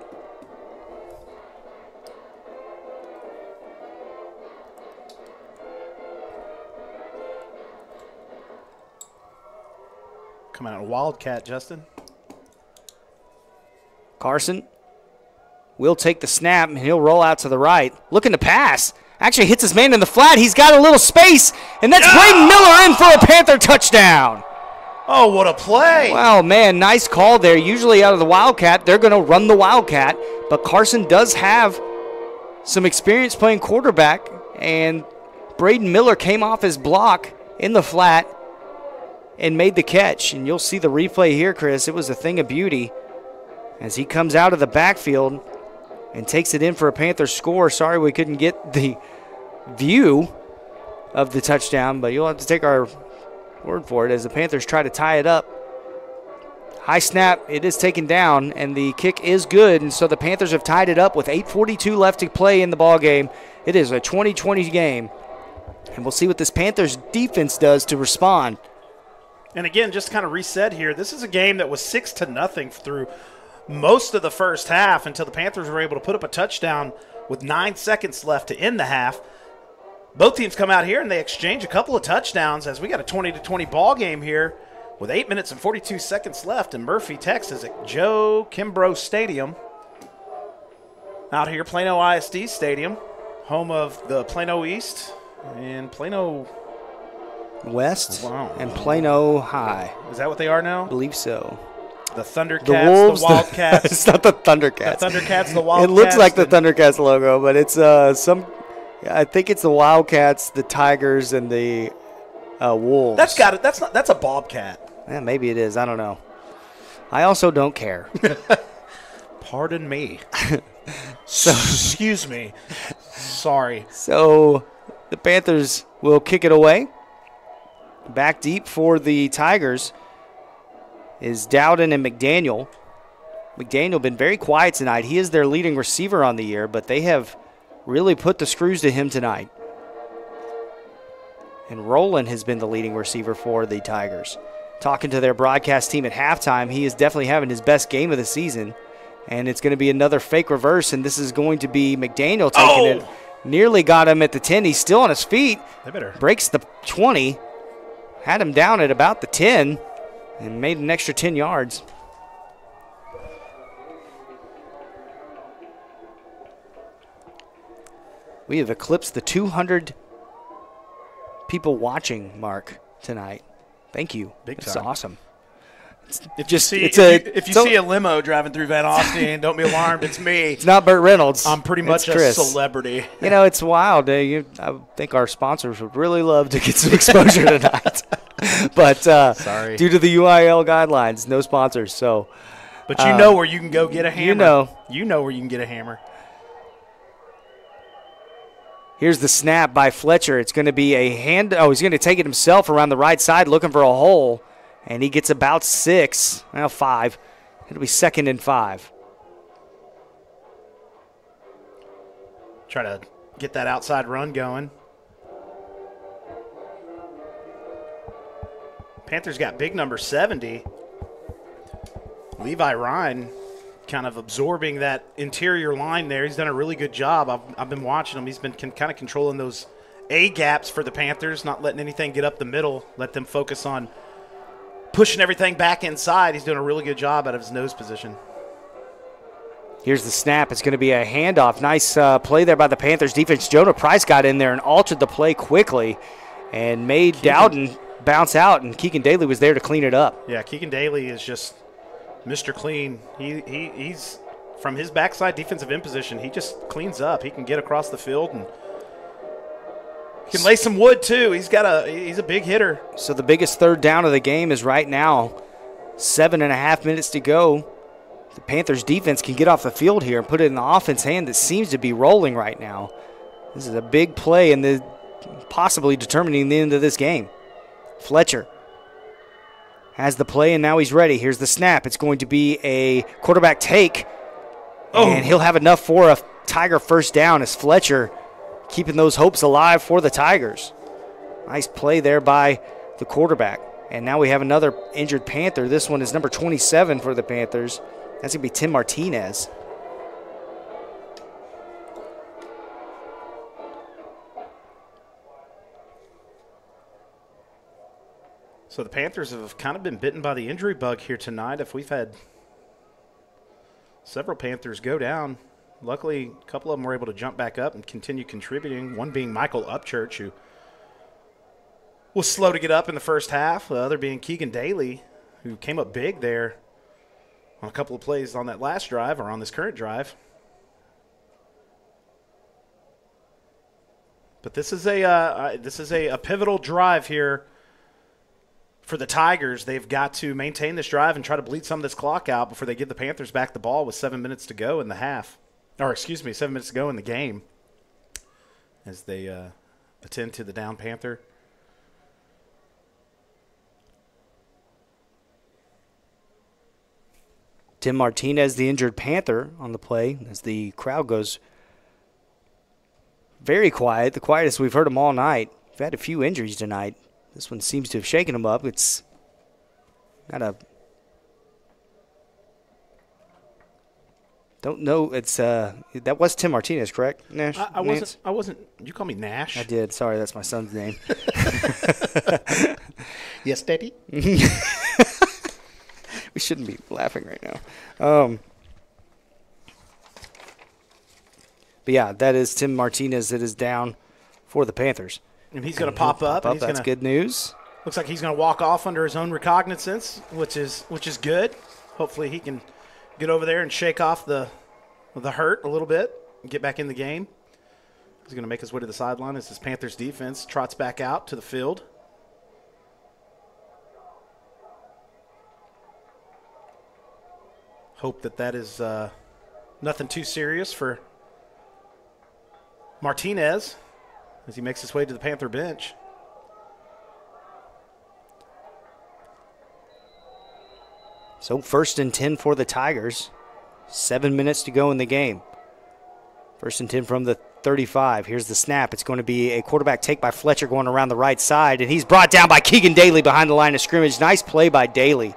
Coming out of Wildcat, Justin. Carson will take the snap and he'll roll out to the right. Looking to pass. Actually hits his man in the flat. He's got a little space, and that's Braden Miller in for a Panther touchdown. Oh, what a play! Wow, man, nice call there. Usually out of the Wildcat, they're going to run the Wildcat, but Carson does have some experience playing quarterback, and Braden Miller came off his block in the flat and made the catch. And you'll see the replay here, Chris. It was a thing of beauty as he comes out of the backfield and takes it in for a Panther score. Sorry we couldn't get the view of the touchdown, but you'll have to take our word for it as the Panthers try to tie it up. High snap, it is taken down, and the kick is good, and so the Panthers have tied it up with 8:42 left to play in the ball game. It is a 20-20 game, and we'll see what this Panthers defense does to respond. And again, just kind of reset here, this is a game that was six to nothing through most of the first half until the Panthers were able to put up a touchdown with nine seconds left to end the half. Both teams come out here and they exchange a couple of touchdowns as we got a 20 to 20 ball game here with eight minutes and 42 seconds left in Murphy, Texas at Joe Kimbrough Stadium. Out here, Plano ISD Stadium, home of the Plano East and Plano. West Wow. and Plano High, Is that what they are now? I believe so. The Thundercats, The Wolves, the Wildcats. it's not the Thundercats. The Thundercats, the Wildcats. It looks like the Thundercats logo, but it's uh some. I think it's the Wildcats, the Tigers, and the uh, Wolves. That's got it. That's not. That's a bobcat. Yeah, maybe it is. I don't know. I also don't care. Pardon me. Excuse me. Sorry. so the Panthers will kick it away. Back deep for the Tigers is Dowden and McDaniel. McDaniel been very quiet tonight. He is their leading receiver on the year, but they have really put the screws to him tonight. And Roland has been the leading receiver for the Tigers. Talking to their broadcast team at halftime, he is definitely having his best game of the season. And it's going to be another fake reverse, and this is going to be McDaniel taking Oh! it. Nearly got him at the 10. He's still on his feet. They better. Breaks the 20. Had him down at about the 10 and made an extra 10 yards. We have eclipsed the 200 people watching mark tonight. Thank you. Big That's time. awesome. If just- you see, it's if a- you, if you so- see a limo driving through Van Alstyne, don't be alarmed. It's me. It's not Burt Reynolds. I'm pretty much a celebrity. You know, it's wild. Uh, you, I think our sponsors would really love to get some exposure tonight. but uh, Sorry. due to the UIL guidelines, no sponsors. So But you know where you can go get a hammer. You know. You know where you can get a hammer. Here's the snap by Fletcher. It's going to be a hand. Oh, he's going to take it himself around the right side looking for a hole. And he gets about six, well, five. It'll be second and five. Try to get that outside run going. Panthers got big number 70. Levi Ryan kind of absorbing that interior line there. He's done a really good job. I've, I've been watching him. He's been con- kind of controlling those A gaps for the Panthers, not letting anything get up the middle, let them focus on pushing everything back inside. He's doing a really good job out of his nose position. Here's the snap. It's going to be a handoff. Nice uh, play there by the Panthers defense. Jonah Price got in there and altered the play quickly and made Dowden bounce out, and Keegan Daly was there to clean it up. Yeah, Keegan Daly is just Mr. Clean. He, he he's from his backside defensive end position. He just cleans up. He can get across the field and he can lay some wood too. He's got a he's a big hitter. So the biggest third down of the game is right now. Seven and a half minutes to go. The Panthers defense can get off the field here and put it in the offense hand that seems to be rolling right now. This is a big play and the possibly determining the end of this game. Fletcher has the play and now he's ready. Here's the snap. It's going to be a quarterback take. Oh. And he'll have enough for a Tiger first down as Fletcher keeping those hopes alive for the Tigers. Nice play there by the quarterback. And now we have another injured Panther. This one is number 27 for the Panthers. That's going to be Tim Martinez. So the Panthers have kind of been bitten by the injury bug here tonight. If we've had several Panthers go down, luckily a couple of them were able to jump back up and continue contributing. One being Michael Upchurch, who was slow to get up in the first half. The other being Keegan Daly, who came up big there on a couple of plays on that last drive or on this current drive. But this is a uh, this is a, a pivotal drive here for the Tigers. They've got to maintain this drive and try to bleed some of this clock out before they give the Panthers back the ball with seven minutes to go in the half, or excuse me, seven minutes to go in the game. As they uh, attend to the down Panther. Tim Martinez, the injured Panther, on the play as the crowd goes very quiet, the quietest we've heard them all night. We've had a few injuries tonight. This one seems to have shaken him up. It's not a. Don't know. It's uh that was Tim Martinez, correct? Nash. I, I wasn't. I wasn't. You call me Nash. I did. Sorry, that's my son's name. Yes, Daddy. we shouldn't be laughing right now. Um, but yeah, that is Tim Martinez that is down for the Panthers. And he's going to pop up. He's that's gonna, good news. Looks like he's going to walk off under his own recognizance, which is which is good. Hopefully, he can get over there and shake off the the hurt a little bit and get back in the game. He's going to make his way to the sideline as his Panthers defense trots back out to the field. Hope that that is uh, nothing too serious for Martinez as he makes his way to the Panther bench. So first and 10 for the Tigers. Seven minutes to go in the game. First and 10 from the 35. Here's the snap. It's going to be a quarterback take by Fletcher going around the right side, and he's brought down by Keegan Daly behind the line of scrimmage. Nice play by Daly.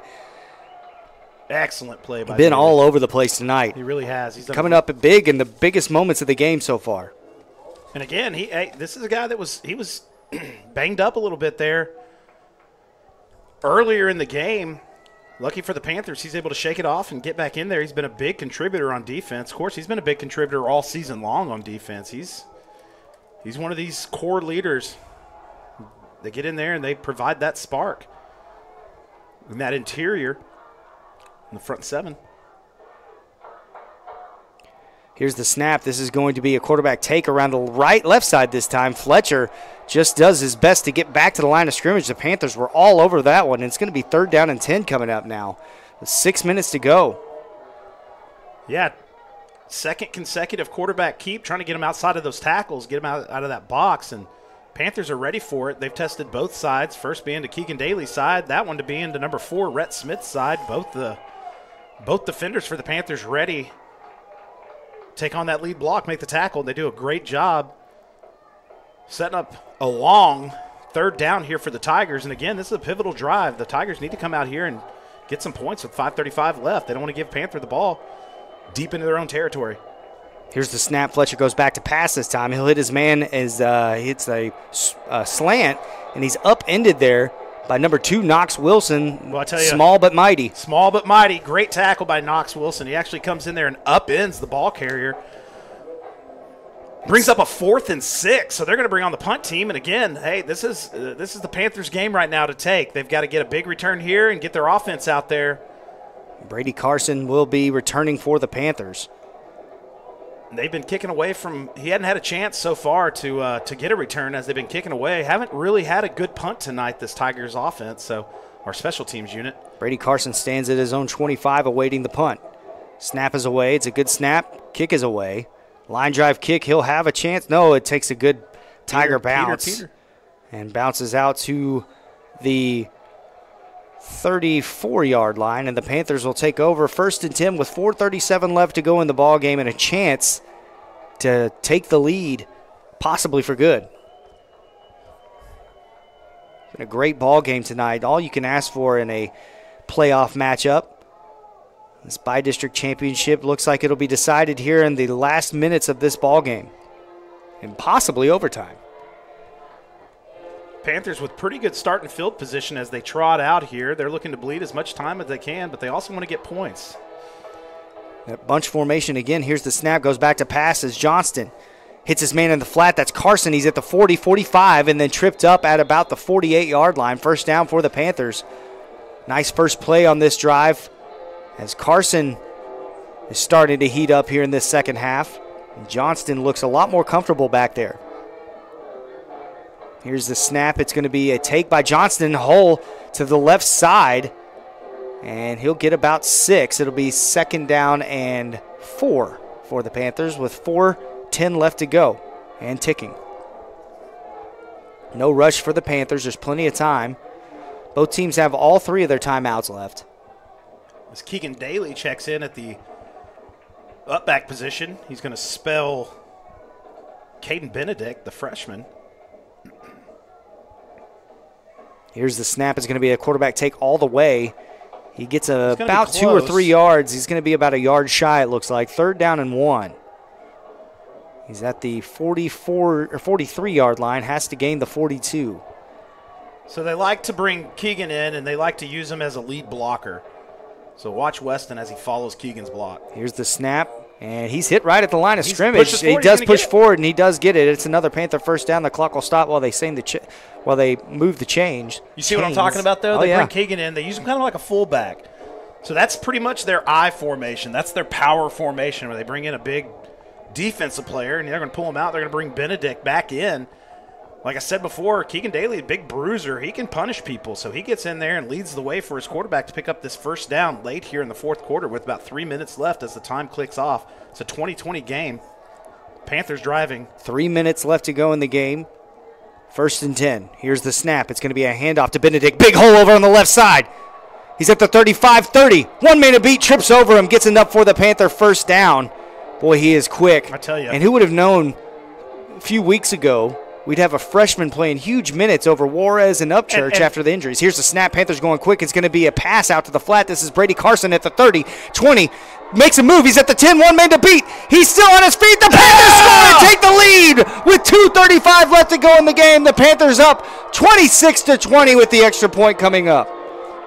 Excellent play by Been Daly. all over the place tonight. He really has. He's Coming up big in the biggest moments of the game so far. And again, he hey, this is a guy that was he was banged up a little bit there earlier in the game. Lucky for the Panthers, he's able to shake it off and get back in there. He's been a big contributor on defense. Of course, he's been a big contributor all season long on defense. He's he's one of these core leaders. They get in there and they provide that spark in that interior in the front seven. Here's the snap. This is going to be a quarterback take around the right left side this time. Fletcher just does his best to get back to the line of scrimmage. The Panthers were all over that one. It's going to be third down and 10 coming up now. Six minutes to go. Yeah, second consecutive quarterback keep, trying to get him outside of those tackles, get him out, out of that box, and Panthers are ready for it. They've tested both sides. First being to Keegan Daly's side, that one to being to number four Rhett Smith's side. Both the both defenders for the Panthers ready. Take on that lead block, make the tackle. and They do a great job setting up a long third down here for the Tigers. And again, this is a pivotal drive. The Tigers need to come out here and get some points with 5:35 left. They don't want to give Panther the ball deep into their own territory. Here's the snap. Fletcher goes back to pass this time. He'll hit his man as uh, he hits a, a slant, and he's upended there by number two, Knox Wilson. Well, I tell you, Small but mighty. Small but mighty. Great tackle by Knox Wilson. He actually comes in there and upends the ball carrier. Brings up a fourth and six, so they're going to bring on the punt team. And again, hey, this is uh, this is the Panthers' game right now to take. They've got to get a big return here and get their offense out there. Brady Carson will be returning for the Panthers. They've been kicking away from. He hadn't had a chance so far to uh, to get a return as they've been kicking away. Haven't really had a good punt tonight. This Tigers offense, so our special teams unit. Brady Carson stands at his own 25 awaiting the punt. Snap is away. It's a good snap. Kick is away. Line drive kick. He'll have a chance. No, it takes a good Tiger Peter, Peter, bounce Peter. and bounces out to the 34 yard line. And the Panthers will take over first and 10 with 4.37 left to go in the ball game and a chance to take the lead, possibly for good. Been a great ball game tonight. All you can ask for in a playoff matchup. This bi-district championship looks like it'll be decided here in the last minutes of this ball game, and possibly overtime. Panthers with pretty good start and field position as they trot out here. They're looking to bleed as much time as they can, but they also want to get points. That bunch formation again. Here's the snap. Goes back to passes. Johnston hits his man in the flat. That's Carson. He's at the 40, 45, and then tripped up at about the 48 yard line. First down for the Panthers. Nice first play on this drive as Carson is starting to heat up here in this second half. And Johnston looks a lot more comfortable back there. Here's the snap. It's going to be a take by Johnston. Hole to the left side. And he'll get about six. It'll be second down and four for the Panthers with 4.10 left to go and ticking. No rush for the Panthers. There's plenty of time. Both teams have all three of their timeouts left. As Keegan Daly checks in at the up back position, he's going to spell Caden Benedict, the freshman. Here's the snap. It's going to be a quarterback take all the way. He gets a, about two or three yards. He's going to be about a yard shy, it looks like. Third down and one. He's at the 44 or 43 yard line, has to gain the 42. So they like to bring Keegan in, and they like to use him as a lead blocker. So watch Weston as he follows Keegan's block. Here's the snap, and he's hit right at the line of He's scrimmage. He does push forward, and he does get it. It's another Panther first down. The clock will stop while they sing the ch- while they move the change. You see what I'm talking about, though? Oh, they yeah. bring Keegan in. They use him kind of like a fullback. So that's pretty much their I formation. That's their power formation where they bring in a big defensive player and they're going to pull him out. They're going to bring Benedict back in. Like I said before, Keegan Daly, a big bruiser, he can punish people. So he gets in there and leads the way for his quarterback to pick up this first down late here in the fourth quarter with about three minutes left as the time clicks off. It's a 2020 game. Panthers driving. Three minutes left to go in the game. First and 10. Here's the snap. It's going to be a handoff to Benedict. Big hole over on the left side. He's at the 35 30. One man to beat, trips over him, gets enough for the Panther first down. Boy, he is quick. I tell you. And who would have known a few weeks ago we'd have a freshman playing huge minutes over Juarez and Upchurch And- and- after the injuries? Here's the snap. Panthers going quick. It's going to be a pass out to the flat. This is Brady Carson at the 30, 20. Makes a move. He's at the 10. One man to beat. He's still on his feet. The Panthers score and take the lead with 2:35 left to go in the game. The Panthers up 26 to 20 with the extra point coming up.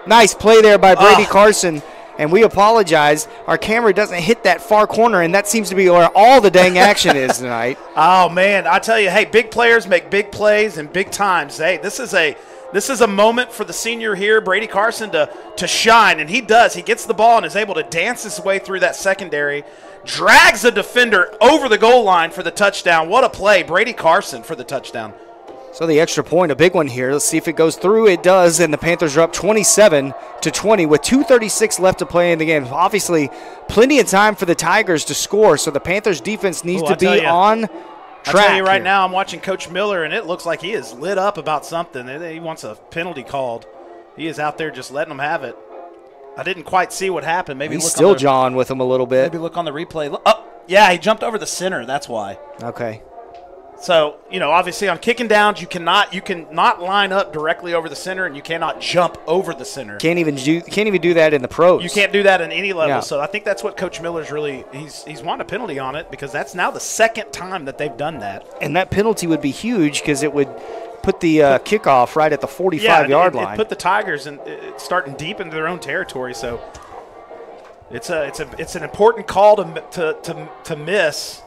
Nice play there by Brady Ah. Carson. And we apologize. Our camera doesn't hit that far corner, and that seems to be where all the dang action is tonight. Oh man, I tell you, hey, big players make big plays and big times. Hey, this is a this is a moment for the senior here, Brady Carson, to to shine, and he does. He gets the ball and is able to dance his way through that secondary, drags a defender over the goal line for the touchdown. What a play, Brady Carson for the touchdown. So the extra point, a big one here. Let's see if it goes through. It does, and the Panthers are up 27 to 20 with 2:36 left to play in the game. Obviously, plenty of time for the Tigers to score. So the Panthers defense needs Ooh, to be ya. on I track. tell you right here. now, I'm watching Coach Miller, and it looks like he is lit up about something. He wants a penalty called. He is out there just letting them have it. I didn't quite see what happened. Maybe still on the, John with him a little bit. Maybe look on the replay. Oh, yeah, he jumped over the center. That's why. Okay. So you know, obviously on kicking downs, you cannot you can not line up directly over the center, and you cannot jump over the center. Can't even do can't even do that in the pros. You can't do that at any level. Yeah. So I think that's what Coach Miller's really he's he's wanting a penalty on it because that's now the second time that they've done that. and that penalty would be huge because it would put the uh, kickoff right at the 45 yeah, yard it, line. It put the Tigers in, it, starting deep into their own territory. So it's a it's a it's an important call to to to, to miss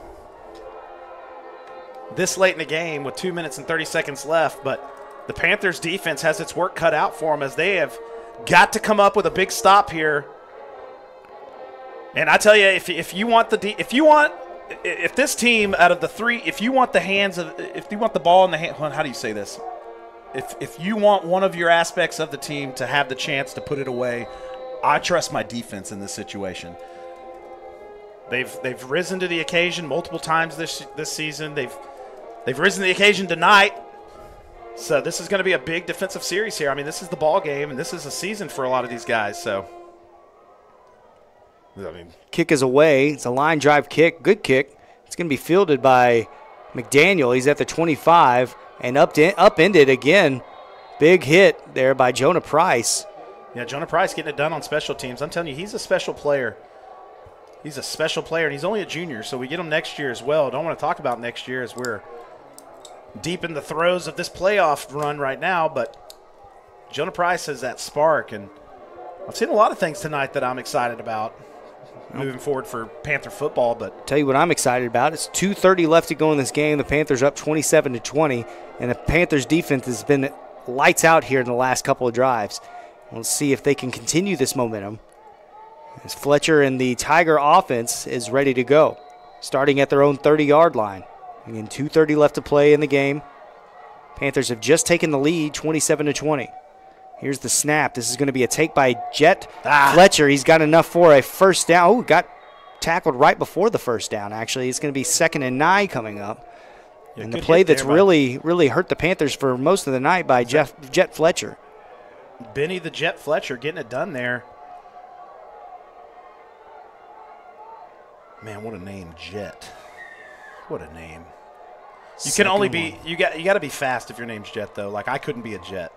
this late in the game with two minutes and 30 seconds left. But the Panthers defense has its work cut out for them as they have got to come up with a big stop here. And I tell you, if, if you want the de- if you want if this team out of the three, if you want the hands of if you want the ball in the hand, how do you say this? If if you want one of your aspects of the team to have the chance to put it away, I trust my defense in this situation. They've they've risen to the occasion multiple times this this season. They've they've risen to the occasion tonight. So this is going to be a big defensive series here. I mean, this is the ball game, and this is a season for a lot of these guys. So, I mean, kick is away. It's a line drive kick. Good kick. It's going to be fielded by McDaniel. He's at the 25 and up upended again. Big hit there by Jonah Price. Yeah, Jonah Price getting it done on special teams. I'm telling you, he's a special player. He's a special player, and he's only a junior, so we get him next year as well. Don't want to talk about next year as we're deep in the throes of this playoff run right now, but Jonah Price has that spark, and I've seen a lot of things tonight that I'm excited about moving forward for Panther football. But Tell you what I'm excited about. It's 2:30 left to go in this game. The Panthers up 27 to 20, and the Panthers defense has been lights out here in the last couple of drives. We'll see if they can continue this momentum. As Fletcher and the Tiger offense is ready to go, starting at their own 30-yard line. Again, 2:30 left to play in the game. Panthers have just taken the lead, 27 to 20. Here's the snap. This is going to be a take by Jet Ah. Fletcher. He's got enough for a first down. Oh, got tackled right before the first down. Actually, it's going to be second and nine coming up. Yeah, and the play that's there really, really hurt the Panthers for most of the night by Jeff Jet Fletcher. Benny the Jet Fletcher getting it done there. Man, what a name, Jet. What a name. You can only be one. you got you got to be fast if your name's Jet though. Like I couldn't be a Jet.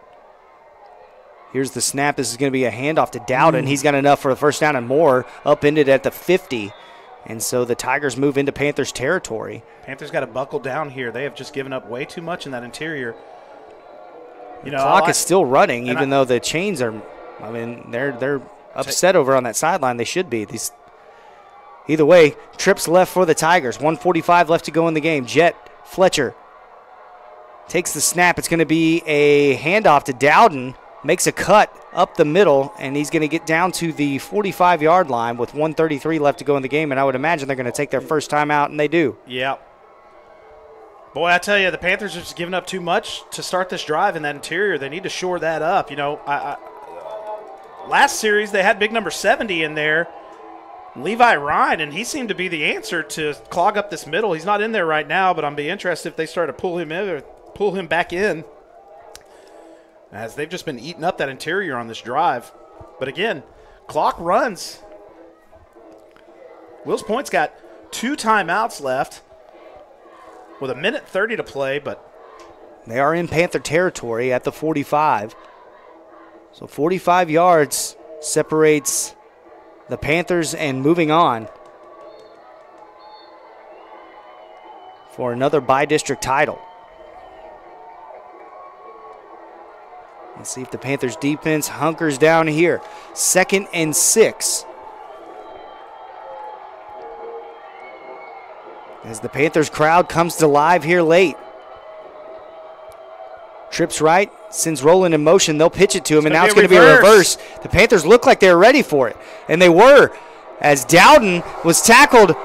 Here's the snap. This is going to be a handoff to Dowden. Mm. He's got enough for the first down and more. Upended at the 50. And so the Tigers move into Panthers territory. Panthers got to buckle down here. They have just given up way too much in that interior. You know, Clock I- is still running, even I- though the chains are. I mean, they're they're upset over on that sideline. They should be. These. Either way, trips left for the Tigers. 145 left to go in the game. Jet Fletcher takes the snap. It's going to be a handoff to Dowden. Makes a cut up the middle, and he's going to get down to the 45 yard line with 133 left to go in the game. And I would imagine they're going to take their first time out, and they do. Yeah. Boy, I tell you, the Panthers are just giving up too much to start this drive in that interior. They need to shore that up. You know, I, I, last series they had big number 70 in there, Levi Ryan, and he seemed to be the answer to clog up this middle. He's not in there right now, but I'm be interested if they start to pull him in or pull him back in, as they've just been eating up that interior on this drive. But again, clock runs. Will's Point's got two timeouts left with a minute 30 to play, but They are in Panther territory at the 45. So 45 yards separates the Panthers and moving on for another bi-district title. Let's see if the Panthers defense hunkers down here. Second and six. As the Panthers crowd comes to live here late. Trips right, sends Roland in motion. They'll pitch it to him, and now it's going to be a reverse. The Panthers look like they're ready for it, and they were. As Dowden was tackled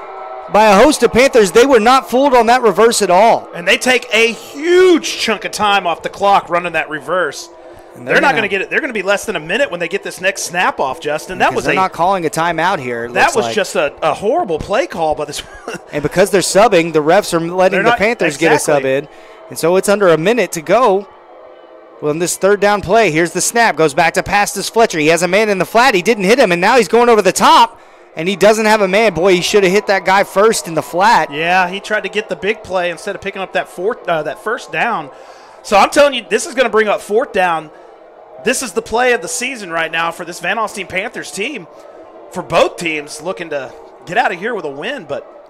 by a host of Panthers, they were not fooled on that reverse at all. and they take a huge chunk of time off the clock running that reverse. And They're, not gonna- going to get it. They're going to be less than a minute when they get this next snap off, Justin. That was they're a not calling a timeout here. that was like. just a, a horrible play call by this. And because they're subbing, the refs are letting They're the not- Panthers get a sub in. And so it's under a minute to go. Well, in this third down play, here's the snap. Goes back to Pastus Fletcher. He has a man in the flat. He didn't hit him, and now he's going over the top. And he doesn't have a man. Boy, he should have hit that guy first in the flat. yeah, he tried to get the big play instead of picking up that fourth uh, that first down. So I'm telling you, this is going to bring up fourth down. This is the play of the season right now for this Van Alstyne Panthers team. For both teams looking to get out of here with a win, but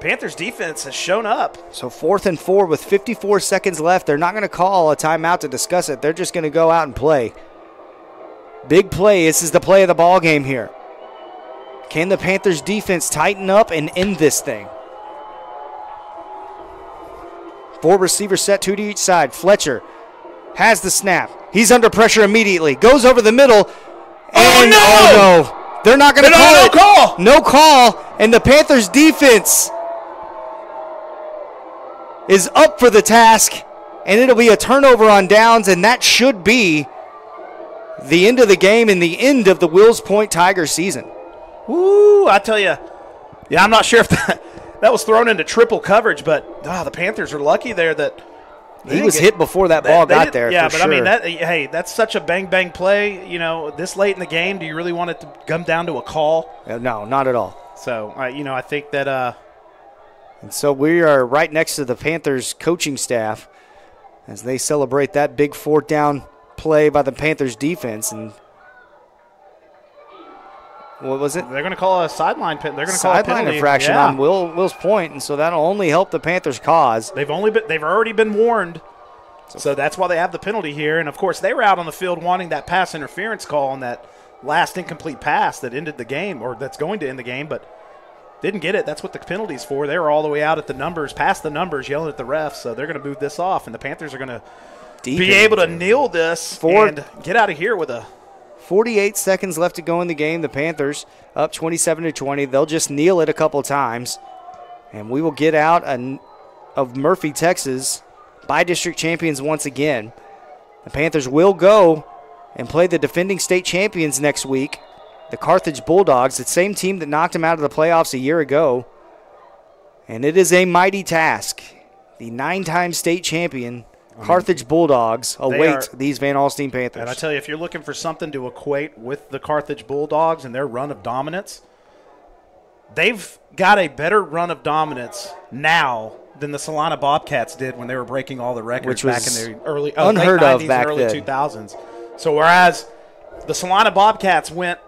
Panthers defense has shown up. So fourth and four with 54 seconds left. They're not going to call a timeout to discuss it. They're just going to go out and play. Big play. This is the play of the ball game here. Can the Panthers defense tighten up and end this thing? Four receivers set, two to each side. Fletcher has the snap. He's under pressure immediately. Goes over the middle. Oh, no! oh, no. They're not going to call no it. call! No call. And the Panthers defense is up for the task, and it'll be a turnover on downs, and that should be the end of the game and the end of the Wills Point Tiger season. Woo! I tell you, yeah, I'm not sure if that, that was thrown into triple coverage, but ah, the Panthers are lucky there that He was get- hit before that ball they got didn't- there. Yeah, but I mean that. Hey, that's such a bang bang play. You know, this late in the game, do you really want it to come down to a call? Uh, no, not at all. So, uh, you know, I think that uh, And so we are right next to the Panthers coaching staff as they celebrate that big fourth down play by the Panthers defense. And what was it? They're going to call a sideline. They're going to call a penalty. Sideline infraction Yeah. on Will Will's point, and so that'll only help the Panthers' cause. They've only been they've already been warned. So that's why they have the penalty here. And of course, they were out on the field wanting that pass interference call on that last incomplete pass that ended the game, or that's going to end the game, but didn't get it. That's what the penalty's for. They were all the way out at the numbers, past the numbers, yelling at the refs. So they're going to move this off, and the Panthers are going to be able to kneel this Four- and get out of here with a 48 seconds left to go in the game. The Panthers up 27 to 20. They'll just kneel it a couple times, and we will get out an, of Murphy, Texas, bi-district champions once again. The Panthers will go and play the defending state champions next week, the Carthage Bulldogs, the same team that knocked them out of the playoffs a year ago. And it is a mighty task. The nine-time state champion Carthage Bulldogs await are- these Van Alstyne Panthers. And I tell you, if you're looking for something to equate with the Carthage Bulldogs and their run of dominance, they've got a better run of dominance now than the Celina Bobcats did when they were breaking all the records Which back in the early uh, unheard late of 90s back and early then. 2000s. So whereas the Solana Bobcats went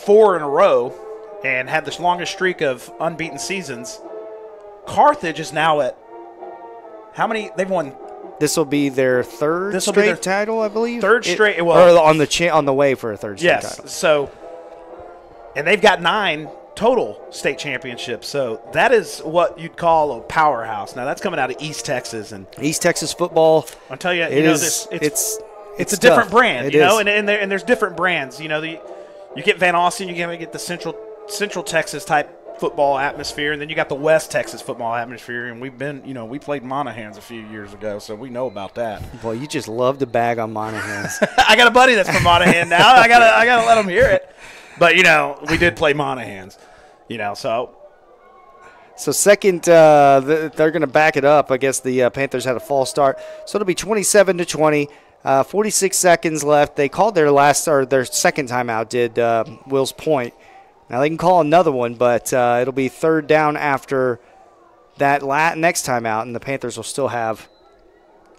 four in a row and had this longest streak of unbeaten seasons, Carthage is now at how many? They've won This will be their third This will be straight their title, I believe. third It- straight- well- or on the cha- on the way for a third straight Yes. title. So, and they've got nine total state championships. So that is what you'd call a powerhouse. Now that's coming out of East Texas, and East Texas football. I'll tell you, It you know, is. this, it's, it's, it's it's, a different brand, It you know, and and, there, and there's different brands. You know, the you get Van Alstyne, you get get the Central Central Texas type football atmosphere, and then you got the West Texas football atmosphere. And we've been, you know, we played Monahans a few years ago, so we know about that. Boy, you just love to bag on Monahans. I got a buddy that's from Monahan now. I gotta I gotta let him hear it. But you know, we did play Monahans. You know, so so second, uh, they're going to back it up. I guess the uh, Panthers had a false start, so it'll be 27 to 20. Uh, 46 seconds left. They called their last or their second timeout. Did uh, Will's Point? Now they can call another one, but uh, it'll be third down after that la- next timeout, and the Panthers will still have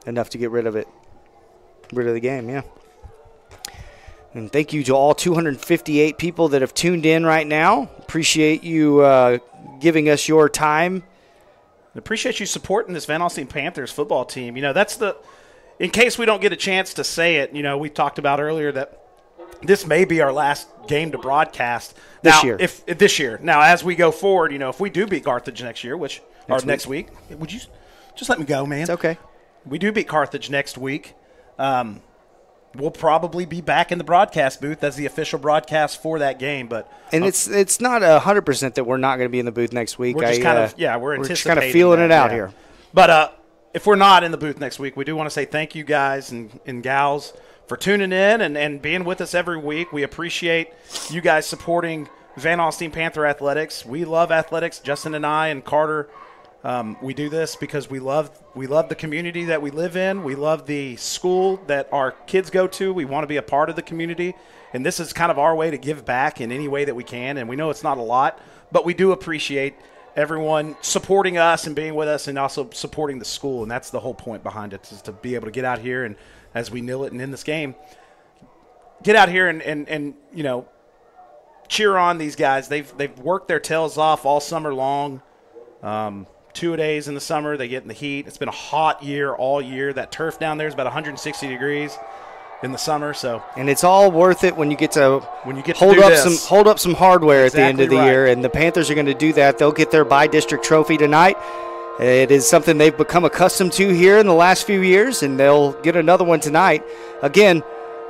enough to get rid of it, rid of the game. Yeah. And thank you to all 258 people that have tuned in right now. Appreciate you uh, giving us your time. Appreciate you supporting this Van Alstyne Panthers football team. You know, that's the in case we don't get a chance to say it, you know, we talked about earlier that this may be our last game to broadcast This Now, year. If, if this year, now as we go forward, you know, if we do beat Carthage next year, which Next or next week, would you just let me go, man? It's okay. we do beat Carthage next week, um, we'll probably be back in the broadcast booth as the official broadcast for that game. But And it's it's not a hundred percent that we're not going to be in the booth next week. we're just I, kind uh, of yeah, we're, just kind of feeling that, it out yeah. here. But uh, if we're not in the booth next week, we do want to say thank you guys and, and gals for tuning in and, and being with us every week. We appreciate you guys supporting Van Alstyne Panther Athletics. We love athletics. Justin and I and Carter. Um, we do this because we love we love the community that we live in. We love the school that our kids go to. We want to be a part of the community, and this is kind of our way to give back in any way that we can. And we know it's not a lot, but we do appreciate everyone supporting us and being with us, and also supporting the school. And that's the whole point behind it is to be able to get out here and as we nil it and in this game, get out here and and, and you know cheer on these guys. They've they've worked their tails off all summer long. Um, two days in the summer, they get in the heat. It's been a hot year all year. That turf down there is about 160 degrees in the summer. So And it's all worth it when you get to When you get hold up this. some hold up some hardware at the end of the right. year. And the Panthers are going to do that. They'll get their bi-district trophy tonight. It is something they've become accustomed to here in the last few years, and they'll get another one tonight. Again,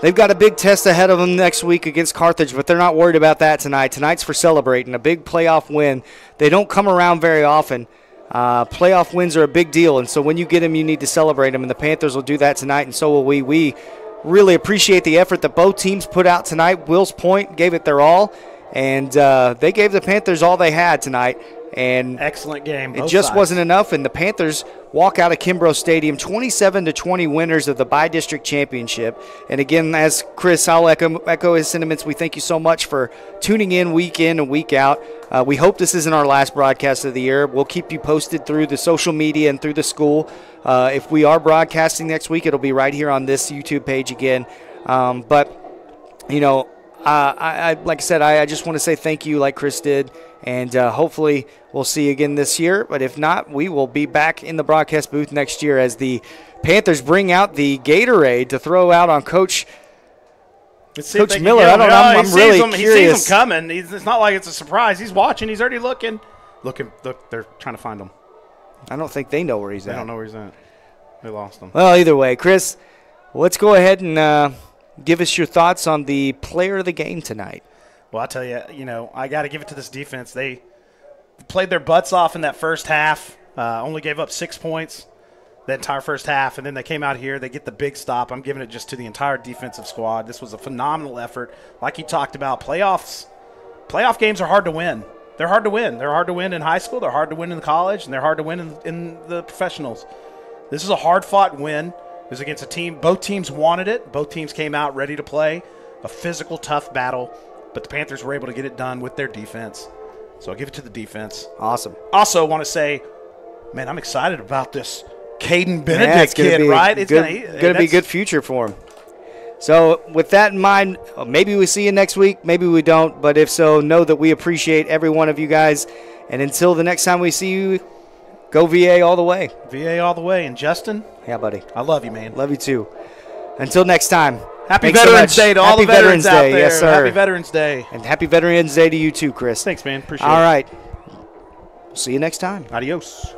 they've got a big test ahead of them next week against Carthage, but they're not worried about that tonight. Tonight's for celebrating a big playoff win. They don't come around very often. Uh, playoff wins are a big deal, and so when you get them, you need to celebrate them. And the Panthers will do that tonight, and so will we. We really appreciate the effort that both teams put out tonight. Will's Point gave it their all, and uh, they gave the Panthers all they had tonight. And Excellent game. it just sides. wasn't enough, and the Panthers walk out of Kimbrough Stadium 27 to 20 winners of the bi-district championship. And again, as Chris, I'll echo, echo his sentiments. We thank you so much for tuning in week in and week out. Uh, we hope this isn't our last broadcast of the year. We'll keep you posted through the social media and through the school. Uh, if we are broadcasting next week, it'll be right here on this YouTube page again. Um, but you know, uh, I, I like I said, I, I just want to say thank you, like Chris did, and uh, hopefully we'll see you again this year. But if not, we will be back in the broadcast booth next year as the Panthers bring out the Gatorade to throw out on Coach. Coach Miller, I don't know, I'm- he I'm really him- He sees him coming. He's, it's not like it's a surprise. He's watching. He's already looking. Looking. Look, they're trying to find him. I don't think they know where he's They at. I don't know where he's at. They lost him. Well, either way, Chris, let's go ahead and uh, give us your thoughts on the player of the game tonight. Well, I tell you, you know, I got to give it to this defense. They played their butts off in that first half. Uh, only gave up six points that entire first half, and then they came out here. They get the big stop. I'm giving it just to the entire defensive squad. This was a phenomenal effort. Like you talked about, playoffs. Playoff games are hard to win. They're hard to win. They're hard to win in high school. They're hard to win in college, and they're hard to win in, in the professionals. This is a hard fought win. It was against a team. Both teams wanted it. Both teams came out ready to play. A physical, tough battle. But the Panthers were able to get it done with their defense. So I'll give it to the defense. Awesome. Also, want to say, man, I'm excited about this Caden Benedict Yeah, kid, be right? It's gonna, gonna be a good future for him. So, with that in mind, uh, maybe we see you next week, maybe we don't. But if so, know that we appreciate every one of you guys. And until the next time we see you, go VA all the way. VA all the way. And Justin, Yeah, buddy. I love you, man. Love you too. Until next time. Happy thanks Veterans much. Day to all Happy the veterans, out Day. there. Yes, sir. Happy Veterans Day. and happy Veterans Day to you too, Chris. Thanks, man. Appreciate All it. All right. See you next time. Adios.